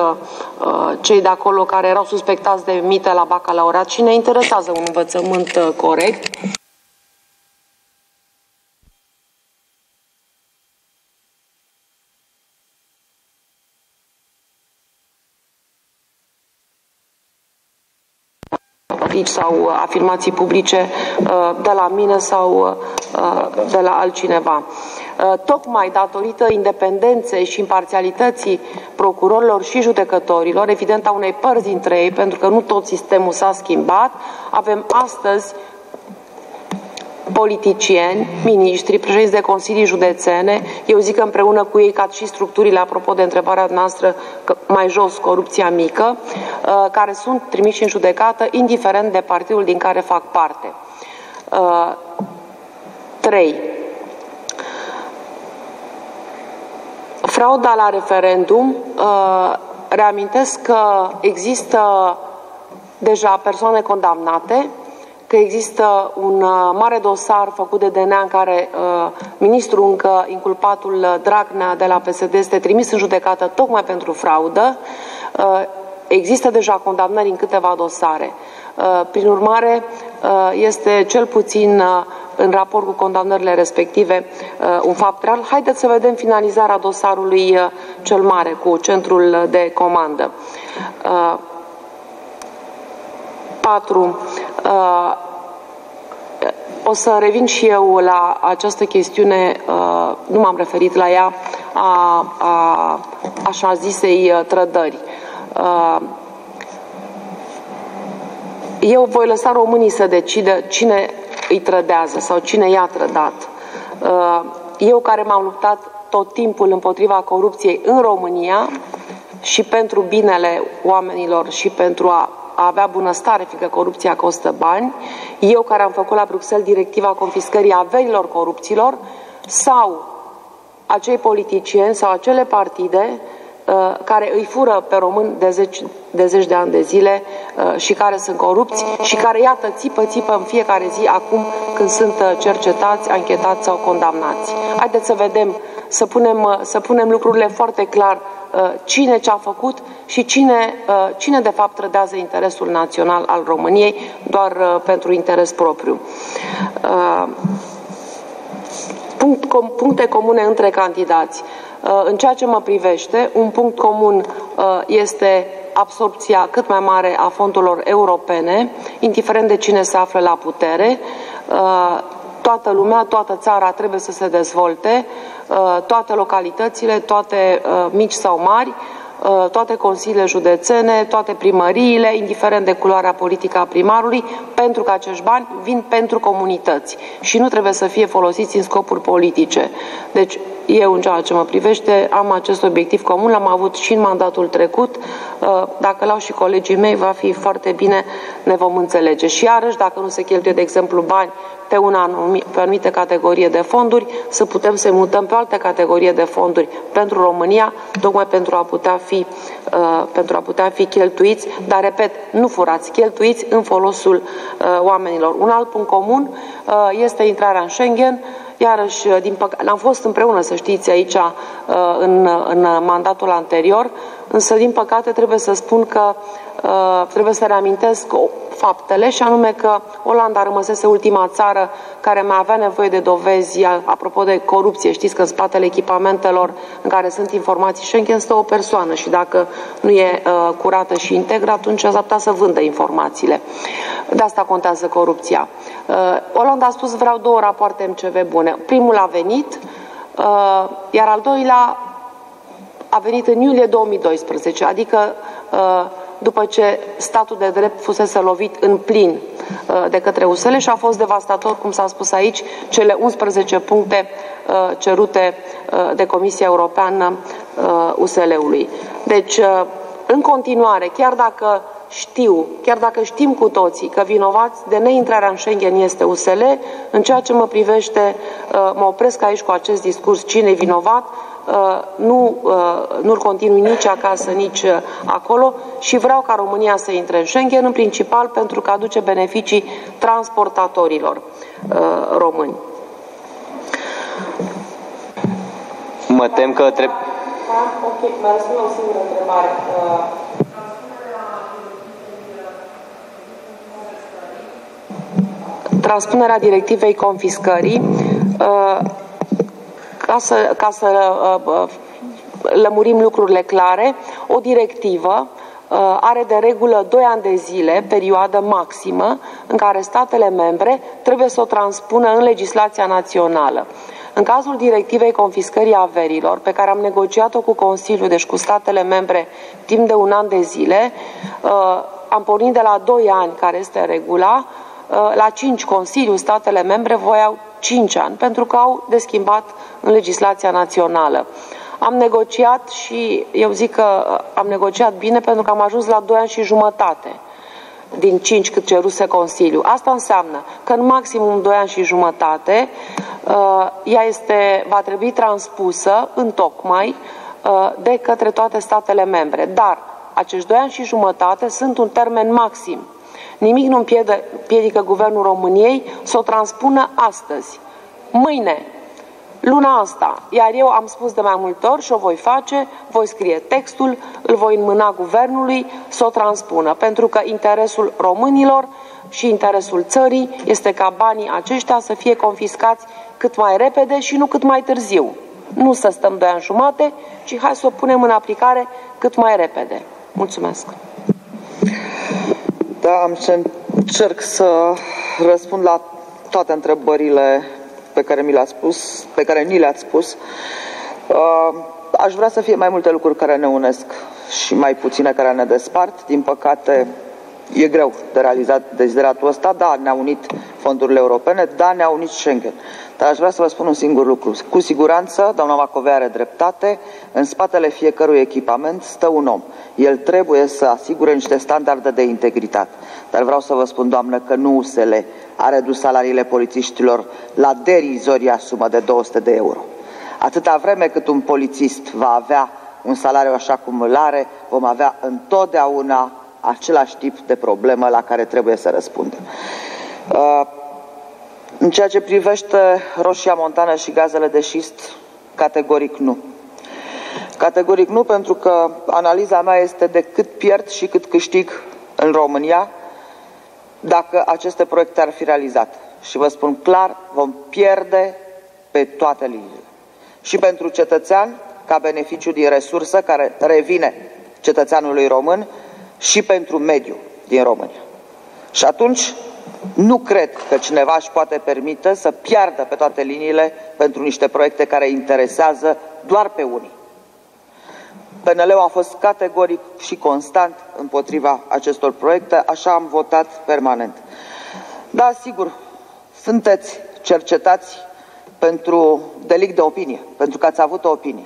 uh, cei de acolo care erau suspectați de mite la bacalaureat și ne interesează un învățământ corect. Publici sau uh, afirmații publice uh, de la mine sau uh, de la altcineva. Tocmai datorită independenței și imparțialității procurorilor și judecătorilor, evident a unei părți dintre ei, pentru că nu tot sistemul s-a schimbat, avem astăzi politicieni, miniștri, președinți de consilii județene, eu zic că împreună cu ei, ca și structurile, apropo de întrebarea noastră, mai jos, corupția mică, uh, care sunt trimiși în judecată, indiferent de partidul din care fac parte. 3. Uh, Frauda la referendum, uh, reamintesc că există deja persoane condamnate că există un uh, mare dosar făcut de DNA în care uh, ministrul încă inculpatul uh, Dragnea de la PSD este trimis în judecată tocmai pentru fraudă. Uh, există deja condamnări în câteva dosare. Uh, prin urmare, uh, este cel puțin uh, în raport cu condamnările respective un fapt real. Haideți să vedem finalizarea dosarului cel mare cu centrul de comandă. 4. Uh, o să revin și eu la această chestiune, uh, nu m-am referit la ea, a, a așa zisei uh, trădări. Eu voi lăsa românii să decidă cine îi trădează sau cine i-a trădat. Eu care m-am luptat tot timpul împotriva corupției în România și pentru binele oamenilor și pentru a a avea bunăstare, fiindcă corupția costă bani, eu care am făcut la Bruxelles directiva confiscării averilor corupților, sau acei politicieni sau acele partide uh, care îi fură pe român de zeci de, zeci de ani de zile uh, și care sunt corupți și care, iată, țipă, țipă în fiecare zi acum când sunt uh, cercetați, anchetați sau condamnați. Haideți să vedem, să punem, să punem lucrurile foarte clar Uh, cine ce a făcut și cine, uh, cine de fapt trădează interesul național al României doar uh, pentru interes propriu. Punct, puncte comune între candidați. În ceea ce mă privește, un punct comun este absorpția cât mai mare a fondurilor europene, indiferent de cine se află la putere. Toată lumea, toată țara trebuie să se dezvolte, Uh, toate localitățile, toate uh, mici sau mari, uh, toate consiliile județene, toate primăriile, indiferent de culoarea politică a primarului, pentru că acești bani vin pentru comunități și nu trebuie să fie folosiți în scopuri politice. Deci, eu, în ceea ce mă privește, am acest obiectiv comun, l-am avut și în mandatul trecut. Dacă l-au și colegii mei, va fi foarte bine, ne vom înțelege. Și iarăși, dacă nu se cheltuie, de exemplu, bani pe, una, pe o anumită categorie de fonduri, să putem să mutăm pe o altă categorie de fonduri pentru România, tocmai pentru a putea fi, uh, pentru a putea fi cheltuiți, dar, repet, nu furați, cheltuiți în folosul uh, oamenilor. Un alt punct comun uh, este intrarea în Schengen, Iarăși, uh, din păc- am fost împreună, să știți, aici uh, în, în mandatul anterior, însă, din păcate, trebuie să spun că uh, trebuie să reamintesc faptele și anume că Olanda rămăsese ultima țară care mai avea nevoie de dovezi apropo de corupție. Știți că în spatele echipamentelor în care sunt informații Schengen stă o persoană și dacă nu e uh, curată și integră, atunci s-ar putea să vândă informațiile. De asta contează corupția. Uh, Olanda a spus vreau două rapoarte MCV bune. Primul a venit, uh, iar al doilea a venit în iulie 2012, adică uh, după ce statul de drept fusese lovit în plin de către USL și a fost devastator, cum s-a spus aici, cele 11 puncte cerute de Comisia Europeană USL-ului. Deci, în continuare, chiar dacă știu, chiar dacă știm cu toții că vinovați de neintrarea în Schengen este USL, în ceea ce mă privește, uh, mă opresc aici cu acest discurs, cine e vinovat, uh, nu, uh, nu-l continui nici acasă, nici acolo și vreau ca România să intre în Schengen, în principal pentru că aduce beneficii transportatorilor români. Mă tem că trebuie... Ok, mai răspund o singură întrebare. transpunerea directivei confiscării uh, ca să, ca să uh, uh, lămurim lucrurile clare, o directivă are de regulă 2 ani de zile, perioadă maximă, în care statele membre trebuie să o transpună în legislația națională. În cazul directivei confiscării averilor, pe care am negociat-o cu Consiliul, deci cu statele membre, timp de un an de zile, am pornit de la 2 ani, care este regula, Uh, la cinci Consiliu statele membre voiau cinci ani, pentru că au de schimbat în legislația națională. Am negociat și eu zic că uh, am negociat bine pentru că am ajuns la doi ani și jumătate din cinci cât ceruse Consiliu. Asta înseamnă că în maximum doi ani și jumătate uh, ea este, va trebui transpusă în tocmai de către toate statele membre. Dar acești doi ani și jumătate sunt un termen maxim. Nimic nu împiedică Guvernul României să o transpună astăzi, mâine, luna asta. Iar eu am spus de mai multe ori și o voi face, voi scrie textul, îl voi înmâna Guvernului să o transpună, pentru că interesul românilor și interesul țării este ca banii aceștia să fie confiscați cât mai repede și nu cât mai târziu. Nu să stăm doi ani jumate, ci hai să o punem în aplicare cât mai repede. Mulțumesc! Da, am să încerc să răspund la toate întrebările pe care mi le-ați spus, pe care ni le-ați spus. Uh, aș vrea să fie mai multe lucruri care ne unesc și mai puține care ne despart. Din păcate, e greu de realizat dezideratul ăsta. Da, ne-a unit fondurile europene, da, ne-a unit Schengen. Dar aș vrea să vă spun un singur lucru. Cu siguranță, doamna Macovea are dreptate, în spatele fiecărui echipament stă un om. El trebuie să asigure niște standarde de integritate. Dar vreau să vă spun, doamnă, că nu USL a redus salariile polițiștilor la derizoria sumă de 200 de euro. Atâta vreme cât un polițist va avea un salariu așa cum îl are, vom avea întotdeauna același tip de problemă la care trebuie să răspundem. Uh, în ceea ce privește roșia montană și gazele de șist, categoric nu. Categoric nu, pentru că analiza mea este de cât pierd și cât câștig în România dacă aceste proiecte ar fi realizate. Și vă spun clar, vom pierde pe toate liniile. Și pentru cetățean, ca beneficiu din resursă care revine cetățeanului român, și pentru mediu din România. Și atunci nu cred că cineva își poate permite să piardă pe toate liniile pentru niște proiecte care interesează doar pe unii. PNL-ul a fost categoric și constant împotriva acestor proiecte, așa am votat permanent. Da, sigur, sunteți cercetați pentru delict de opinie, pentru că ați avut o opinie.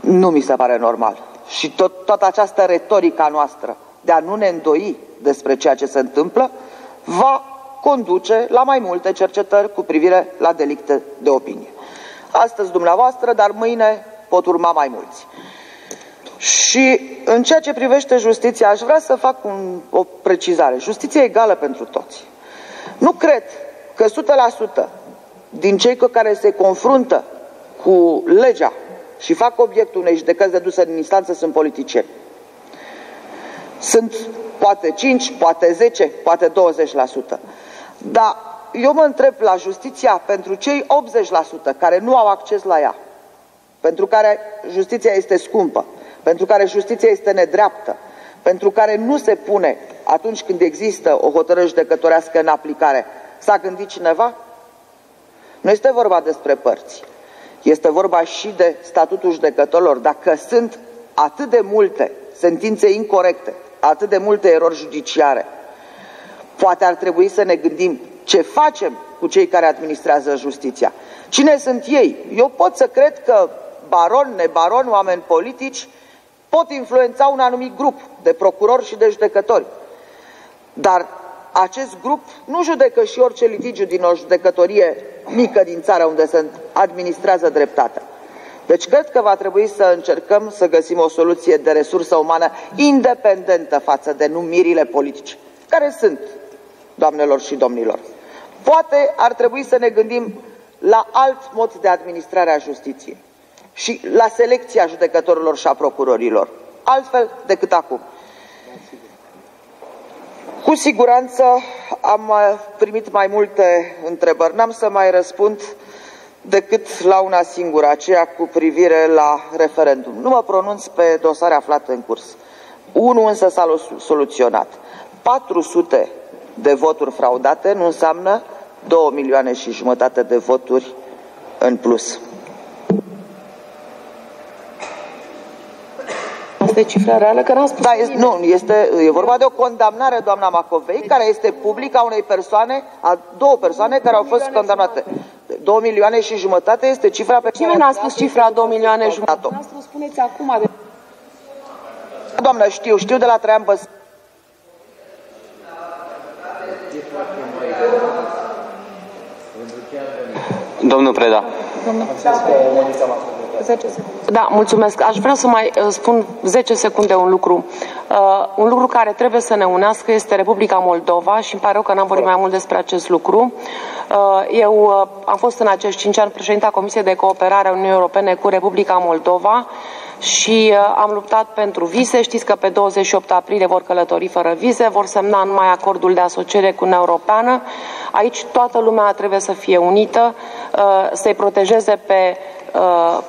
Nu mi se pare normal. Și tot, toată această retorica noastră de a nu ne îndoi despre ceea ce se întâmplă, va conduce la mai multe cercetări cu privire la delicte de opinie. Astăzi dumneavoastră, dar mâine pot urma mai mulți. Și în ceea ce privește justiția, aș vrea să fac un, o precizare. Justiția egală pentru toți. Nu cred că 100% din cei cu care se confruntă cu legea și fac obiectul unei judecăți de dusă în instanță sunt politicieni. Sunt poate 5, poate 10, poate 20%. Dar eu mă întreb la justiția pentru cei 80% care nu au acces la ea, pentru care justiția este scumpă, pentru care justiția este nedreaptă, pentru care nu se pune atunci când există o hotărâre judecătorească în aplicare, s-a gândit cineva? Nu este vorba despre părți. Este vorba și de statutul judecătorilor. Dacă sunt atât de multe sentințe incorrecte, atât de multe erori judiciare, poate ar trebui să ne gândim ce facem cu cei care administrează justiția. Cine sunt ei? Eu pot să cred că baron, nebaron, oameni politici pot influența un anumit grup de procurori și de judecători. Dar acest grup nu judecă și orice litigiu din o judecătorie mică din țară unde se administrează dreptatea. Deci cred că va trebui să încercăm să găsim o soluție de resursă umană independentă față de numirile politice, care sunt, doamnelor și domnilor. Poate ar trebui să ne gândim la alt mod de administrare a justiției și la selecția judecătorilor și a procurorilor, altfel decât acum. Cu siguranță am primit mai multe întrebări. N-am să mai răspund decât la una singură, aceea cu privire la referendum. Nu mă pronunț pe dosare aflate în curs. Unul însă s-a soluționat. 400 de voturi fraudate nu înseamnă 2 milioane și jumătate de voturi în plus. Asta e cifra reală, că n-am spus da, este, Nu, este, e vorba de o condamnare, doamna Macovei, care este publică a unei persoane, a două persoane care au fost condamnate. 2 milioane și jumătate este cifra pe Cine n-a spus cifra 2 milioane și jumătate? spuneți acum de... Doamnă, știu, știu de la Traian Băs... Domnul Preda. Domnul Da, mulțumesc. Aș vrea să mai uh, spun 10 secunde un lucru. Uh, un lucru care trebuie să ne unească este Republica Moldova și îmi pare rău că n-am vorbit mai mult despre acest lucru. Uh, eu uh, am fost în acești 5 ani președinta Comisiei de Cooperare a Uniunii Europene cu Republica Moldova și uh, am luptat pentru vize. Știți că pe 28 aprilie vor călători fără vize, vor semna numai acordul de asociere cu Uniunea Europeană. Aici toată lumea trebuie să fie unită, uh, să-i protejeze pe, uh,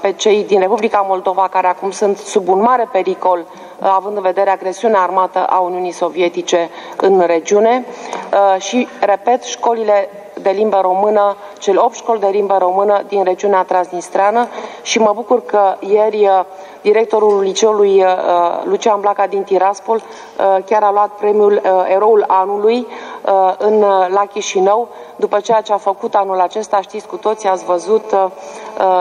pe cei din Republica Moldova care acum sunt sub un mare pericol având în vedere agresiunea armată a Uniunii Sovietice în regiune. Și, repet, școlile de limbă română, cele 8 școli de limbă română din regiunea transnistreană și mă bucur că ieri directorul liceului uh, Lucian Blaca din Tiraspol uh, chiar a luat premiul uh, Eroul Anului în, la Chișinău, după ceea ce a făcut anul acesta, știți cu toții, ați văzut,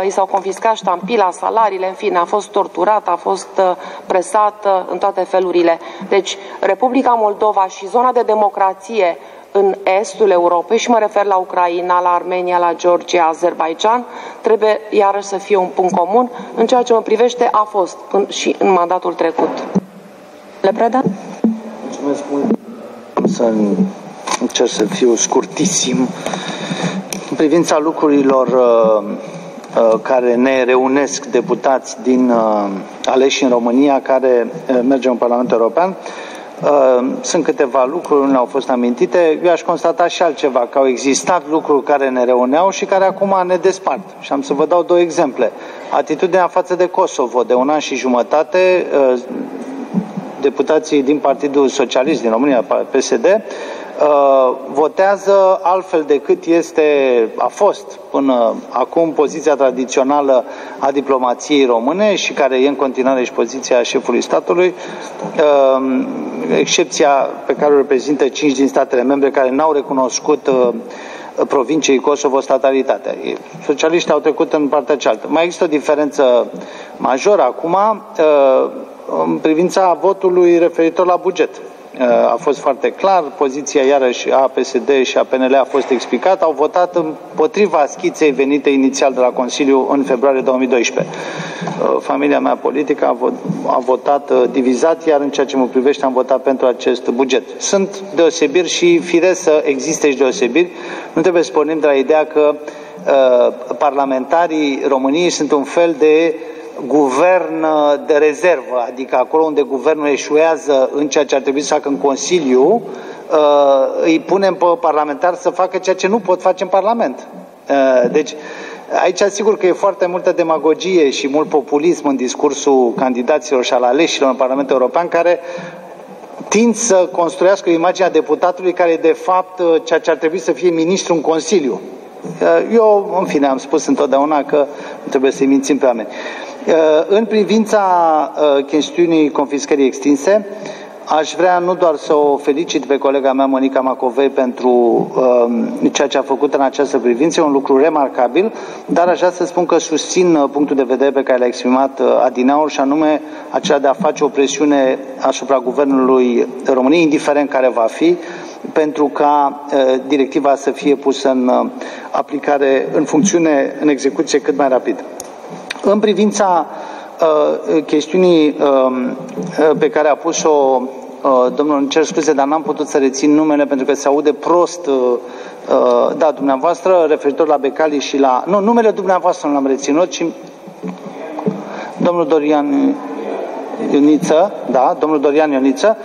i s-au confiscat ștampila, salariile, în fine, a fost torturat, a fost presat în toate felurile. Deci, Republica Moldova și zona de democrație în estul Europei și mă refer la Ucraina, la Armenia, la Georgia, Azerbaijan, trebuie iarăși să fie un punct comun. În ceea ce mă privește, a fost și în mandatul trecut. Le preda? Mulțumesc mult. Să încerc să fiu scurtisim. În privința lucrurilor uh, uh, care ne reunesc deputați din uh, aleși în România care uh, mergem în Parlamentul European, Uh, sunt câteva lucruri, nu au fost amintite. Eu aș constata și altceva, că au existat lucruri care ne reuneau și care acum ne despart. Și am să vă dau două exemple. Atitudinea față de Kosovo, de un an și jumătate, uh, deputații din Partidul Socialist din România, PSD, Uh, votează altfel decât este, a fost până acum poziția tradițională a diplomației române și care e în continuare și poziția șefului statului, uh, excepția pe care o reprezintă cinci din statele membre care n-au recunoscut uh, provinciei Kosovo statalitatea. Socialiștii au trecut în partea cealaltă. Mai există o diferență majoră acum în privința votului referitor la buget a fost foarte clar, poziția iarăși a PSD și a PNL a fost explicată, au votat împotriva schiței venite inițial de la Consiliu în februarie 2012. Uh, familia mea politică a, vot, a votat uh, divizat, iar în ceea ce mă privește am votat pentru acest buget. Sunt deosebiri și firesc să existe și deosebiri. Nu trebuie să pornim de la ideea că uh, parlamentarii României sunt un fel de uh, guvern uh, de rezervă, adică acolo unde guvernul eșuează în ceea ce ar trebui să facă în Consiliu, uh, îi punem pe parlamentar să facă ceea ce nu pot face în Parlament. Uh, deci, aici sigur că e foarte multă demagogie și mult populism în discursul candidaților și al aleșilor în Parlamentul European, care tind să construiască o imagine a deputatului care e de fapt ceea ce ar trebui să fie ministru în Consiliu. Eu, în fine, am spus întotdeauna că nu trebuie să-i mințim pe oameni. În privința chestiunii confiscării extinse, Aș vrea nu doar să o felicit pe colega mea, Monica Macovei, pentru uh, ceea ce a făcut în această privință, un lucru remarcabil, dar aș vrea să spun că susțin uh, punctul de vedere pe care l-a exprimat uh, Adinaur și anume acela de a face o presiune asupra Guvernului României, indiferent care va fi, pentru ca uh, directiva să fie pusă în uh, aplicare, în funcțiune, în execuție cât mai rapid. În privința uh, chestiunii uh, pe care a pus-o Uh, domnul, îmi cer scuze, dar n-am putut să rețin numele pentru că se aude prost. Uh, uh, da, dumneavoastră, referitor la Becali și la... Nu, numele dumneavoastră nu l-am reținut, ci domnul Dorian Ioniță, da, domnul Dorian Ioniță.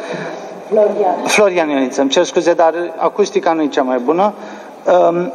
Florian. Florian Ioniță, îmi cer scuze, dar acustica nu e cea mai bună.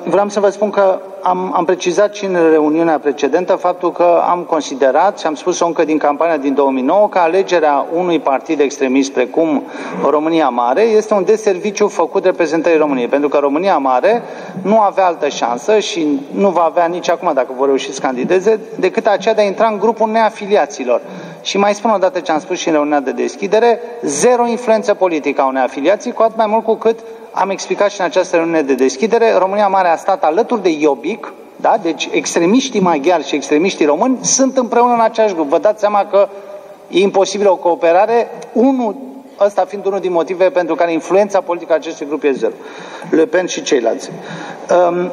Vreau să vă spun că am, am precizat și în reuniunea precedentă faptul că am considerat și am spus-o încă din campania din 2009 că alegerea unui partid extremist precum România Mare este un deserviciu făcut reprezentării României, pentru că România Mare nu avea altă șansă și nu va avea nici acum dacă vor reuși să candideze decât aceea de a intra în grupul neafiliaților. Și mai spun o dată ce am spus și în reuniunea de deschidere, zero influență politică a unei afiliații, cu atât mai mult cu cât am explicat și în această reuniune de deschidere, România Mare a stat alături de Iobic, da? deci extremiștii maghiari și extremiștii români sunt împreună în același grup. Vă dați seama că e imposibilă o cooperare, unul, ăsta fiind unul din motive pentru care influența politică a acestui grup e zero. Le Pen și ceilalți. Um,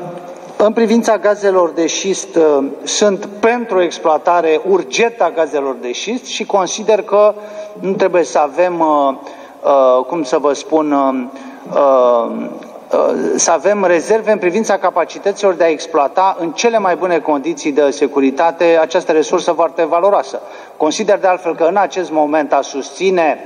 în privința gazelor de șist, uh, sunt pentru exploatare urgentă a gazelor de șist și consider că nu trebuie să avem, uh, uh, cum să vă spun, Uh, uh, să avem rezerve în privința capacităților de a exploata în cele mai bune condiții de securitate această resursă foarte valoroasă. Consider de altfel că în acest moment a susține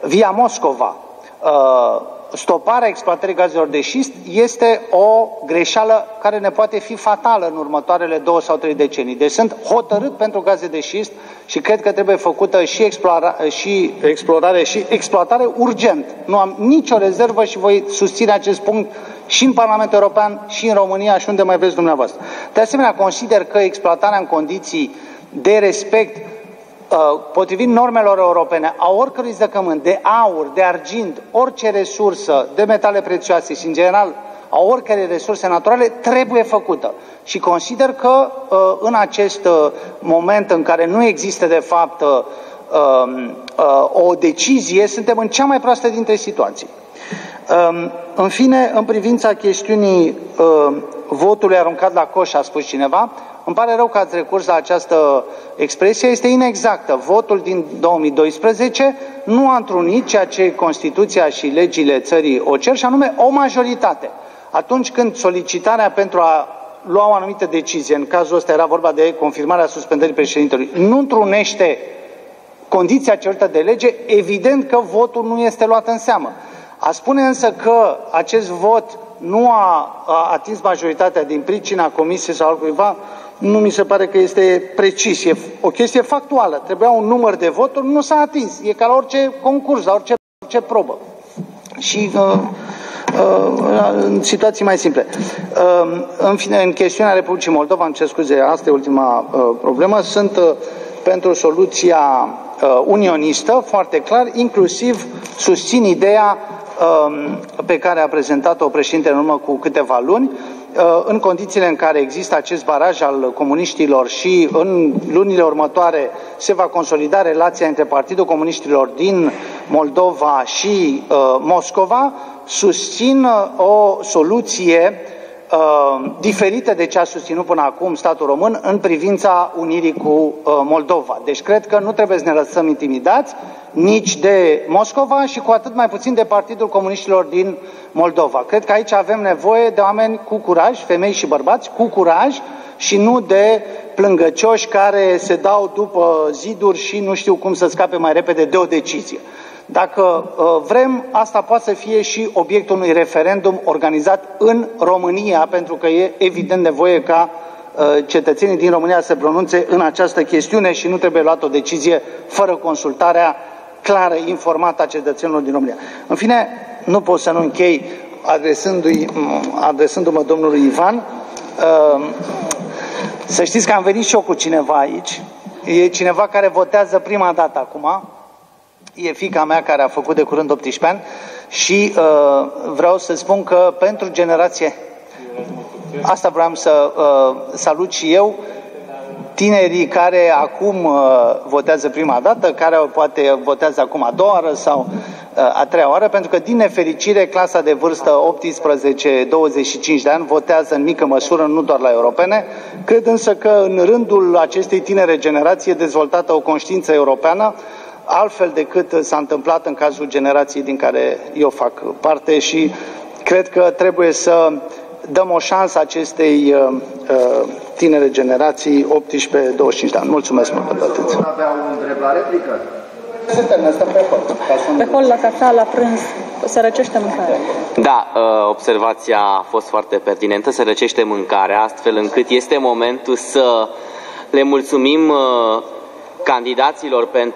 via Moscova uh, stoparea exploatării gazelor de șist este o greșeală care ne poate fi fatală în următoarele două sau trei decenii. Deci sunt hotărât pentru gaze de șist și cred că trebuie făcută și, explora, și explorare și exploatare urgent. Nu am nicio rezervă și voi susține acest punct și în Parlamentul European și în România și unde mai vreți dumneavoastră. De asemenea, consider că exploatarea în condiții de respect Uh, potrivit normelor europene, a oricărui zăcământ de aur, de argint, orice resursă de metale prețioase și, în general, a oricărei resurse naturale, trebuie făcută. Și consider că uh, în acest uh, moment în care nu există, de fapt, um, o decizie, suntem în cea mai proastă dintre situații. Um, în fine, în privința chestiunii votului aruncat la coș, a spus cineva, îmi pare rău că ați recurs la această expresie, este inexactă. Votul din 2012 nu a întrunit ceea ce Constituția și legile țării o cer, și anume o majoritate. Atunci când solicitarea pentru a lua o anumită decizie, în cazul ăsta era vorba de confirmarea suspendării președintelui, nu întrunește condiția cerută de lege, evident că votul nu este luat în seamă. A spune însă că acest vot nu a, a atins majoritatea din pricina comisiei sau altcuiva, nu mi se pare că este precis. E o chestie factuală. Trebuia un număr de voturi, nu s-a atins. E ca la orice concurs, la orice, orice probă. Și uh, uh, în situații mai simple. Uh, în fine, în chestiunea Republicii Moldova, îmi cer scuze, asta e ultima uh, problemă, sunt uh, pentru soluția uh, unionistă, foarte clar, inclusiv susțin ideea uh, pe care a prezentat-o președintele în urmă cu câteva luni, Uh, în condițiile în care există acest baraj al comuniștilor și în lunile următoare se va consolida relația între Partidul Comuniștilor din Moldova și uh, Moscova, susțin uh, o soluție uh, diferită de ce a susținut până acum statul român în privința unirii cu uh, Moldova. Deci cred că nu trebuie să ne lăsăm intimidați nici de Moscova și cu atât mai puțin de Partidul Comuniștilor din Moldova. Cred că aici avem nevoie de oameni cu curaj, femei și bărbați, cu curaj și nu de plângăcioși care se dau după ziduri și nu știu cum să scape mai repede de o decizie. Dacă uh, vrem, asta poate să fie și obiectul unui referendum organizat în România, pentru că e evident nevoie ca uh, cetățenii din România să pronunțe în această chestiune și nu trebuie luat o decizie fără consultarea clară, informată a cetățenilor din România. În fine, nu pot să nu închei adresându-i, adresându-mă domnului Ivan. Uh, să știți că am venit și eu cu cineva aici. E cineva care votează prima dată acum. E fica mea care a făcut de curând 18 ani și uh, vreau să spun că pentru generație Asta vreau să uh, salut și eu tinerii care acum uh, votează prima dată, care poate votează acum a doua oară sau uh, a treia oară, pentru că din nefericire clasa de vârstă 18-25 de ani votează în mică măsură, nu doar la europene. Cred însă că în rândul acestei tinere generații e dezvoltată o conștiință europeană, altfel decât s-a întâmplat în cazul generației din care eu fac parte și cred că trebuie să dăm o șansă acestei uh, uh tinere generații 18-25 de ani. Mulțumesc mult pentru atenție. avea o întrebare, replică? Pe hol, la cafea, la prânz, se răcește mâncarea. Da, uh, observația a fost foarte pertinentă, se răcește mâncarea, astfel încât este momentul să le mulțumim uh, candidaților pentru